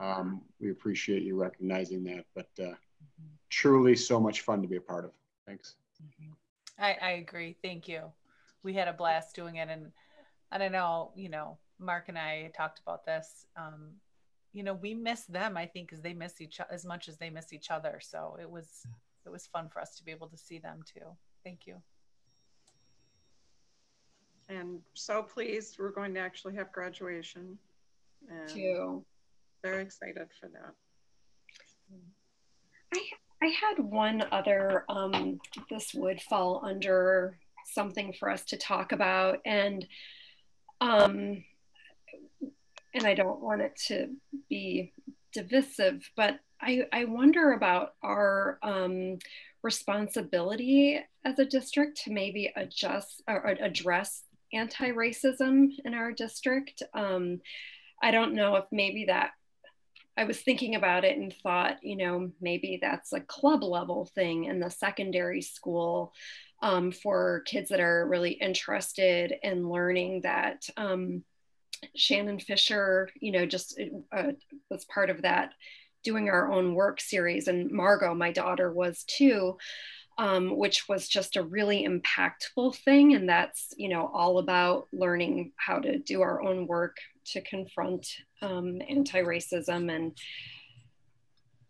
um, we appreciate you recognizing that. But uh, truly, so much fun to be a part of. Thanks. I, I agree. Thank you. We had a blast doing it, and and I know you know Mark and I talked about this. Um, you know, we miss them. I think because they miss each as much as they miss each other. So it was it was fun for us to be able to see them too. Thank you. And so pleased we're going to actually have graduation. And Too. Very excited for that. I I had one other. Um, this would fall under something for us to talk about, and um, and I don't want it to be divisive, but I I wonder about our um, responsibility as a district to maybe adjust or address anti-racism in our district. Um, I don't know if maybe that I was thinking about it and thought, you know, maybe that's a club level thing in the secondary school um, for kids that are really interested in learning that. Um, Shannon Fisher, you know, just uh, was part of that doing our own work series, and Margot, my daughter, was too. Um, which was just a really impactful thing. And that's, you know, all about learning how to do our own work to confront um, anti-racism. And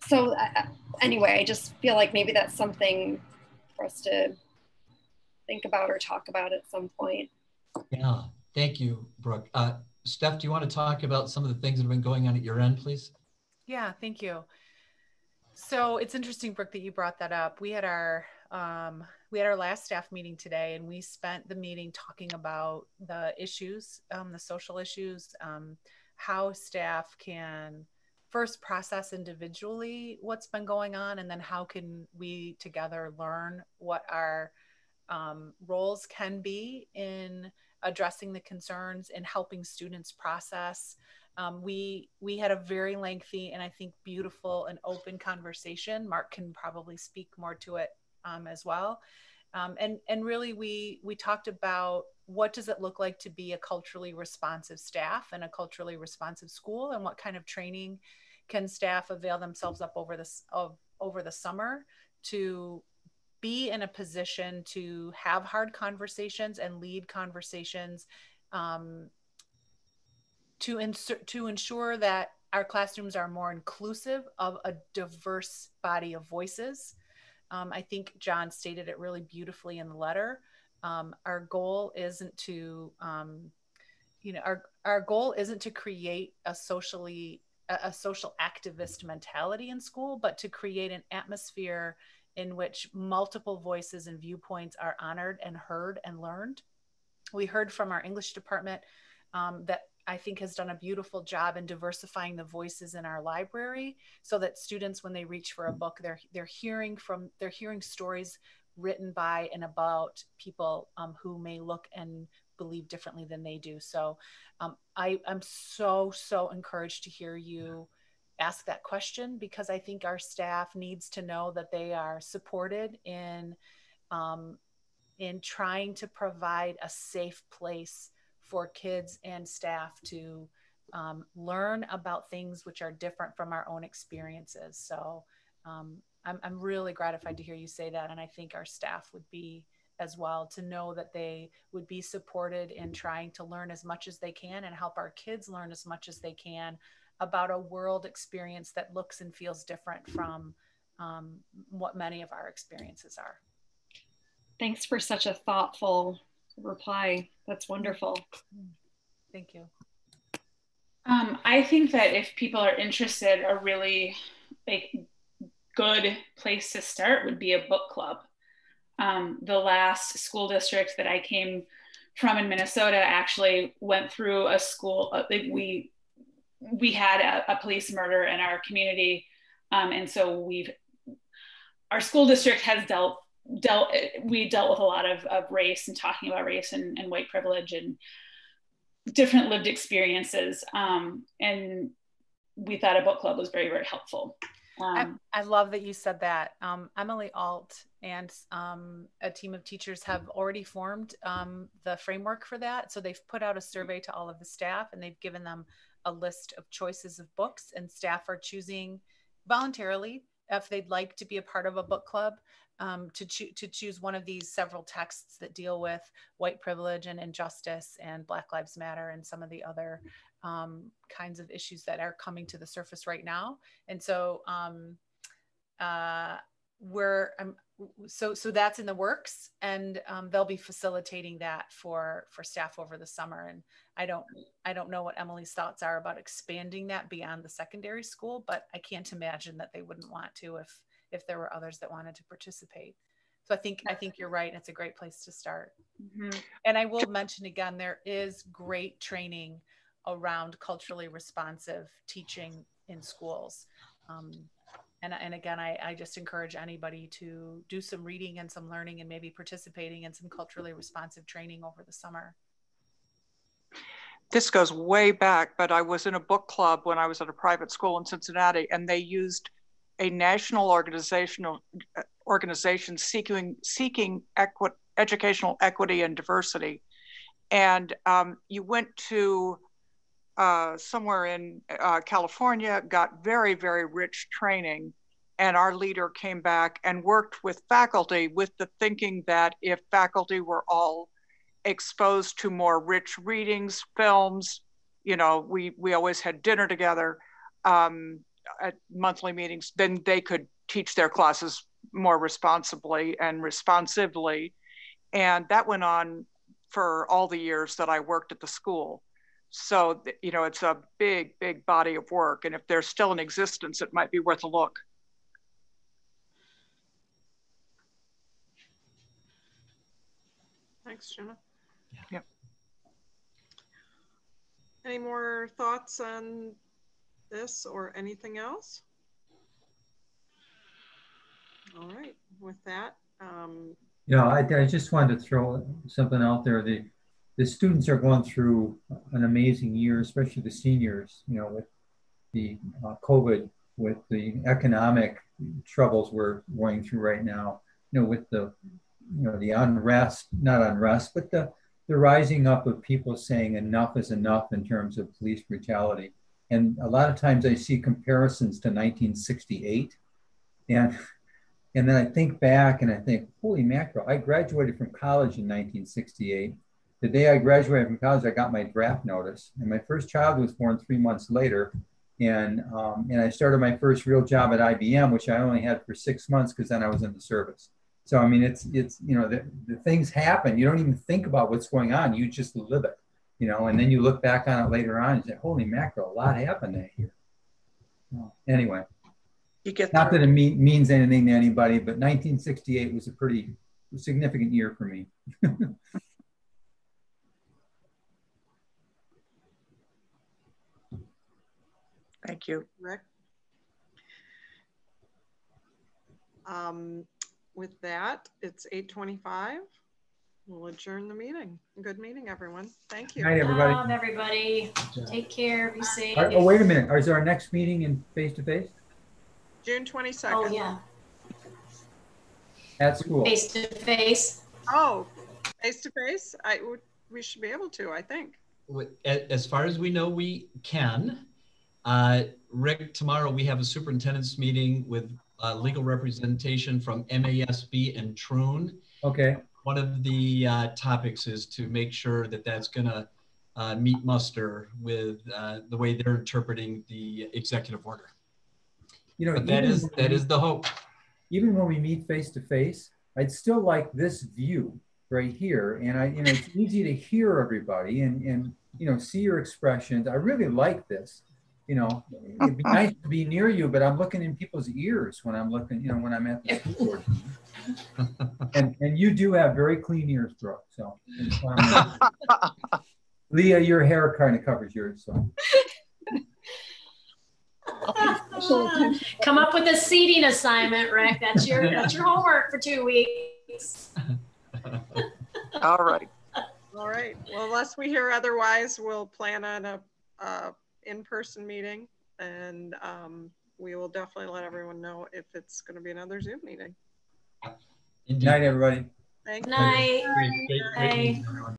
so uh, anyway i just feel like maybe that's something for us to think about or talk about at some point. Yeah. Thank you brooke. Uh, steph do you want to talk about some of the things that have been going on at your end please? Yeah thank you. So it's interesting brooke that you brought that up. We had our um, we had our last staff meeting today and we spent the meeting talking about the issues um, the social issues um, how staff can first process individually what's been going on and then how can we together learn what our um, roles can be in addressing the concerns and helping students process. Um, we we had a very lengthy and i think beautiful and open conversation. Mark can probably speak more to it um, as well. Um, and and really we we talked about what does it look like to be a culturally responsive staff and a culturally responsive school and what kind of training can staff avail themselves up over this of over the summer to be in a position to have hard conversations and lead conversations um, to insert to ensure that our classrooms are more inclusive of a diverse body of voices um, I think John stated it really beautifully in the letter. Um, our goal isn't to, um, you know, our our goal isn't to create a socially a, a social activist mentality in school, but to create an atmosphere in which multiple voices and viewpoints are honored and heard and learned. We heard from our English department um, that I think has done a beautiful job in diversifying the voices in our library so that students when they reach for a book they're they're hearing from they're hearing stories written by and about people um, who may look and believe differently than they do. So um, I, I'm so, so encouraged to hear you ask that question because I think our staff needs to know that they are supported in um, in trying to provide a safe place for kids and staff to um, learn about things which are different from our own experiences. So um, I'm, I'm really gratified to hear you say that. And I think our staff would be as well to know that they would be supported in trying to learn as much as they can and help our kids learn as much as they can about a world experience that looks and feels different from um, what many of our experiences are. Thanks for such a thoughtful reply. That's wonderful. Thank you. Um, I think that if people are interested, a really like good place to start would be a book club. Um, the last school district that I came from in Minnesota actually went through a school. Uh, we we had a, a, police murder in our community, um, and so we've our school district has dealt dealt we dealt with a lot of, of race and talking about race and, and white privilege and different lived experiences. Um, and we thought a book club was very very helpful. Um, I, I, love that you said that. Um, emily alt and um, a team of teachers have already formed um, the framework for that. So they've put out a survey to all of the staff and they've given them a list of choices of books and staff are choosing voluntarily if they'd like to be a part of a book club um, to, cho- to choose one of these several texts that deal with white privilege and injustice and Black Lives Matter and some of the other um, kinds of issues that are coming to the surface right now. And so um, uh, we're um, so so that's in the works, and um, they'll be facilitating that for for staff over the summer. And I don't I don't know what Emily's thoughts are about expanding that beyond the secondary school, but I can't imagine that they wouldn't want to if if there were others that wanted to participate. So I think I think you're right. It's a great place to start. Mm-hmm. And I will mention again, there is great training around culturally responsive teaching in schools. Um, and, and again, I, I just encourage anybody to do some reading and some learning and maybe participating in some culturally responsive training over the summer. This goes way back, but I was in a book club when I was at a private school in Cincinnati, and they used a national organizational uh, organization seeking seeking equi- educational equity and diversity, and um, you went to uh, somewhere in uh, California, got very very rich training, and our leader came back and worked with faculty with the thinking that if faculty were all exposed to more rich readings, films, you know, we we always had dinner together. Um, at monthly meetings, then they could teach their classes more responsibly and responsively. And that went on for all the years that I worked at the school. So, you know, it's a big, big body of work. And if they're still in existence, it might be worth a look. Thanks, Jenna. Yeah. Yep. Any more thoughts on this or anything else? All right, with that. Um, know, I, I just wanted to throw something out there. The, the students are going through an amazing year, especially the seniors, you know, with the uh, COVID, with the economic troubles we're going through right now, you know, with the, you know, the unrest, not unrest, but the, the rising up of people saying enough is enough in terms of police brutality. And a lot of times I see comparisons to 1968. And, and then I think back and I think, holy mackerel, I graduated from college in 1968. The day I graduated from college, I got my draft notice. And my first child was born three months later. And, um, and I started my first real job at IBM, which I only had for six months because then I was in the service. So, I mean, it's, it's you know, the, the things happen. You don't even think about what's going on. You just live it you know, and then you look back on it later on and say, holy mackerel, a lot happened that year. Well, anyway, you get not that it mean, means anything to anybody, but 1968 was a pretty significant year for me. Thank you. Rick? Um, with that, it's 825. We'll adjourn the meeting. Good meeting, everyone. Thank you. Good night, everybody. Um, everybody, take care, be safe. Are- oh, wait a minute. Is our next meeting in face to face June 22nd. Oh, yeah, at school? face to face. Oh, face to face? I we should be able to, I think. As far as we know, we can. Uh, Rick, tomorrow we have a superintendent's meeting with uh, legal representation from MASB and Thrun. Okay one of the uh, topics is to make sure that that's going to uh, meet muster with uh, the way they're interpreting the executive order. You know, but that is that is the hope. Even when we meet face to face, I'd still like this view right here, and I, you know, it's easy to hear everybody and and you know see your expressions. I really like this. You know, it'd be nice to be near you, but I'm looking in people's ears when I'm looking. You know, when I'm at the school board and and you do have very clean ears, Brooke. So, Leah, your hair kind of covers yours. So. Come up with a seating assignment, Rick. That's your that's your homework for two weeks. All right. All right. Well, unless we hear otherwise, we'll plan on a, a in-person meeting and um, we will definitely let everyone know if it's going to be another Zoom meeting. Good night, everybody. Thank you. Night. Great,